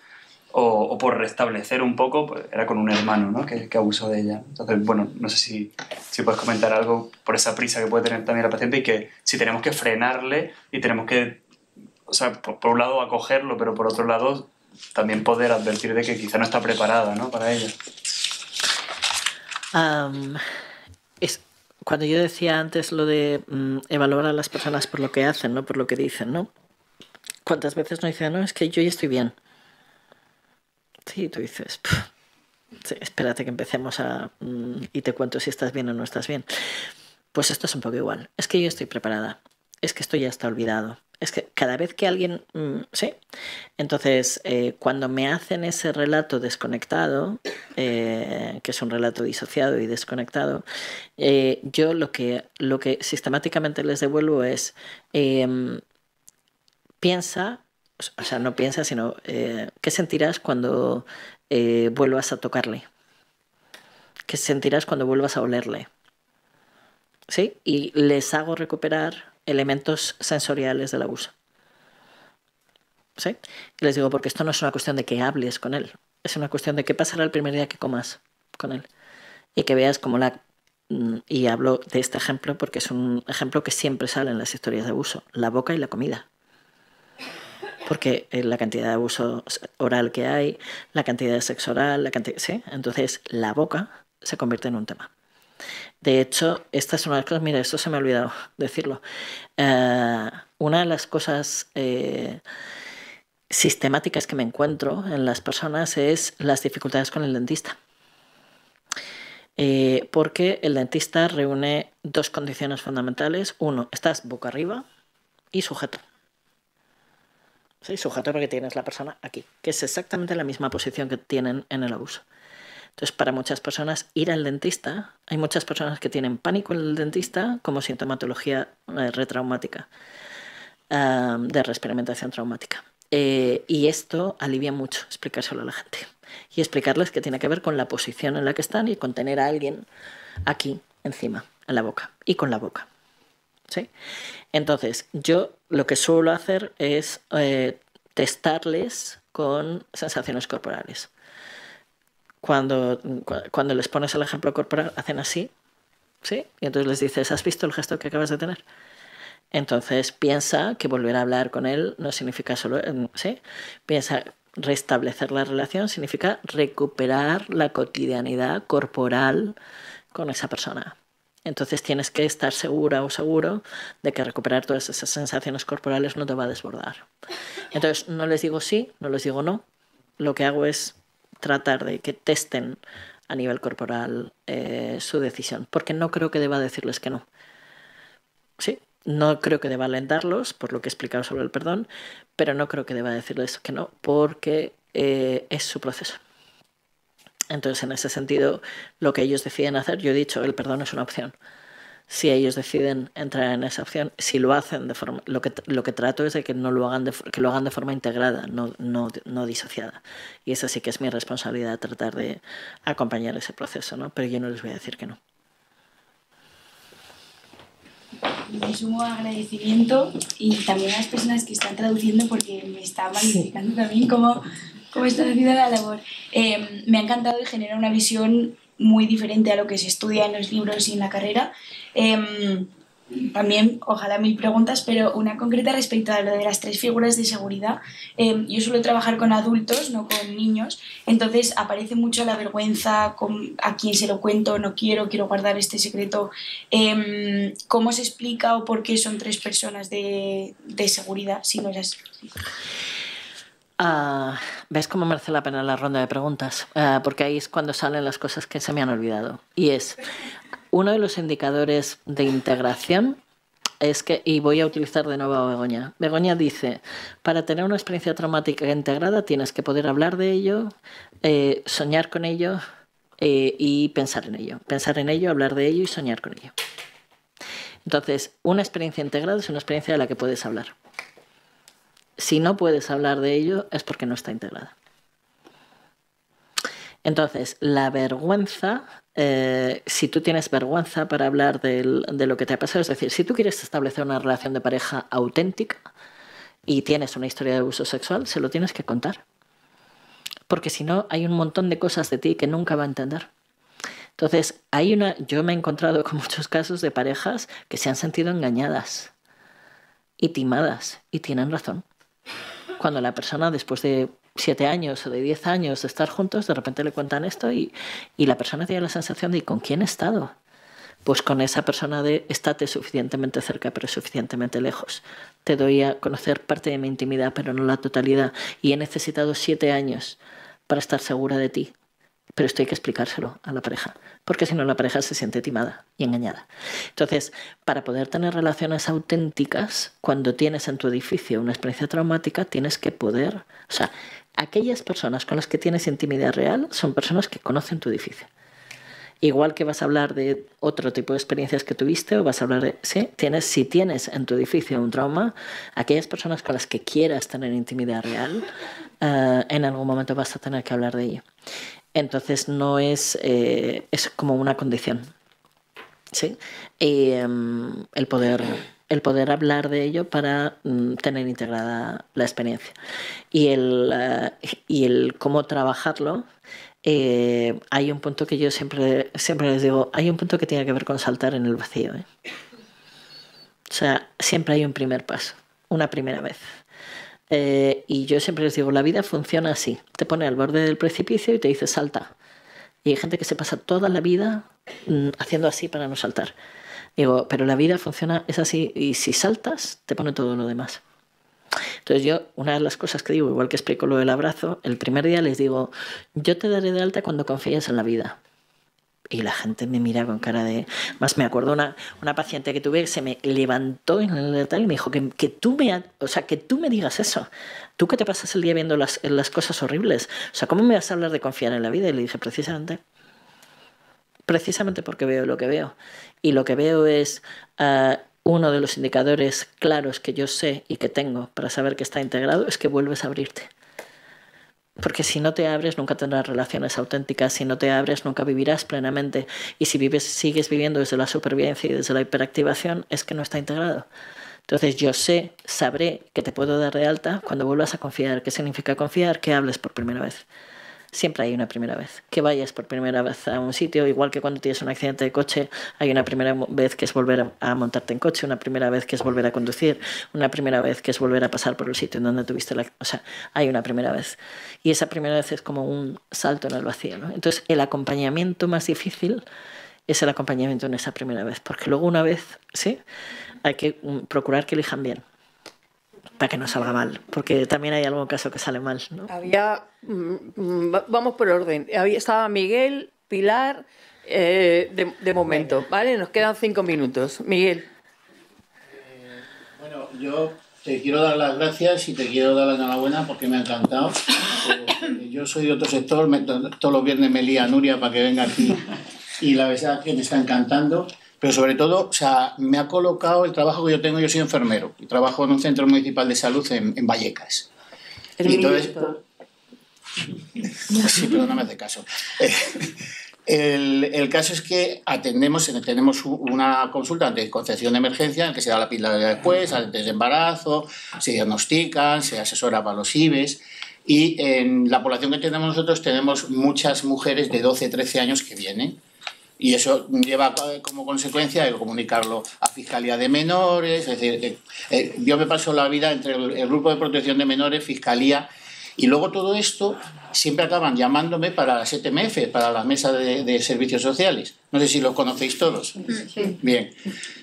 o, por restablecer un poco, pues era con un hermano ¿no? que, que, abusó de ella. Entonces, bueno, no sé si, si puedes comentar algo por esa prisa que puede tener también la paciente y que si tenemos que frenarle y tenemos que o sea, por, un lado acogerlo, pero por otro lado también poder advertir de que quizá no está preparada ¿no? para ello. es, cuando yo decía antes lo de mm, evaluar a las personas por lo que hacen, no por lo que dicen, ¿no? ¿Cuántas veces no dicen, no, es que yo ya estoy bien? Sí, tú dices, espérate que empecemos a... Mm, y te cuento si estás bien o no estás bien. Pues esto es un poco igual. Es que yo estoy preparada. Es que esto ya está olvidado es que cada vez que alguien... Mm, sí. Entonces, eh, cuando me hacen ese relato desconectado, eh, que es un relato disociado y desconectado, eh, yo lo que, lo que sistemáticamente les devuelvo es, em, piensa, o sea, no piensa, sino, ¿qué sentirás cuando vuelvas a tocarle? ¿Qué sentirás cuando vuelvas a olerle? ¿Sí? Y les hago recuperar elementos sensoriales del abuso. ¿Sí? les digo, porque esto no es una cuestión de que hables con él, es una cuestión de qué pasará el primer día que comas con él. Y que veas cómo la... Mm, y hablo de este ejemplo porque es un ejemplo que siempre sale en las historias de abuso, la boca y la comida. Porque eh, la cantidad de abuso oral que hay, la cantidad de sexo oral, la cantidad... ¿sí? Entonces la boca se convierte en un tema. De hecho, esta es una de las cosas, mira, esto se me ha olvidado decirlo. Eh, una de las cosas eh, sistemáticas que me encuentro en las personas es las dificultades con el dentista. Eh, porque el dentista reúne dos condiciones fundamentales. Uno, estás boca arriba y sujeto. Sí, sujeto porque tienes la persona aquí, que es exactamente la misma posición que tienen en el abuso. Entonces, para muchas personas, ir al dentista, hay muchas personas que tienen pánico en el dentista como sintomatología eh, retraumática, de reexperimentación traumática. Eh, y esto alivia mucho explicárselo a la gente. Y explicarles que tiene que ver con la posición en la que están y con tener a alguien aquí encima, en la boca y con la boca. ¿Sí? Entonces, yo lo que suelo hacer es eh, testarles con sensaciones corporales cuando, cuando les pones el ejemplo corporal, hacen así, ¿sí? Y entonces les dices, ¿has visto el gesto que acabas de tener? Entonces piensa que volver a hablar con él no significa solo, ¿sí? Piensa restablecer la relación significa recuperar la cotidianidad corporal con esa persona. Entonces tienes que estar segura o seguro de que recuperar todas esas sensaciones corporales no te va a desbordar. Entonces no les digo sí, no les digo no. Lo que hago es tratar de que testen a nivel corporal eh, su decisión, porque no creo que deba decirles que no. Sí, no creo que deba alentarlos, por lo que he explicado sobre el perdón, pero no creo que deba decirles que no, porque eh, es su proceso. Entonces, en ese sentido, lo que ellos deciden hacer, yo he dicho, el perdón es una opción si ellos deciden entrar en esa opción, si lo hacen de forma, lo que, lo que trato es de que no lo hagan de, que lo hagan de forma integrada, no, no, no disociada. Y esa sí que es mi responsabilidad tratar de acompañar ese proceso, ¿no? Pero yo no les voy a decir que no. me sumo agradecimiento y también a las personas que están traduciendo porque me está magnificando también cómo, cómo están haciendo la labor. Eh, me ha encantado y genera una visión muy diferente a lo que se estudia en los libros y en la carrera. Eh, también, ojalá mil preguntas, pero una concreta respecto a lo de las tres figuras de seguridad. Eh, yo suelo trabajar con adultos, no con niños, entonces aparece mucho la vergüenza, con, a quién se lo cuento, no quiero, quiero guardar este secreto. Eh, ¿Cómo se explica o por qué son tres personas de, de seguridad si no así? Uh, ¿Ves cómo merece la pena la ronda de preguntas? Uh, porque ahí es cuando salen las cosas que se me han olvidado. Y es, uno de los indicadores de integración es que, y voy a utilizar de nuevo a Begoña. Begoña dice, para tener una experiencia traumática integrada tienes que poder hablar de ello, eh, soñar con ello eh, y pensar en ello. Pensar en ello, hablar de ello y soñar con ello. Entonces, una experiencia integrada es una experiencia de la que puedes hablar. Si no puedes hablar de ello es porque no está integrada. Entonces, la vergüenza, eh, si tú tienes vergüenza para hablar de, de lo que te ha pasado, es decir, si tú quieres establecer una relación de pareja auténtica y tienes una historia de abuso sexual, se lo tienes que contar. Porque si no, hay un montón de cosas de ti que nunca va a entender. Entonces, hay una, yo me he encontrado con muchos casos de parejas que se han sentido engañadas y timadas y tienen razón cuando la persona después de siete años o de diez años de estar juntos, de repente le cuentan esto y, y la persona tiene la sensación de ¿con quién he estado? Pues con esa persona de estate suficientemente cerca pero suficientemente lejos. Te doy a conocer parte de mi intimidad pero no la totalidad y he necesitado siete años para estar segura de ti. Pero esto hay que explicárselo a la pareja, porque si no la pareja se siente timada y engañada. Entonces, para poder tener relaciones auténticas, cuando tienes en tu edificio una experiencia traumática, tienes que poder, o sea, aquellas personas con las que tienes intimidad real son personas que conocen tu edificio. Igual que vas a hablar de otro tipo de experiencias que tuviste o vas a hablar de, sí, tienes, si tienes en tu edificio un trauma, aquellas personas con las que quieras tener intimidad real, uh, en algún momento vas a tener que hablar de ello. Entonces no es, eh, es como una condición. ¿sí? Y, um, el, poder, el poder hablar de ello para um, tener integrada la experiencia. Y el, uh, y el cómo trabajarlo, eh, hay un punto que yo siempre, siempre les digo, hay un punto que tiene que ver con saltar en el vacío. ¿eh? O sea, siempre hay un primer paso, una primera vez. Eh, y yo siempre les digo, la vida funciona así. Te pone al borde del precipicio y te dice, salta. Y hay gente que se pasa toda la vida mm, haciendo así para no saltar. Digo, pero la vida funciona, es así, y si saltas, te pone todo lo demás. Entonces yo, una de las cosas que digo, igual que explico lo del abrazo, el primer día les digo, yo te daré de alta cuando confíes en la vida. Y la gente me mira con cara de... Más me acuerdo una, una paciente que tuve, se me levantó en el tal y me dijo que, que, tú me, o sea, que tú me digas eso. Tú que te pasas el día viendo las, las cosas horribles. O sea, ¿cómo me vas a hablar de confiar en la vida? Y le dije, precisamente, precisamente porque veo lo que veo. Y lo que veo es uh, uno de los indicadores claros que yo sé y que tengo para saber que está integrado, es que vuelves a abrirte. Porque si no te abres, nunca tendrás relaciones auténticas. Si no te abres, nunca vivirás plenamente. Y si sigues viviendo desde la supervivencia y desde la hiperactivación, es que no está integrado. Entonces yo sé, sabré que te puedo dar de alta cuando vuelvas a confiar. ¿Qué significa confiar? Que hables por primera vez siempre hay una primera vez. Que vayas por primera vez a un sitio, igual que cuando tienes un accidente de coche, hay una primera vez que es volver a, montarte en coche, una primera vez que es volver a conducir, una primera vez que es volver a pasar por el sitio en donde tuviste la... O sea, hay una primera vez. Y esa primera vez es como un salto en el vacío. ¿no? Entonces, el acompañamiento más difícil es el acompañamiento en esa primera vez, porque luego una vez, ¿sí? Hay que mm, procurar que elijan bien para que no salga mal, porque también hay algún caso que sale mal. ¿no? Había, mm, vamos por orden, Había, estaba Miguel, Pilar, eh, de, de, momento, ¿vale? Nos quedan cinco minutos. Miguel. Eh, bueno, yo te quiero dar las gracias y te quiero dar la enhorabuena porque me ha encantado. Eh, yo soy de otro sector, me, todos los viernes me lía Nuria para que venga aquí y la verdad que me está encantando. Pero sobre todo, o sea, me ha colocado el trabajo que yo tengo, yo soy enfermero y trabajo en un centro municipal de salud en, en Vallecas. El y entonces, sí, pero no me hace caso. El, el, caso es que atendemos, tenemos una consulta ante concepción de emergencia en que se da la píldora después, antes de embarazo, se diagnostican, se asesora para los IBES. Y en la población que tenemos nosotros tenemos muchas mujeres de 12, 13 años que vienen. Y eso lleva como consecuencia comunicarlo a Fiscalía de Menores. Es decir, eh, eh, yo me paso la vida entre el Grupo de Protección de Menores, Fiscalía y luego todo esto siempre acaban llamándome para las ETMF, para la mesa de, servicios sociales. No sé si los conocéis todos. Bien.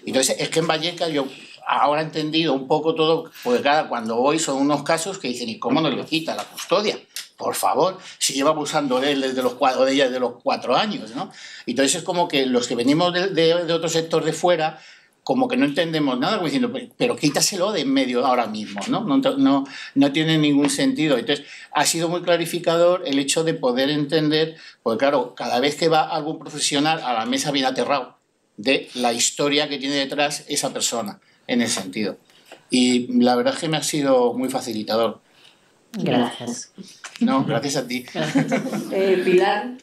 Entonces, es que en Valleca yo ahora he entendido un poco todo, porque cada cuando voy son unos casos que dicen, ¿y cómo no le quita la custodia? Por favor, si lleva abusando de él desde los cuatro, de ella desde los cuatro años, ¿no? Entonces es como que los que venimos de, otro sector de fuera como que no entendemos nada, diciendo, pero quítaselo de en medio ahora mismo, ¿no? No, no, no tiene ningún sentido. Entonces, ha sido muy clarificador el hecho de poder entender, porque claro, cada vez que va algún profesional a la mesa viene aterrado de la historia que tiene detrás esa persona, en ese sentido. Y la verdad es que me ha sido muy facilitador. Gracias. No, gracias a ti. Eh, Pilar.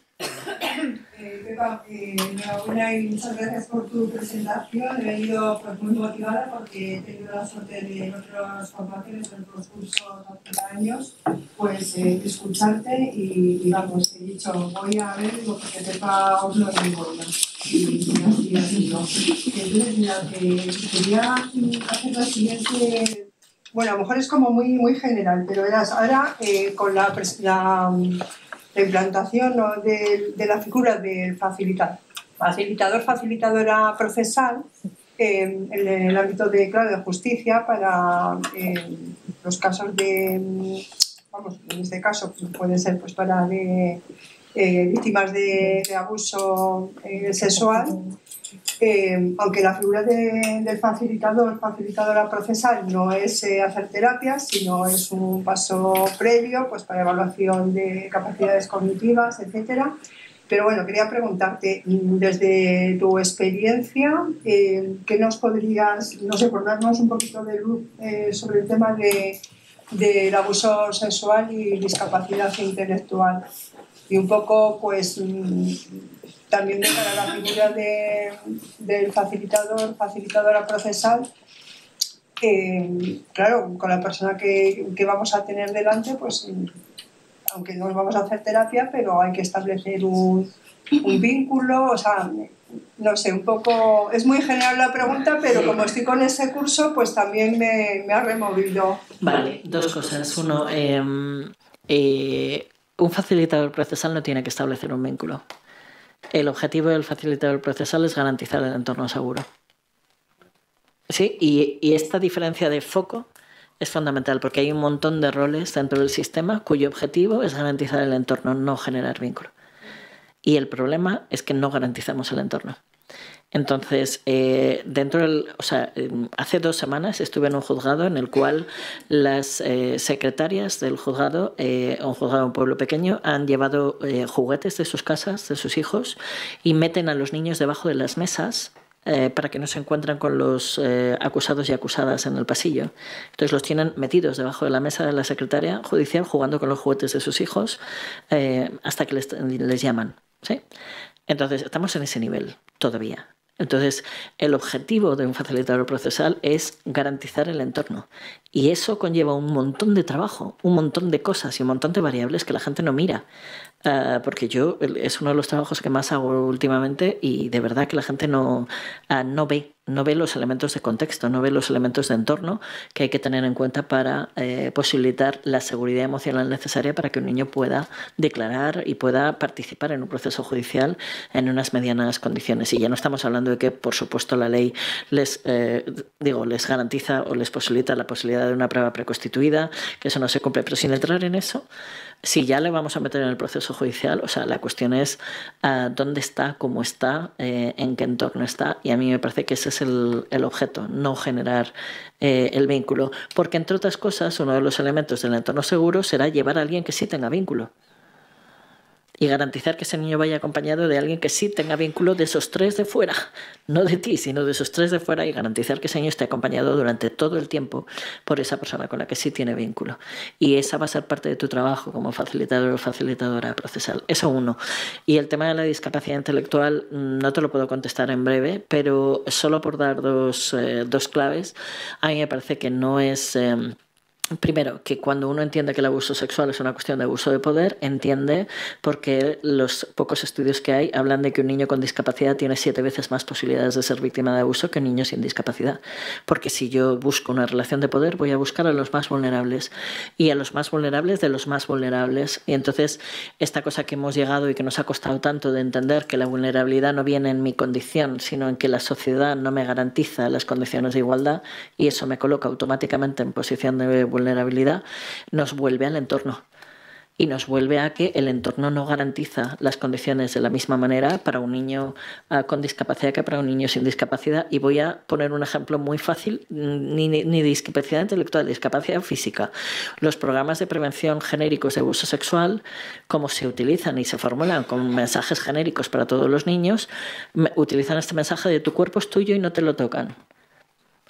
Pepa, eh, enhorabuena y muchas gracias por tu presentación. He venido pues, muy motivada porque he tenido la suerte de en otras formaciones, en otros cursos hace años, pues eh, escucharte y, vamos, he dicho, voy a ver lo que Pepa os lo digo. Y, y así ha sido. Entonces, mira, que quería hacer la siguiente bueno, a lo mejor es como muy, muy general, pero verás, ahora eh, con la, la, la implantación de, de, la figura del facilitador, facilitador, facilitadora procesal en el ámbito de, claro, de justicia para los casos de, vamos, en este caso pues, puede ser pues para de, eh, víctimas de, abuso eh, sexual eh, aunque la figura del facilitador, facilitadora procesal, no es eh, hacer terapias, sino es un paso previo pues, para evaluación de capacidades cognitivas, etc. Pero bueno, quería preguntarte, desde tu experiencia, eh, ¿qué nos podrías, no sé, por darnos un poquito de luz sobre el tema de, del abuso sexual y discapacidad intelectual? Y un poco, pues, mm, también de cara a la figura de, del facilitador, facilitadora procesal, claro, con la persona que, vamos a tener delante, pues aunque no vamos a hacer terapia, pero hay que establecer un, vínculo, o sea, no sé, un poco, es muy general la pregunta, pero como estoy con ese curso, pues también me, me ha removido. Vale, dos cosas. Uno, em, eh, un facilitador procesal no tiene que establecer un vínculo. El objetivo del facilitador procesal es garantizar el entorno seguro. Sí, y, y esta diferencia de foco es fundamental porque hay un montón de roles dentro del sistema cuyo objetivo es garantizar el entorno, no generar vínculo. Y el problema es que no garantizamos el entorno. Entonces, eh, dentro del, o sea, hace dos semanas estuve en un juzgado en el cual las eh, secretarias del juzgado, eh, un juzgado de un pueblo pequeño, han llevado eh, juguetes de sus casas, de sus hijos, y meten a los niños debajo de las mesas para que no se encuentren con los acusados y acusadas en el pasillo. Entonces los tienen metidos debajo de la mesa de la secretaria judicial jugando con los juguetes de sus hijos hasta que les, les llaman. ¿sí? Entonces estamos en ese nivel todavía. Entonces, el objetivo de un facilitador procesal es garantizar el entorno. Y eso conlleva un montón de trabajo, un montón de cosas y un montón de variables que la gente no mira. Uh, porque yo es uno de los trabajos que más hago últimamente y de verdad que la gente no, uh, no ve no ve los elementos de contexto, no ve los elementos de entorno que hay que tener en cuenta para eh, posibilitar la seguridad emocional necesaria para que un niño pueda declarar y pueda participar en un proceso judicial en unas medianas condiciones. Y ya no estamos hablando de que, por supuesto, la ley les, eh, digo, les garantiza o les posibilita la posibilidad de una prueba preconstituida, que eso no se cumple, pero sin entrar en eso, si ya le vamos a meter en el proceso judicial, o sea, la cuestión es uh, dónde está, cómo está, eh, en qué entorno está, y a mí me parece que ese es el, el objeto, no generar eh, el vínculo, porque entre otras cosas, uno de los elementos del entorno seguro será llevar a alguien que sí tenga vínculo. Y garantizar que ese niño vaya acompañado de alguien que sí tenga vínculo de esos tres de fuera, no de ti, sino de esos tres de fuera y garantizar que ese niño esté acompañado durante todo el tiempo por esa persona con la que sí tiene vínculo. Y esa va a ser parte de tu trabajo como facilitador o facilitadora procesal. Eso uno. Y el tema de la discapacidad intelectual mm, no te lo puedo contestar en breve, pero solo por dar dos, eh, claves, a mí me parece que no es... Em, Primero, que cuando uno entiende que el abuso sexual es una cuestión de abuso de poder, entiende porque los pocos estudios que hay hablan de que un niño con discapacidad tiene siete veces más posibilidades de ser víctima de abuso que un niño sin discapacidad. Porque si yo busco una relación de poder, voy a buscar a los más vulnerables y a los más vulnerables de los más vulnerables. Y entonces, esta cosa que hemos llegado y que nos ha costado tanto de entender que la vulnerabilidad no viene en mi condición, sino en que la sociedad no me garantiza las condiciones de igualdad y eso me coloca automáticamente en posición de vulnerabilidad nos vuelve al entorno y nos vuelve a que el entorno no garantiza las condiciones de la misma manera para un niño uh, con discapacidad que para un niño sin discapacidad. Y voy a poner un ejemplo muy fácil, ni, ni, ni, discapacidad intelectual, discapacidad física. Los programas de prevención genéricos de abuso sexual, como se utilizan y se formulan con mensajes genéricos para todos los niños, utilizan este mensaje de tu cuerpo es tuyo y no te lo tocan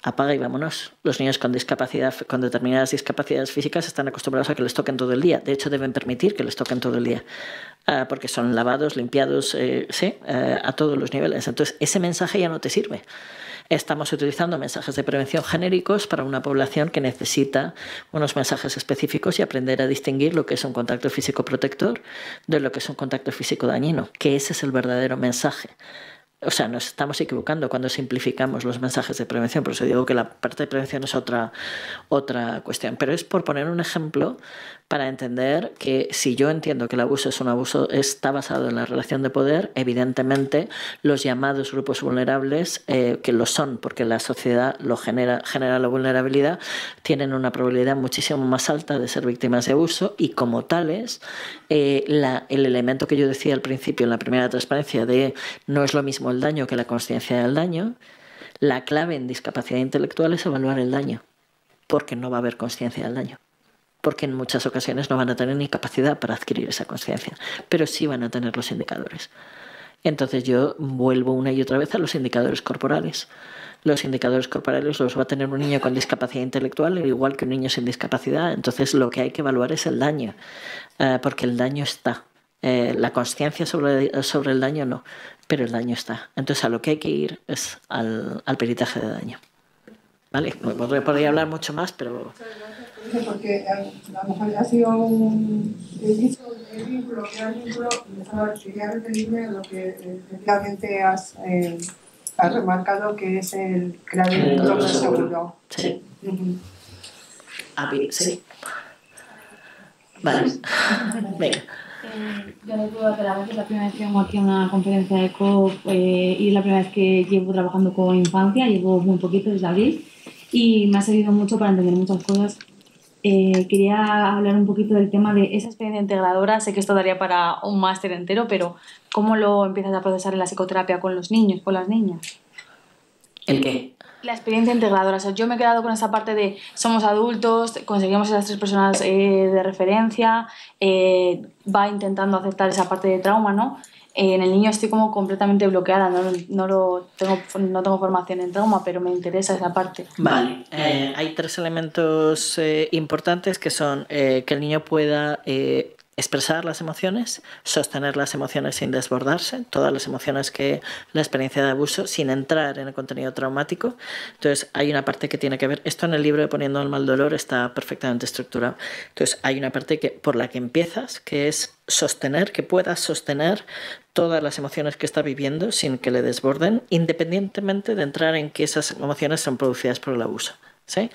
apaga y vámonos. Los niños con discapacidad, con determinadas discapacidades físicas están acostumbrados a que les toquen todo el día. De hecho, deben permitir que les toquen todo el día, uh, porque son lavados, limpiados, eh, sí, uh, a todos los niveles. Entonces, ese mensaje ya no te sirve. Estamos utilizando mensajes de prevención genéricos para una población que necesita unos mensajes específicos y aprender a distinguir lo que es un contacto físico protector de lo que es un contacto físico dañino, que ese es el verdadero mensaje o sea, nos estamos equivocando cuando simplificamos los mensajes de prevención, por eso digo que la parte de prevención es otra, otra cuestión. Pero es por poner un ejemplo para entender que si yo entiendo que el abuso es un abuso, está basado en la relación de poder, evidentemente los llamados grupos vulnerables, eh, que lo son porque la sociedad lo genera, genera la vulnerabilidad, tienen una probabilidad muchísimo más alta de ser víctimas de abuso y como tales, eh, el elemento que yo decía al principio en la primera transparencia de no es lo mismo el daño que la conciencia del daño, la clave en discapacidad intelectual es evaluar el daño, porque no va a haber conciencia del daño porque en muchas ocasiones no van a tener ni capacidad para adquirir esa conciencia, pero sí van a tener los indicadores. Entonces yo vuelvo una y otra vez a los indicadores corporales. Los indicadores corporales los va a tener un niño con discapacidad intelectual, igual que un niño sin discapacidad. Entonces lo que hay que evaluar es el daño, eh, porque el daño está. Eh, la conciencia sobre, sobre el daño no, pero el daño está. Entonces a lo que hay que ir es al, al peritaje de daño. ¿Vale? Podría, hablar mucho más, pero porque a lo mejor ha sido un. He dicho el vínculo, que era el vínculo, quería referirme a lo que efectivamente has, eh, has remarcado, que es el crear un vínculo seguro. Sí. Uh -huh. A ver, sí. Vale. Venga. Eh, yo le puedo dar las gracias. La primera vez que vengo aquí a una conferencia de COP eh, y es la primera vez que llevo trabajando con infancia, llevo muy poquito desde abril y me ha servido mucho para entender muchas cosas eh, quería hablar un poquito del tema de esa experiencia integradora. Sé que esto daría para un máster entero, pero ¿cómo lo empiezas a procesar en la psicoterapia con los niños, con las niñas? ¿El qué? La experiencia integradora. O sea, yo me he quedado con esa parte de somos adultos, conseguimos esas tres personas eh, de referencia, eh, va intentando aceptar esa parte de trauma, ¿no? En el niño estoy como completamente bloqueada, no, no, lo tengo, no tengo formación en trauma, pero me interesa esa parte. Vale, eh, hay tres elementos eh, importantes que son eh, que el niño pueda expresar las emociones, sostener las emociones sin desbordarse, todas las emociones que la experiencia de abuso, sin entrar en el contenido traumático. Entonces, hay una parte que tiene que ver, esto en el libro de Poniendo el mal dolor está perfectamente estructurado. Entonces, hay una parte que, por la que empiezas, que es sostener, que puedas sostener todas las emociones que está viviendo sin que le desborden, independientemente de entrar en que esas emociones son producidas por el abuso. ¿Sí?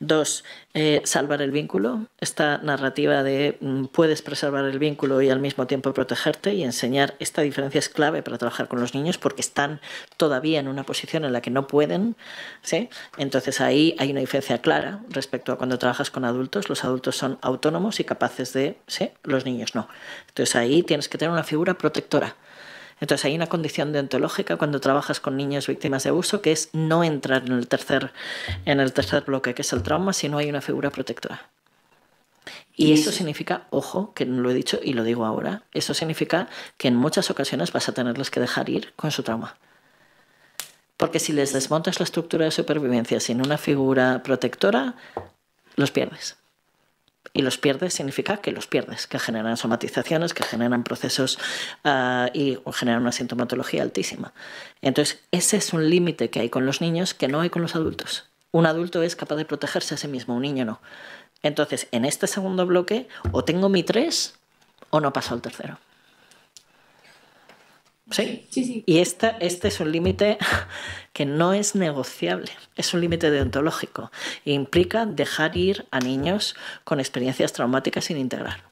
Dos, eh, salvar el vínculo. Esta narrativa de mm, puedes preservar el vínculo y al mismo tiempo protegerte y enseñar. Esta diferencia es clave para trabajar con los niños porque están todavía en una posición en la que no pueden. ¿sí? Entonces ahí hay una diferencia clara respecto a cuando trabajas con adultos. Los adultos son autónomos y capaces de. ¿sí? Los niños no. Entonces ahí tienes que tener una figura protectora. Entonces hay una condición deontológica cuando trabajas con niños víctimas de abuso que es no entrar en el tercer, en el tercer bloque, que es el trauma, si no hay una figura protectora. Y eso significa, ojo, que lo he dicho y lo digo ahora, eso significa que en muchas ocasiones vas a tenerles que dejar ir con su trauma. Porque si les desmontas la estructura de supervivencia sin una figura protectora, los pierdes. Y los pierdes significa que los pierdes, que generan somatizaciones, que generan procesos uh, y generan una sintomatología altísima. Entonces, ese es un límite que hay con los niños que no hay con los adultos. Un adulto es capaz de protegerse a sí mismo, un niño no. Entonces, en este segundo bloque, o tengo mi tres o no paso al tercero. ¿Sí? Sí, sí. Y esta, este es un límite que no es negociable, es un límite deontológico. E implica dejar ir a niños con experiencias traumáticas sin integrar.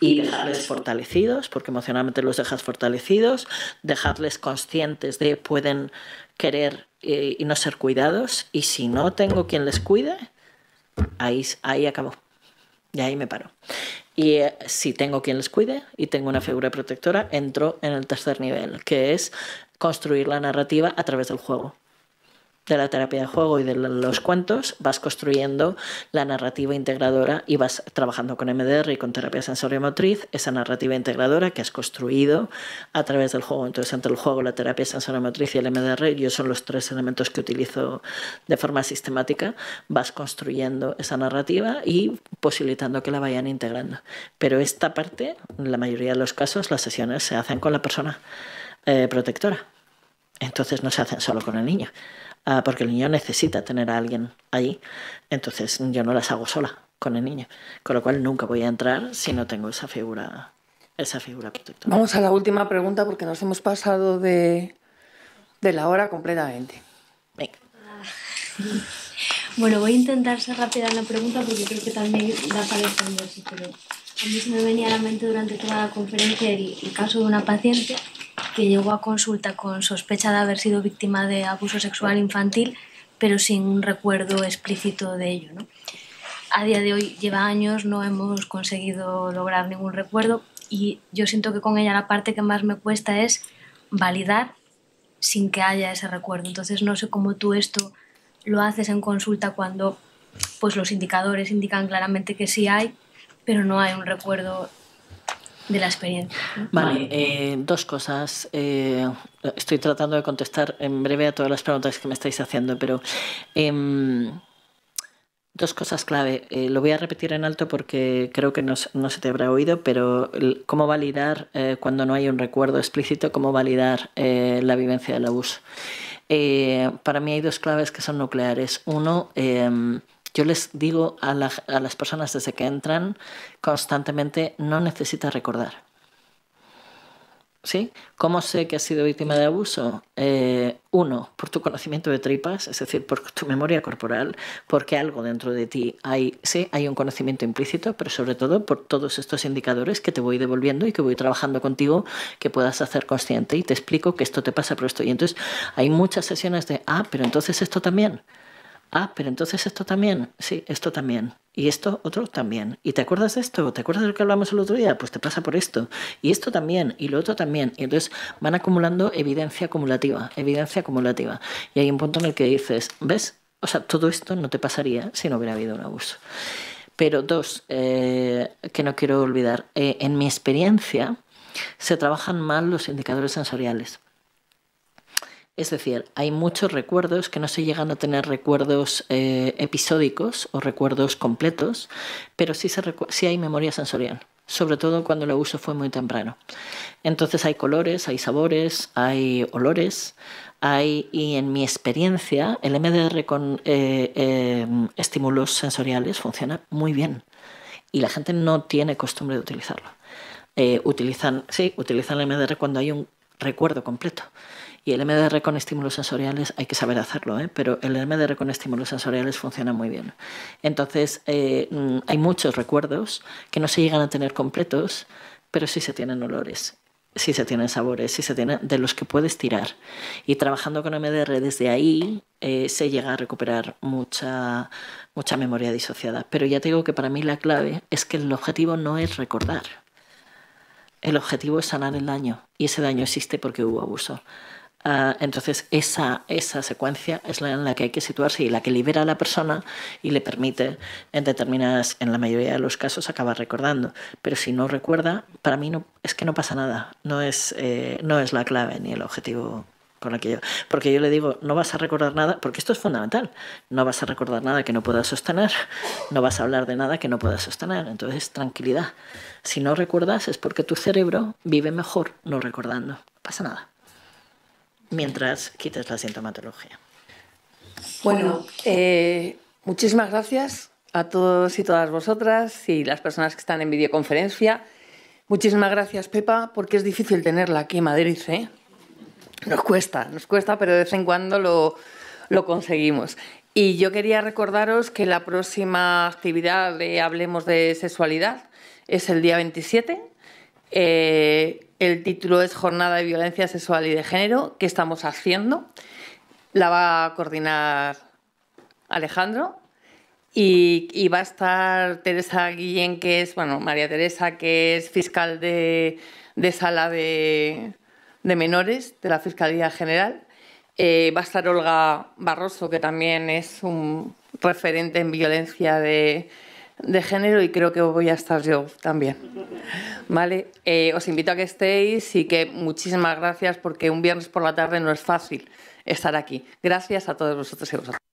Y dejarles fortalecidos, porque emocionalmente los dejas fortalecidos, dejarles conscientes de pueden querer eh, y no ser cuidados, y si no tengo quien les cuide, ahí, ahí acabó. Y ahí me paro. Y eh, si tengo quien les cuide y tengo una figura protectora, entro en el tercer nivel, que es construir la narrativa a través del juego de la terapia de juego y de los cuentos, vas construyendo la narrativa integradora y vas trabajando con MDR y con terapia sensoriomotriz, esa narrativa integradora que has construido a través del juego. Entonces, entre el juego, la terapia sensoriomotriz y el MDR, yo son los tres elementos que utilizo de forma sistemática, vas construyendo esa narrativa y posibilitando que la vayan integrando. Pero esta parte, en la mayoría de los casos, las sesiones se hacen con la persona eh, protectora. Entonces no se hacen solo con el niño. Ah, porque el niño necesita tener a alguien allí. Entonces yo no las hago sola con el niño, con lo cual nunca voy a entrar si no tengo esa figura, esa figura protectora. Vamos a la última pregunta porque nos hemos pasado de, de la hora completamente. Venga. Bueno, voy a intentar ser rápida en la pregunta porque creo que también da para pero a mí se me venía a la mente durante toda la conferencia el, el caso de una paciente que llegó a consulta con sospecha de haber sido víctima de abuso sexual infantil, pero sin un recuerdo explícito de ello. ¿no? A día de hoy lleva años, no hemos conseguido lograr ningún recuerdo y yo siento que con ella la parte que más me cuesta es validar sin que haya ese recuerdo. Entonces no sé cómo tú esto lo haces en consulta cuando pues los indicadores indican claramente que sí hay, pero no hay un recuerdo de la experiencia. Vale, eh, dos cosas. Eh, estoy tratando de contestar en breve a todas las preguntas que me estáis haciendo, pero eh, dos cosas clave. Eh, lo voy a repetir en alto porque creo que no, no se te habrá oído, pero cómo validar eh, cuando no hay un recuerdo explícito, cómo validar eh, la vivencia del abuso. para mí hay dos claves que son nucleares. Uno, yo les digo a, la, a, las personas desde que entran constantemente, no necesitas recordar. ¿Sí? ¿Cómo sé que has sido víctima de abuso? Eh, uno, por tu conocimiento de tripas, es decir, por tu memoria corporal, porque algo dentro de ti hay, sí, hay un conocimiento implícito, pero sobre todo por todos estos indicadores que te voy devolviendo y que voy trabajando contigo que puedas hacer consciente y te explico que esto te pasa por esto. Y entonces hay muchas sesiones de, ah, pero entonces esto también. Ah, pero entonces esto también. Sí, esto también. Y esto otro también. ¿Y te acuerdas de esto? ¿Te acuerdas de lo que hablamos el otro día? Pues te pasa por esto. Y esto también. Y lo otro también. Y entonces van acumulando evidencia acumulativa. Evidencia acumulativa. Y hay un punto en el que dices, ¿ves? O sea, todo esto no te pasaría si no hubiera habido un abuso. Pero dos, eh, que no quiero olvidar. Eh, en mi experiencia, se trabajan mal los indicadores sensoriales. Es decir, hay muchos recuerdos que no se llegan a tener recuerdos eh, episódicos o recuerdos completos, pero sí, se hay memoria sensorial, sobre todo cuando el abuso fue muy temprano. Entonces hay colores, hay sabores, hay olores, hay, y en mi experiencia, el MDR con eh, eh, estímulos sensoriales funciona muy bien y la gente no tiene costumbre de utilizarlo. Utilizan, sí, utilizan el MDR cuando hay un recuerdo completo. Y el MDR con estímulos sensoriales hay que saber hacerlo, ¿eh? pero el MDR con estímulos sensoriales funciona muy bien. Entonces, eh, hay muchos recuerdos que no se llegan a tener completos, pero sí se tienen olores, sí se tienen sabores, sí se tienen de los que puedes tirar. Y trabajando con MDR desde ahí eh, se llega a recuperar mucha, mucha memoria disociada. Pero ya te digo que para mí la clave es que el objetivo no es recordar. El objetivo es sanar el daño y ese daño existe porque hubo abuso. Ah, entonces, esa, esa secuencia es la en la que hay que situarse y la que libera a la persona y le permite, en determinadas, en la mayoría de los casos, acabar recordando. Pero si no recuerda, para mí no, es que no pasa nada. No es, eh, no es la clave ni el objetivo con aquello. Porque yo le digo, no vas a recordar nada, porque esto es fundamental. No vas a recordar nada que no puedas sostener, no vas a hablar de nada que no puedas sostener. Entonces, tranquilidad. Si no recuerdas es porque tu cerebro vive mejor no recordando. No pasa nada. Mientras quites la sintomatología. Bueno, eh, muchísimas gracias a todos y todas vosotras y las personas que están en videoconferencia. Muchísimas gracias, Pepa, porque es difícil tenerla aquí en Madrid. ¿eh? Nos cuesta, nos cuesta, pero de vez en cuando lo, lo conseguimos. Y yo quería recordaros que la próxima actividad de Hablemos de Sexualidad es el día 27. Eh, el título es Jornada de Violencia Sexual y de Género. ¿Qué estamos haciendo? La va a coordinar Alejandro y, va a estar Teresa Guillén, que es, bueno, María Teresa, que es fiscal de, sala de, de menores de la Fiscalía General. Eh, va a estar Olga Barroso, que también es un referente en violencia de, de género y creo que voy a estar yo también. ¿Vale? Eh, os invito a que estéis y que muchísimas gracias porque un viernes por la tarde no es fácil estar aquí. Gracias a todos vosotros y vosotras.